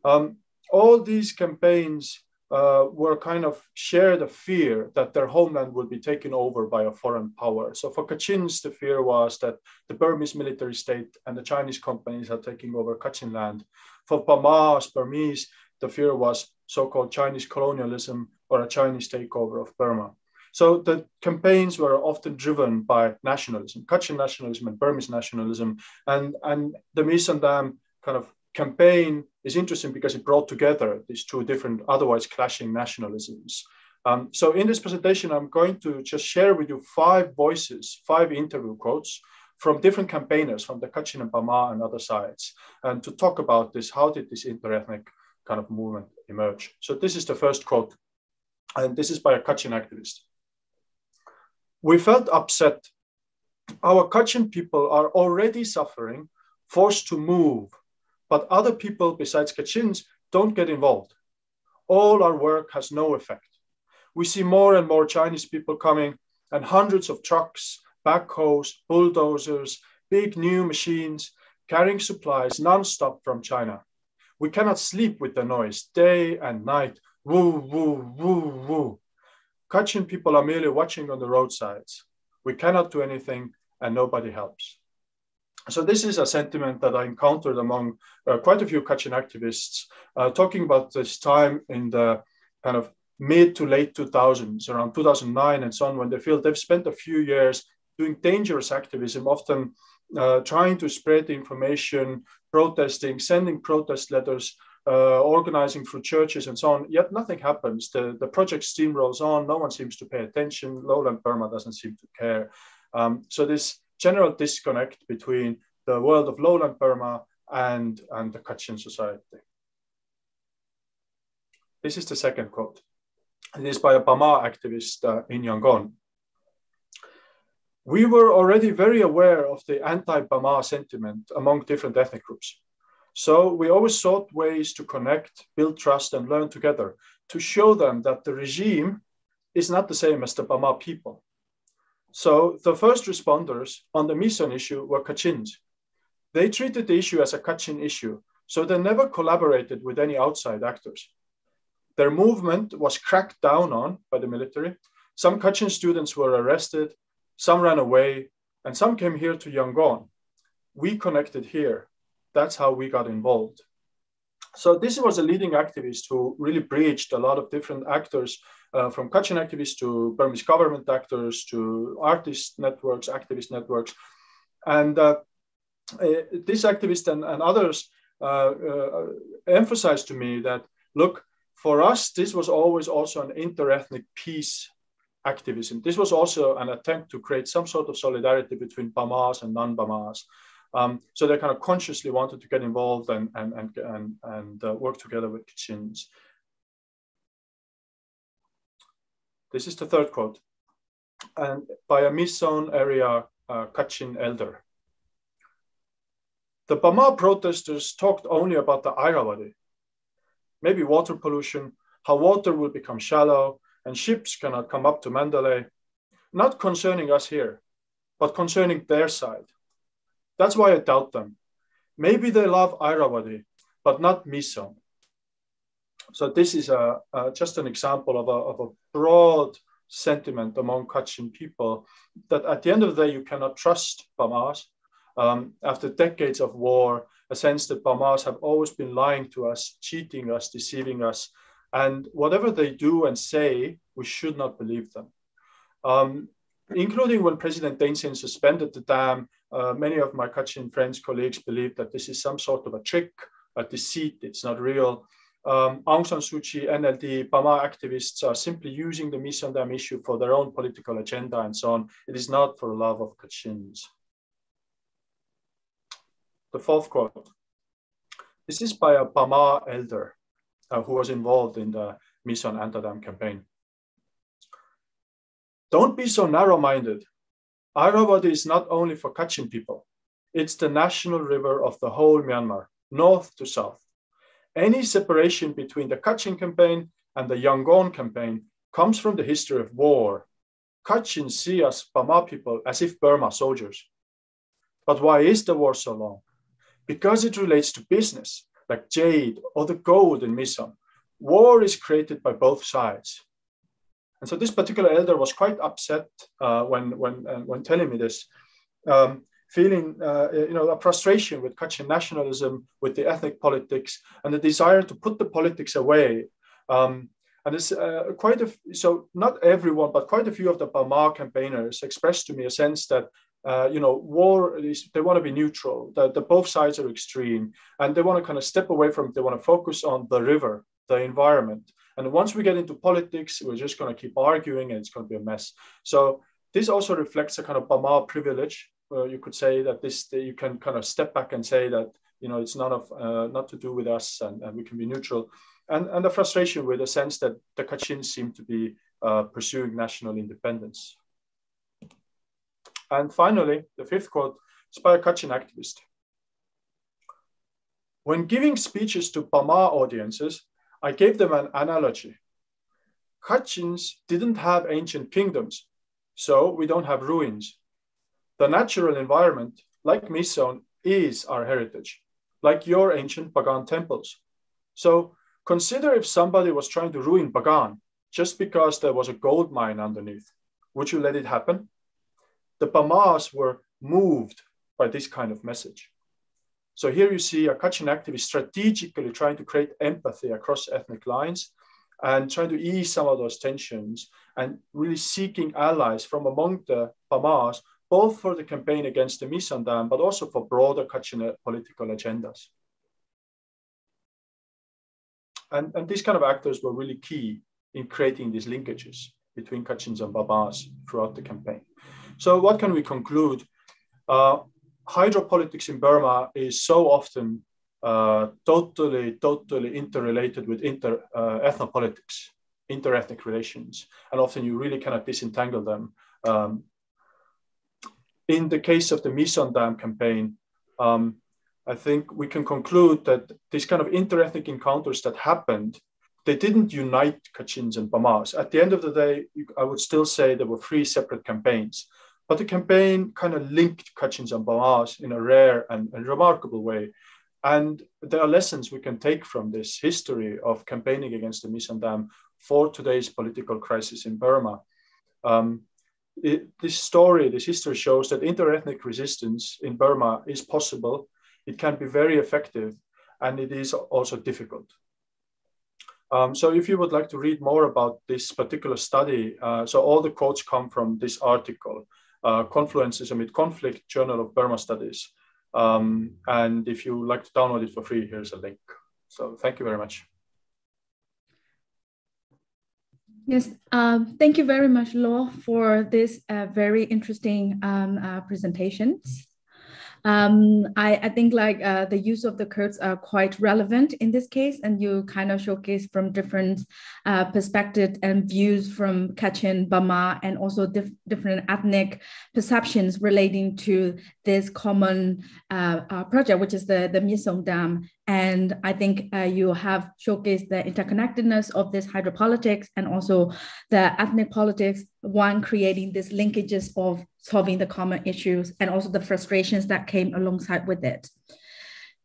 Speaker 8: Um, all these campaigns uh, were kind of shared a fear that their homeland would be taken over by a foreign power. So for Kachins, the fear was that the Burmese military state and the Chinese companies are taking over Kachin land. For Bamas, Burmese, the fear was so-called Chinese colonialism or a Chinese takeover of Burma. So the campaigns were often driven by nationalism, Kachin nationalism and Burmese nationalism. And, and the Myitsone Dam kind of campaign is interesting because it brought together these two different, otherwise clashing nationalisms. Um, so in this presentation, I'm going to just share with you five voices, five interview quotes from different campaigners from the Kachin and Bama and other sides, and to talk about this, how did this interethnic kind of movement emerge? So this is the first quote, and this is by a Kachin activist. We felt upset. Our Kachin people are already suffering, forced to move, but other people besides Kachins don't get involved. All our work has no effect. We see more and more Chinese people coming and hundreds of trucks, backhoes, bulldozers, big new machines carrying supplies nonstop from China. We cannot sleep with the noise day and night. Woo, woo, woo, woo. Kachin people are merely watching on the roadsides. We cannot do anything and nobody helps. So this is a sentiment that I encountered among uh, quite a few Kachin activists uh, talking about this time in the kind of mid to late 2000s, around 2009 and so on, when they feel they've spent a few years doing dangerous activism, often uh, trying to spread information, protesting, sending protest letters, uh, organizing through churches and so on, yet nothing happens. The, the project steamrolls on, no one seems to pay attention, Lowland Burma doesn't seem to care. Um, so this general disconnect between the world of lowland Burma and, and the Kachin society. This is the second quote. It is by a Bama activist uh, in Yangon. We were already very aware of the anti-Bama sentiment among different ethnic groups. So we always sought ways to connect, build trust, and learn together to show them that the regime is not the same as the Bama people. So the first responders on the Myitsone issue were Kachins. They treated the issue as a Kachin issue, so they never collaborated with any outside actors. Their movement was cracked down on by the military. Some Kachin students were arrested, some ran away, and some came here to Yangon. We connected here. That's how we got involved. So this was a leading activist who really breached a lot of different actors uh, from Kachin activists to Burmese government actors to artist networks, activist networks. And uh, uh, this activist and, and others uh, emphasized to me that, look, for us, this was always also an interethnic peace activism. This was also an attempt to create some sort of solidarity between Bamas and non-Bamas. Um, so they kind of consciously wanted to get involved and, and, and, and, and uh, work together with Kachins. This is the third quote. And by a Myitsone area uh, Kachin elder. The Bama protesters talked only about the Irrawaddy, maybe water pollution, how water will become shallow and ships cannot come up to Mandalay, not concerning us here, but concerning their side. That's why I doubt them. Maybe they love Irrawaddy, but not Myitsone. So this is a, a, just an example of a, of a broad sentiment among Kachin people that at the end of the day, you cannot trust Bamas. Um, after decades of war, a sense that Bamas have always been lying to us, cheating us, deceiving us. And whatever they do and say, we should not believe them. Um, including when President Thein suspended the dam, uh, many of my Kachin friends, colleagues believe that this is some sort of a trick, a deceit, it's not real um, Aung San Suu Kyi, NLD, Bama activists are simply using the Myitsone Dam issue for their own political agenda and so on. It is not for the love of Kachins. The fourth quote. This is by a Bama elder uh, who was involved in the Myitsone anti-dam campaign. Don't be so narrow-minded. Irrawaddy is not only for Kachin people. It's the national river of the whole Myanmar, north to south. Any separation between the Kachin campaign and the Yangon campaign comes from the history of war. Kachin see us Bama people as if Burma soldiers. But why is the war so long? Because it relates to business, like jade or the gold in Myitsone. War is created by both sides. And so this particular elder was quite upset uh, when, when, uh, when telling me this. Um, feeling uh, you know a frustration with Kachin nationalism, with the ethnic politics, and the desire to put the politics away. Um, and it's uh, quite a so not everyone, but quite a few of the Bama campaigners expressed to me a sense that uh, you know war is they want to be neutral. That the both sides are extreme, and they want to kind of step away from. They want to focus on the river, the environment. And once we get into politics, we're just going to keep arguing, and it's going to be a mess. So this also reflects a kind of Bama privilege uh, you could say that this you can kind of step back and say that you know it's none of uh, not to do with us and, and we can be neutral. And and the frustration with the sense that the Kachin seem to be uh, pursuing national independence. And finally the fifth quote is by a Kachin activist. When giving speeches to Bama audiences I gave them an analogy. Kachins didn't have ancient kingdoms so we don't have ruins the natural environment, like Myitsone, is our heritage, like your ancient Bagan temples. So consider if somebody was trying to ruin Bagan just because there was a gold mine underneath. Would you let it happen? The Bamas were moved by this kind of message. So here you see a Kachin activist strategically trying to create empathy across ethnic lines and trying to ease some of those tensions and really seeking allies from among the Bamas both for the campaign against the Myitsone Dam, but also for broader Kachin political agendas. And, and these kind of actors were really key in creating these linkages between Kachins and Bamas throughout the campaign. So what can we conclude? Uh, hydropolitics in Burma is so often uh, totally, totally interrelated with inter uh, ethnopolitics, interethnic relations, and often you really cannot disentangle them. Um, in the case of the Myitsone Dam campaign, um, I think we can conclude that these kind of interethnic encounters that happened, they didn't unite Kachins and Bamas. At the end of the day, I would still say there were three separate campaigns, but the campaign kind of linked Kachins and Bamas in a rare and, and remarkable way. And there are lessons we can take from this history of campaigning against the Myitsone Dam for today's political crisis in Burma. Um, it, this story, this history shows that interethnic resistance in Burma is possible. It can be very effective, and it is also difficult. Um, so if you would like to read more about this particular study, uh, so all the quotes come from this article. uh, Confluences Amid Conflict, Journal of Burma Studies. Um, and if you like to download it for free, here's a link. So thank you very much.
Speaker 1: Yes, um, thank you very much, Law, for this uh, very interesting um, uh, presentations. Um, I, I, think like uh, the use of the Kurds are quite relevant in this case, and you kind of showcase from different uh, perspectives and views from Kachin, Bama, and also dif different ethnic perceptions relating to this common uh, uh project, which is the, the Myitsone Dam. And I think uh, you have showcased the interconnectedness of this hydropolitics and also the ethnic politics, one creating these linkages of solving the common issues and also the frustrations that came alongside with it.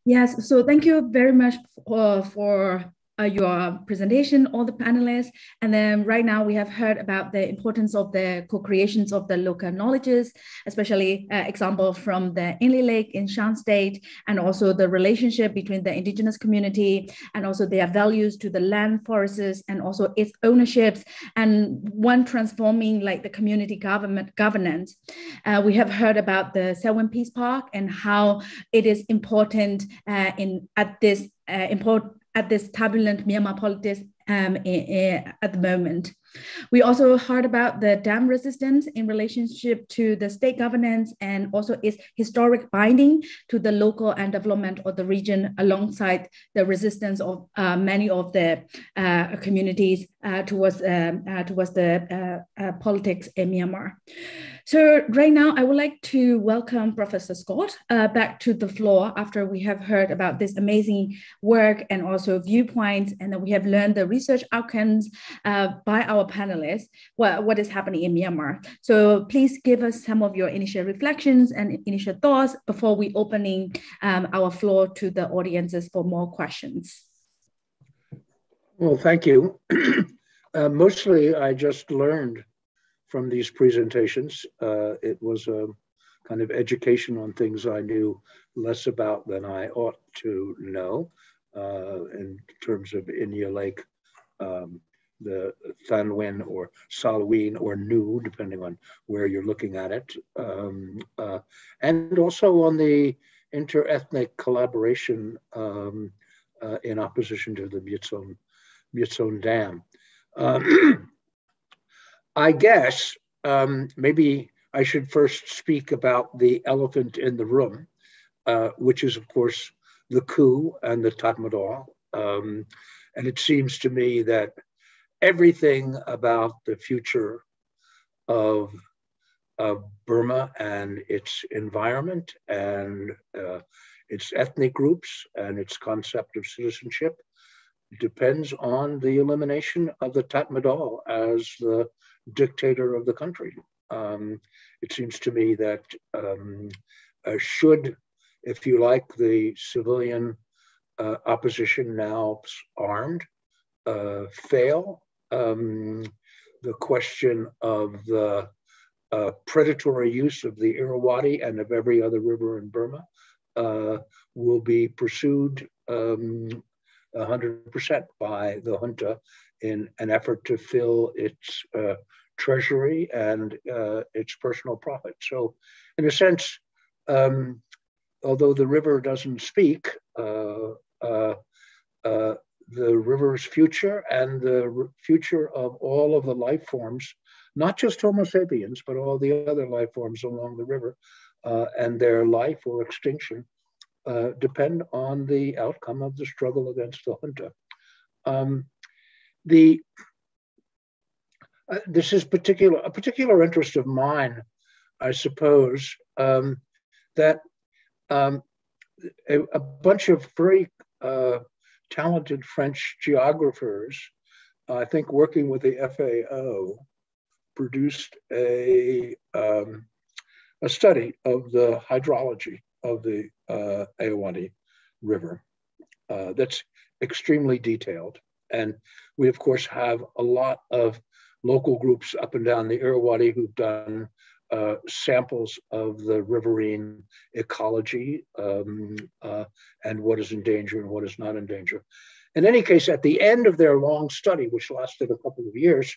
Speaker 1: Yes, so thank you very much uh, for, for uh, your presentation, all the panelists. And then right now we have heard about the importance of the co-creations of the local knowledges, especially uh, example from the Inlay Lake in Shan State, and also the relationship between the indigenous community and also their values to the land forests and also its ownerships and one transforming like the community government governance. Uh, we have heard about the Salween Peace Park and how it is important uh, in at this uh, important at this turbulent Myanmar politics um, at the moment. We also heard about the dam resistance in relationship to the state governance and also its historic binding to the local and development of the region alongside the resistance of uh, many of the uh, communities uh, towards, um, uh, towards the uh, uh, politics in Myanmar. So right now, I would like to welcome Professor Scott uh, back to the floor after we have heard about this amazing work and also viewpoints, and we have learned the research outcomes uh, by our panelists, what, what is happening in Myanmar. So please give us some of your initial reflections and initial thoughts before we opening um, our floor to the audiences for more questions.
Speaker 3: Well, thank you. uh, mostly I just learned from these presentations. Uh, it was a kind of education on things I knew less about than I ought to know uh, in terms of Inlay Lake, um, the Thanlwin or Salween or Nu, depending on where you're looking at it. Um, uh, and also on the inter-ethnic collaboration um, uh, in opposition to the Myitsone, Myitsone Dam. I guess um, maybe I should first speak about the elephant in the room, uh, which is, of course, the coup and the Tatmadaw. Um, and it seems to me that everything about the future of, of Burma and its environment and uh, its ethnic groups and its concept of citizenship depends on the elimination of the Tatmadaw as the dictator of the country. Um, it seems to me that um, uh, should, if you like, the civilian uh, opposition now armed uh, fail, um, the question of the uh, predatory use of the Irrawaddy and of every other river in Burma uh, will be pursued 100% um, by the junta in an effort to fill its uh, treasury and uh, its personal profit. So, in a sense, um, although the river doesn't speak, uh, uh, uh the river's future and the future of all of the life forms, not just Homo sapiens, but all the other life forms along the river, uh, and their life or extinction uh, depend on the outcome of the struggle against the junta. Um, the uh, this is particular a particular interest of mine, I suppose, um, that um, a, a, bunch of very uh, talented French geographers, I think working with the FAO, produced a, um, a study of the hydrology of the uh, Ayeyarwady River uh, that's extremely detailed. And we, of course, have a lot of local groups up and down the Irrawaddy who've done uh, samples of the riverine ecology um, uh, and what is in danger and what is not in danger. In any case, at the end of their long study, which lasted a couple of years,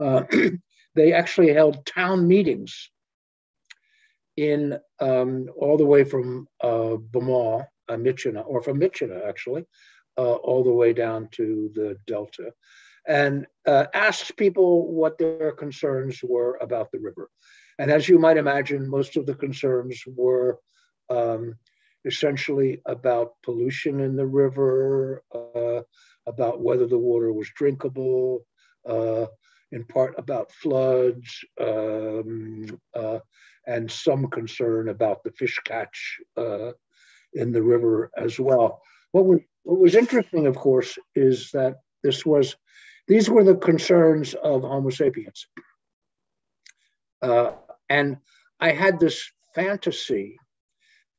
Speaker 3: uh, they actually held town meetings in um, all the way from uh, Bhamo, uh, Myitkyina, or from Myitkyina actually, uh, all the way down to the Delta, and uh, asked people what their concerns were about the river. And as you might imagine, most of the concerns were um, essentially about pollution in the river, uh, about whether the water was drinkable, uh, in part about floods, um, uh, and some concern about the fish catch uh, in the river as well. What was, what was interesting, of course, is that this was, these were the concerns of Homo sapiens. Uh, and I had this fantasy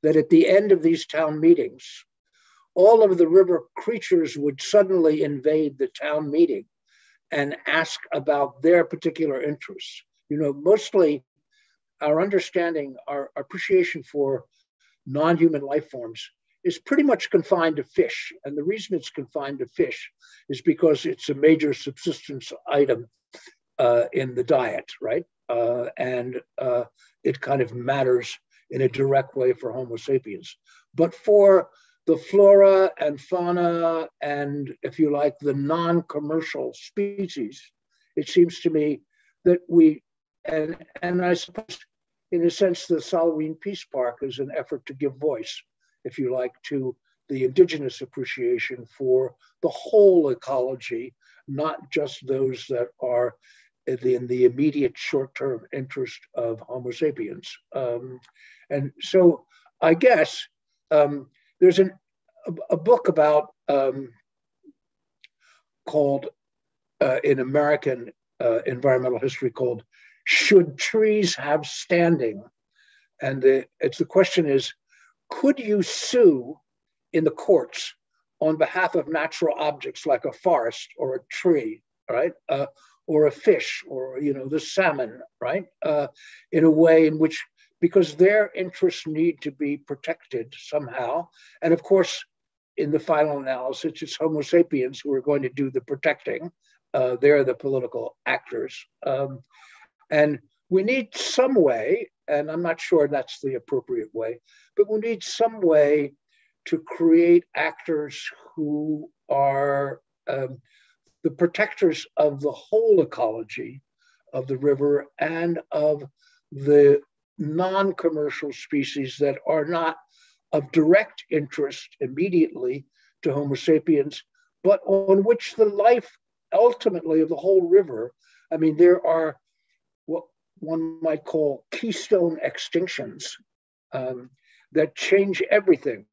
Speaker 3: that at the end of these town meetings, all of the river creatures would suddenly invade the town meeting and ask about their particular interests. You know, mostly our understanding, our appreciation for non human life forms is pretty much confined to fish. And the reason it's confined to fish is because it's a major subsistence item uh, in the diet, right? Uh, and uh, it kind of matters in a direct way for Homo sapiens. But for the flora and fauna, and if you like, the non commercial species, it seems to me that we, and, and I suppose in a sense, the Salween Peace Park is an effort to give voice, if you like, to the indigenous appreciation for the whole ecology, not just those that are in the immediate short-term interest of Homo sapiens. Um, and so I guess um, there's an, a, a, book about um, called uh, in American uh, environmental history called should trees have standing? And the, it's the question is, could you sue in the courts on behalf of natural objects like a forest or a tree, right? Uh, or a fish or, you know, the salmon, right? Uh, in a way in which, because their interests need to be protected somehow. And of course, in the final analysis, it's Homo sapiens who are going to do the protecting. Uh, they're the political actors. Um, and we need some way, and I'm not sure that's the appropriate way, but we need some way to create actors who are um, the protectors of the whole ecology of the river and of the non commercial species that are not of direct interest immediately to Homo sapiens, but on which the life ultimately of the whole river. I mean, there are one might call keystone extinctions um, that change everything.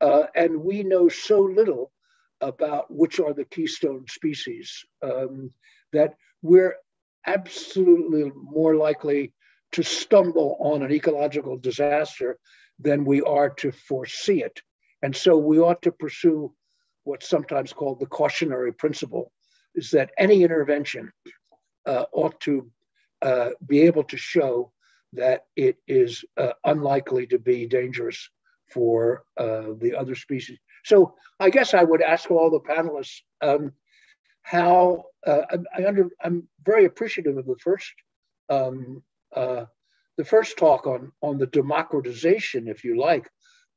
Speaker 3: Uh, and we know so little about which are the keystone species um, that we're absolutely more likely to stumble on an ecological disaster than we are to foresee it. And so we ought to pursue what's sometimes called the cautionary principle is that any intervention uh, ought to uh, be able to show that it is uh, unlikely to be dangerous for uh, the other species. So I guess I would ask all the panelists um, how uh, I, I under, I'm very appreciative of the first um, uh, the first talk on on the democratization, if you like,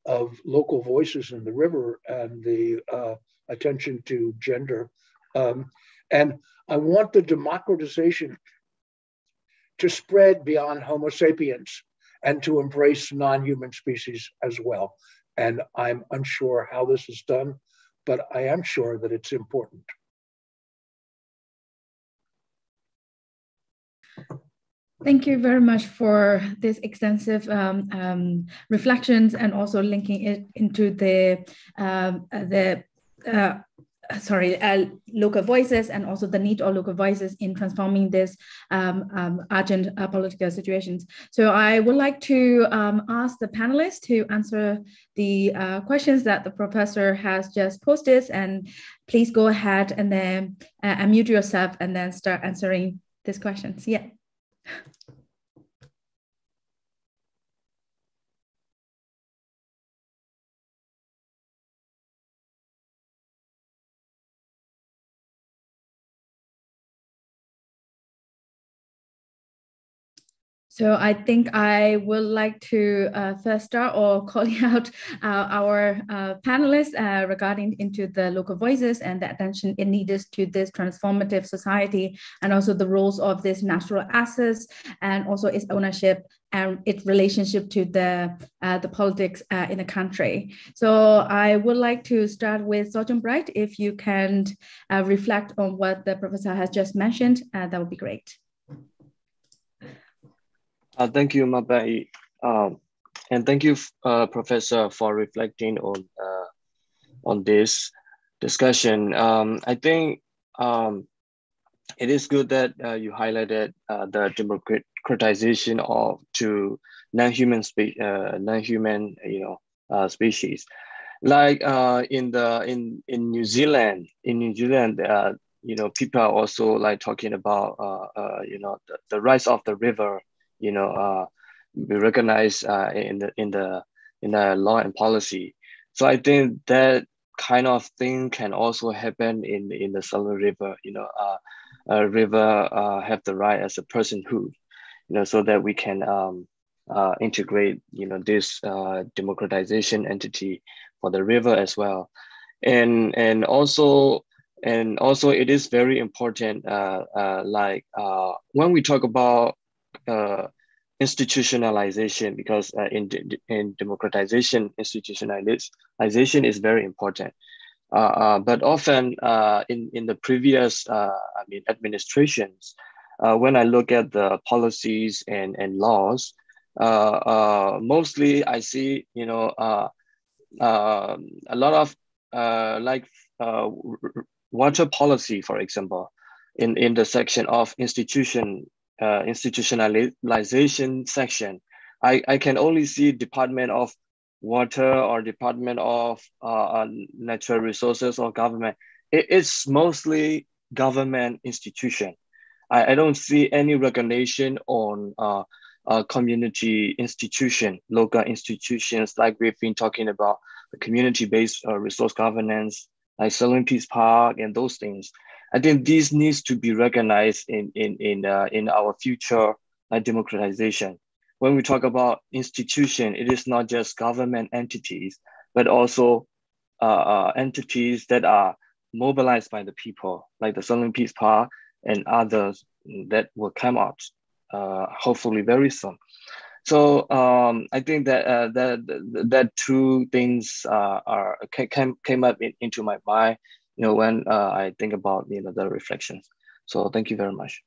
Speaker 3: of local voices in the river and the attention to gender. Um, and I want the democratization to spread beyond Homo sapiens and to embrace non human species as well. And I'm unsure how this is done, but I am sure that it's important.
Speaker 1: Thank you very much for this extensive um, um, reflections and also linking it into the um, the uh, sorry, uh, local voices and also the need of local voices in transforming this um, um, urgent uh, political situations. So I would like to um, ask the panelists to answer the uh, questions that the professor has just posted and please go ahead and then uh, unmute yourself and then start answering these questions. Yeah. So I think I would like to uh, first start or calling out uh, our uh, panelists uh, regarding into the local voices and the attention it needs to this transformative society and also the roles of this natural assets and also its ownership and its relationship to the uh, the politics uh, in the country. So I would like to start with Saw John Bright. If you can reflect on what the professor has just mentioned, that would be great.
Speaker 6: Uh, thank you, Mabai. Um, and thank you, uh, Professor, for reflecting on uh, on this discussion. Um, I think um, it is good that uh, you highlighted uh, the democratization of to non-human spe- uh, non-human you know uh, species. Like in the in in New Zealand, in New Zealand, you know, people are also like talking about you know the, the rise of the river you know, uh, be recognized uh, in the in the in the law and policy. So I think that kind of thing can also happen in in the Salween River. You know, uh, a river uh, have the right as a personhood. You know, so that we can um, uh, integrate you know this uh, democratization entity for the river as well, and and also and also it is very important. Uh, uh, like uh, when we talk about uh, institutionalization because uh, in, in democratization, institutionalization is very important. Uh, uh, but often uh, in, in the previous, uh, I mean, administrations, when I look at the policies and, and laws, mostly I see, you know, um, a lot of like water policy, for example, in, in the section of institution uh, institutionalization section, I, I can only see Department of Water or Department of uh, uh Natural Resources or government. It, it's mostly government institution. I, I don't see any recognition on uh, uh, community institution, local institutions like we've been talking about, the community-based uh, resource governance, like Salween Peace Park and those things. I think this needs to be recognized in in in uh, in our future uh, democratization. When we talk about institution, it is not just government entities, but also uh, uh entities that are mobilized by the people, like the Salween Peace Park and others that will come out uh, hopefully very soon. So um, I think that uh, that that two things are came came up in, into my mind you know, when uh, I think about, you know, the reflections. So thank you very much.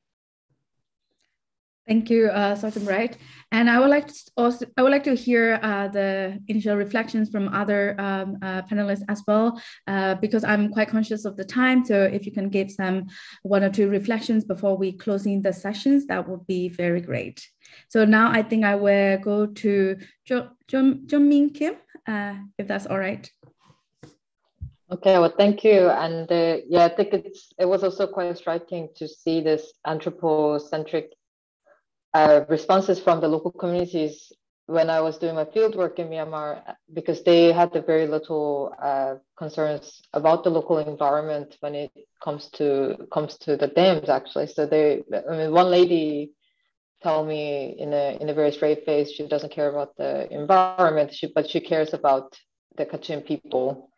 Speaker 1: Thank you, uh, Bright. And I would like to also I would like to hear uh, the initial reflections from other um, uh, panelists as well, uh, because I'm quite conscious of the time. So if you can give some one or two reflections before we closing the sessions, that would be very great. So now I think I will go to Kyungmee Kim, uh, if that's all right.
Speaker 7: Okay, well, thank you. And uh, yeah, I think it's it was also quite striking to see this anthropocentric uh, responses from the local communities when I was doing my field work in Myanmar, because they had very little uh, concerns about the local environment when it comes to comes to the dams. Actually, so they, I mean, one lady told me in a in a very straight face she doesn't care about the environment, she, but she cares about the Kachin people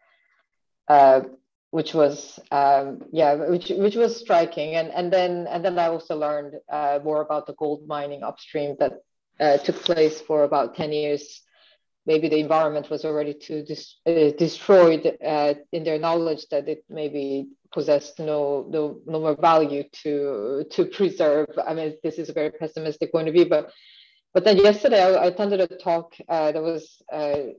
Speaker 7: uh, which was um, yeah, which which was striking. And and then and then I also learned uh, more about the gold mining upstream that uh, took place for about ten years. Maybe the environment was already too uh, destroyed uh, in their knowledge that it maybe possessed no, no no more value to to preserve. I mean, this is a very pessimistic point of view, but but then yesterday I, I attended a talk uh, that was uh,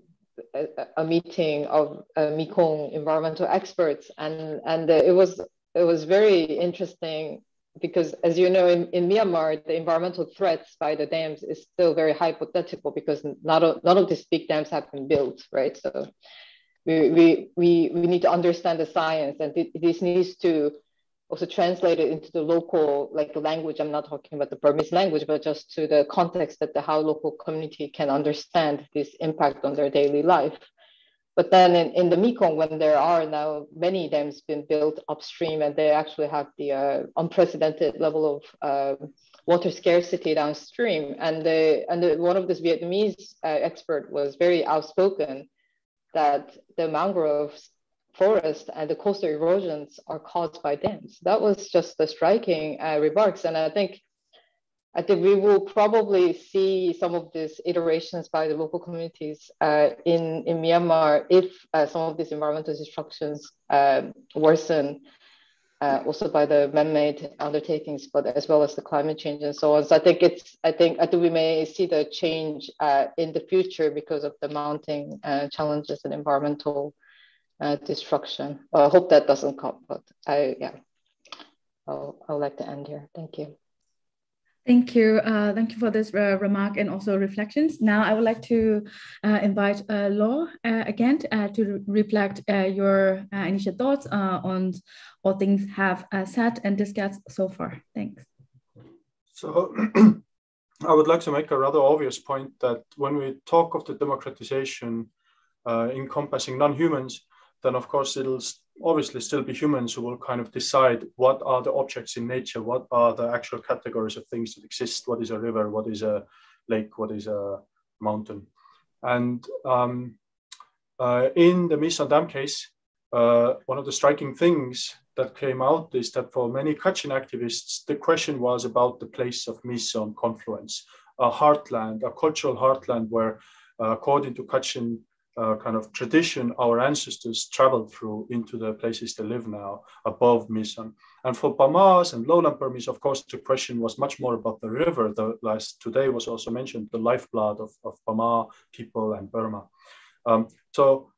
Speaker 7: a, a meeting of uh, Mekong environmental experts, and and uh, it was it was very interesting because, as you know, in, in Myanmar, the environmental threats by the dams is still very hypothetical because not none of these big dams have been built, right? So we we we, we need to understand the science, and this needs to also translated into the local like language i'm not talking about the burmese language but just to the context that the how local community can understand this impact on their daily life But then in, in the Mekong, when there are now many dams been built upstream and they actually have the uh, unprecedented level of uh, water scarcity downstream. And, the, and the, one of this Vietnamese uh, expert was very outspoken that the mangrove forest and the coastal erosions are caused by dams. That was just the striking uh, remarks. And I think I think we will probably see some of these iterations by the local communities uh, in, in Myanmar if uh, some of these environmental destructions um, worsen, uh, also by the man-made undertakings, but as well as the climate change and so on. So I think it's, I think, I think we may see the change uh, in the future because of the mounting uh, challenges and environmental uh, destruction. Well, I hope that doesn't come, but I, yeah, I'll, I would like to end here. Thank you.
Speaker 1: Thank you. Uh, thank you for this uh, remark and also reflections. Now I would like to uh, invite uh, Law uh, again uh, to reflect your initial thoughts on all things have said and discussed so far. Thanks.
Speaker 8: So I would like to make a rather obvious point that when we talk of the democratization encompassing non-humans, then of course it'll obviously still be humans who will kind of decide what are the objects in nature, what are the actual categories of things that exist, what is a river, what is a lake, what is a mountain. And um, uh, in the Myitsone Dam case, uh, one of the striking things that came out is that for many Kachin activists, the question was about the place of Myitsone confluence, a heartland, a cultural heartland where, uh, according to Kachin uh, kind of tradition our ancestors traveled through into the places they live now above Myitsone. And for Bamas and lowland Burmese, of course, the question was much more about the river. The last today was also mentioned the lifeblood of, of Bama people and Burma. Um, so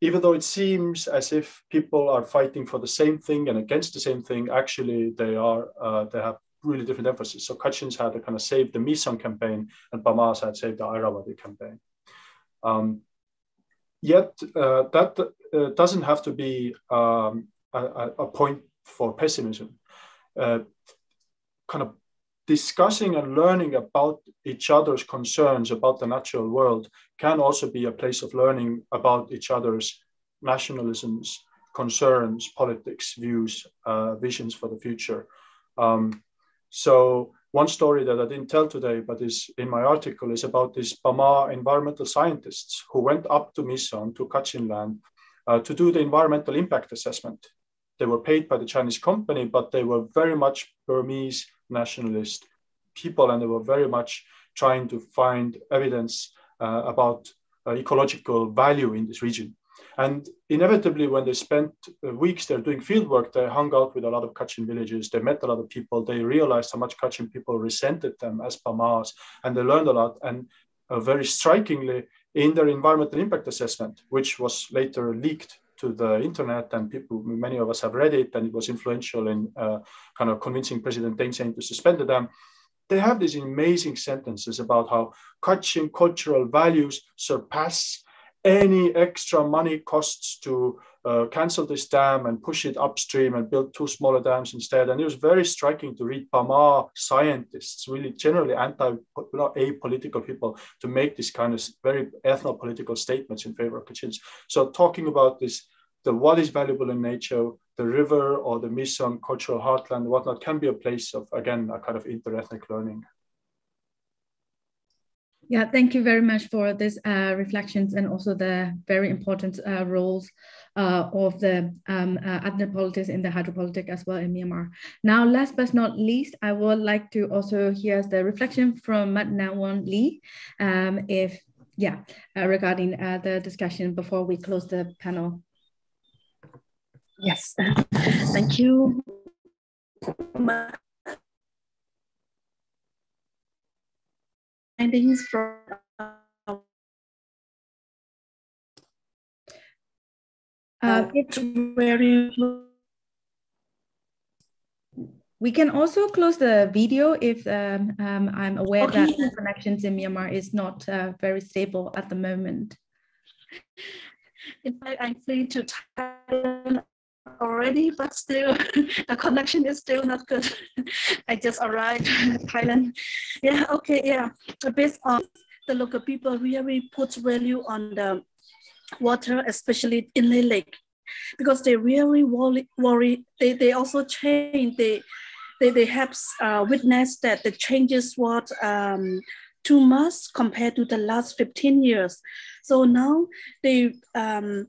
Speaker 8: even though it seems as if people are fighting for the same thing and against the same thing, actually they are uh, they have really different emphasis. So Kachins had to kind of save the Myitsone campaign and Bamas had saved the Irrawaddy campaign. Um, Yet uh, that uh, doesn't have to be um, a, a, point for pessimism. Uh, kind of discussing and learning about each other's concerns about the natural world can also be a place of learning about each other's nationalisms, concerns, politics, views, uh, visions for the future. Um, so one story that I didn't tell today, but is in my article, is about these Bama environmental scientists who went up to Myitsone, to Kachin land, uh, to do the environmental impact assessment. They were paid by the Chinese company, but they were very much Burmese nationalist people, and they were very much trying to find evidence uh, about uh, ecological value in this region. And inevitably, when they spent uh, weeks there doing field work, they hung out with a lot of Kachin villages. They met a lot of people. They realized how much Kachin people resented them as Bamas, and they learned a lot. And uh, very strikingly, in their environmental impact assessment, which was later leaked to the internet, and people, many of us have read it, and it was influential in uh, kind of convincing President Thein Sein to suspend the dam they have these amazing sentences about how Kachin cultural values surpass any extra money costs to uh, cancel this dam and push it upstream and build two smaller dams instead. And it was very striking to read Bama scientists, really generally anti-apolitical people, to make this kind of very ethno-political statements in favor of Kachins. So talking about this, the what is valuable in nature, the river or the Myitsone cultural heartland, whatnot, can be a place of, again, a kind of inter-ethnic learning.
Speaker 1: Yeah, thank you very much for this uh, reflections and also the very important uh, roles uh, of the um, uh, ethnopolitics in the hydropolitics as well in Myanmar. Now, last but not least, I would like to also hear the reflection from Matt Nang Won Lee, um, if yeah, uh, regarding uh, the discussion before we close the panel.
Speaker 5: Yes, thank you findings from
Speaker 1: uh, it's very we can also close the video if um, um, I'm aware okay. that the connections in Myanmar is not uh, very stable at the moment.
Speaker 5: In fact, I'm free to Thailand already, but still the connection is still not good. I just arrived in Thailand. Yeah, okay, yeah. Based on the local people really put value on the water, especially Inlay Lake, because they really worry. worry. They, they also change. They they, they have uh, witnessed that the changes was um, too much compared to the last 15 years. So now they um,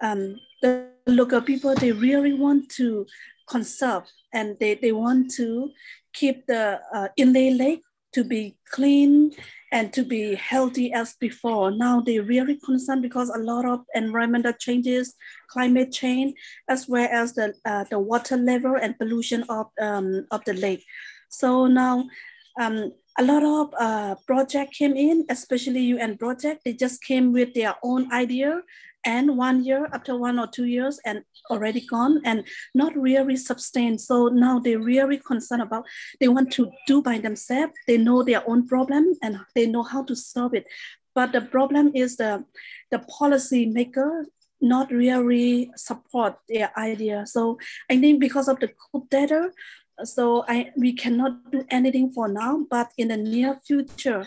Speaker 5: um, the local people they really want to conserve and they, they want to keep the uh, Inlay Lake to be clean and to be healthy as before. Now they really concerned because a lot of environmental changes, climate change, as well as the, uh, the water level and pollution of, um, of the lake. So now um, a lot of uh, project came in, especially UN project. They just came with their own idea and one year after one or two years and already gone and not really sustained. So now they really concerned about, they want to do by themselves. They know their own problem and they know how to solve it. But the problem is the, the policy maker not really support their idea. So I think because of the coup data, so I, we cannot do anything for now, but in the near future,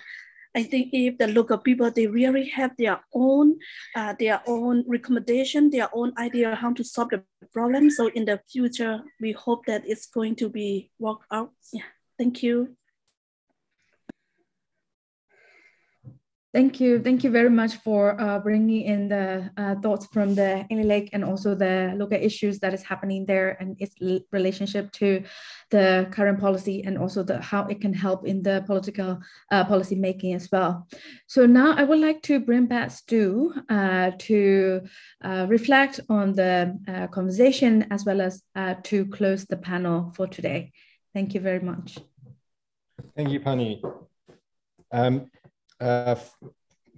Speaker 5: I think if the local people, they really have their own, uh, their own recommendation, their own idea how to solve the problem. So in the future, we hope that it's going to be worked out. Yeah, thank you.
Speaker 1: Thank you. Thank you very much for uh, bringing in the uh, thoughts from the Inlay Lake and also the local issues that is happening there and its relationship to the current policy and also the how it can help in the political uh, policy making as well. So now I would like to bring back Stew uh, to uh, reflect on the uh, conversation as well as to close the panel for today. Thank you very much.
Speaker 4: Thank you, Pan Ei. Um, uh,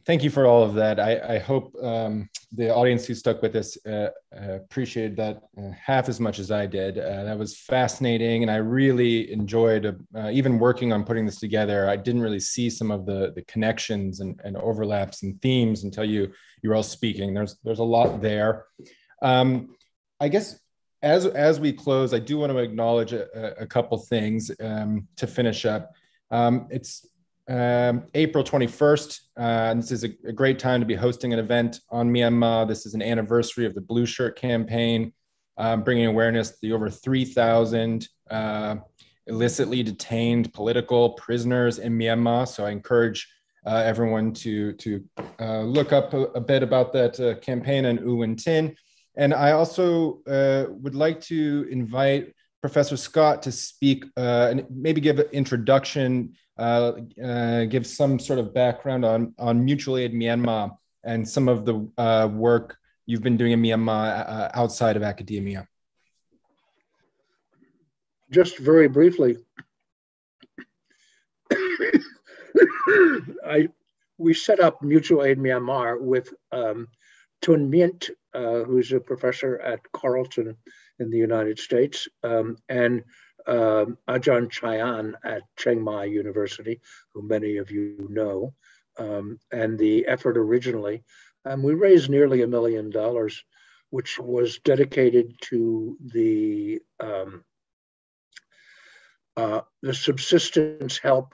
Speaker 4: thank you for all of that. I, I hope um, the audience who stuck with us uh, uh, appreciated that uh, half as much as I did. Uh, that was fascinating, and I really enjoyed uh, even working on putting this together. I didn't really see some of the the connections and, and overlaps and themes until you you were all speaking. There's there's a lot there. Um, I guess as as we close, I do want to acknowledge a, a couple things um, to finish up. Um, it's um, April 21st. Uh, this is a, a, great time to be hosting an event on Myanmar. This is an anniversary of the Blue Shirt campaign, um, bringing awareness to the over 3,000 uh, illicitly detained political prisoners in Myanmar. So I encourage uh, everyone to, to uh, look up a, a, bit about that uh, campaign and U Win Tin. And I also uh, would like to invite Professor Scott to speak and maybe give an introduction uh, uh, give some sort of background on, on Mutual Aid Myanmar and some of the uh, work you've been doing in Myanmar uh, outside of academia.
Speaker 3: Just very briefly, I, we set up Mutual Aid Myanmar with um, Tun Myint, uh, who's a professor at Carleton in the United States, um, and um, Ajahn Chayan at Chiang Mai University, who many of you know. Um, and the effort originally, um, we raised nearly a million dollars, which was dedicated to the um, uh, the subsistence help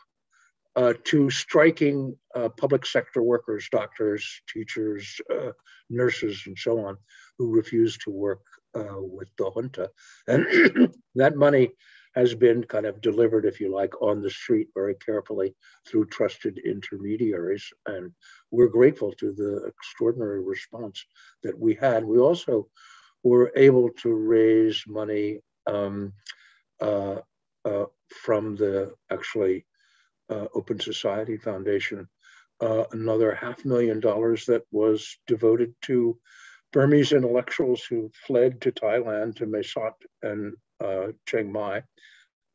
Speaker 3: uh, to striking uh, public sector workers, doctors, teachers, uh, nurses, and so on, who refused to work uh, with the junta. And that money has been kind of delivered, if you like, on the street very carefully through trusted intermediaries. And we're grateful to the extraordinary response that we had. We also were able to raise money um, uh, uh, from the actually uh, Open Society Foundation, uh, another half million dollars that was devoted to Burmese intellectuals who fled to Thailand, to Mae Sot and uh, Chiang Mai,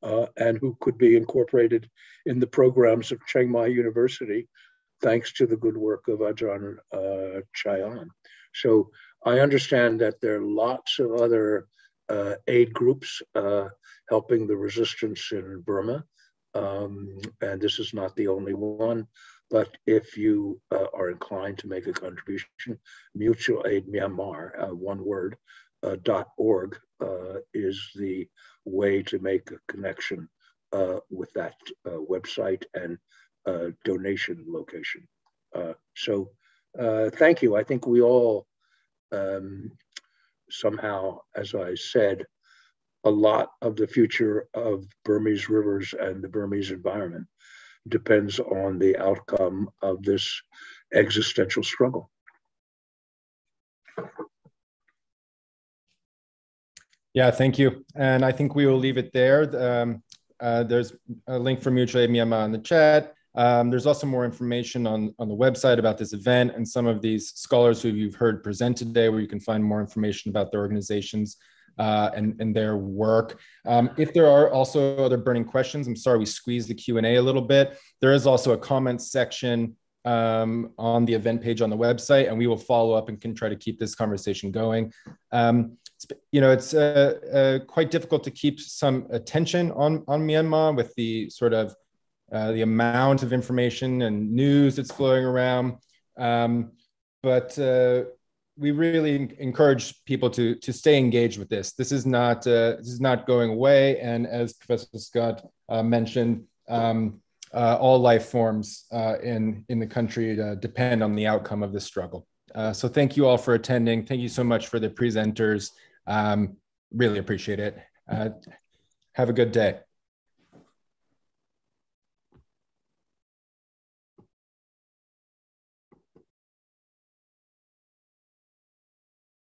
Speaker 3: uh, and who could be incorporated in the programs of Chiang Mai University, thanks to the good work of Ajahn uh, Chayan. So I understand that there are lots of other uh, aid groups uh, helping the resistance in Burma, um, and this is not the only one. But if you uh, are inclined to make a contribution, Mutual Aid Myanmar, uh, one word, uh, .org uh, is the way to make a connection uh, with that uh, website and donation location. So thank you. I think we all um, somehow, as I said, a lot of the future of Burmese rivers and the Burmese environment depends on the outcome of this existential struggle.
Speaker 4: Yeah, thank you. And I think we will leave it there. Um, uh, there's a link for Mutual Aid Myanmar in the chat. Um, there's also more information on, on the website about this event and some of these scholars who you've heard present today, where you can find more information about their organizations uh, and, and their work. Um, if there are also other burning questions, I'm sorry we squeezed the Q&A a little bit. There is also a comments section um, on the event page on the website, and we will follow up and can try to keep this conversation going. Um, you know, it's uh, uh, quite difficult to keep some attention on, on Myanmar with the sort of uh, the amount of information and news that's flowing around. Um, but uh, we really encourage people to to stay engaged with this. This is not uh, this is not going away, and as Professor Scott uh, mentioned, um, uh, all life forms uh, in in the country uh, depend on the outcome of this struggle. Uh, so thank you all for attending. Thank you so much for the presenters. Um, really appreciate it. have a good day.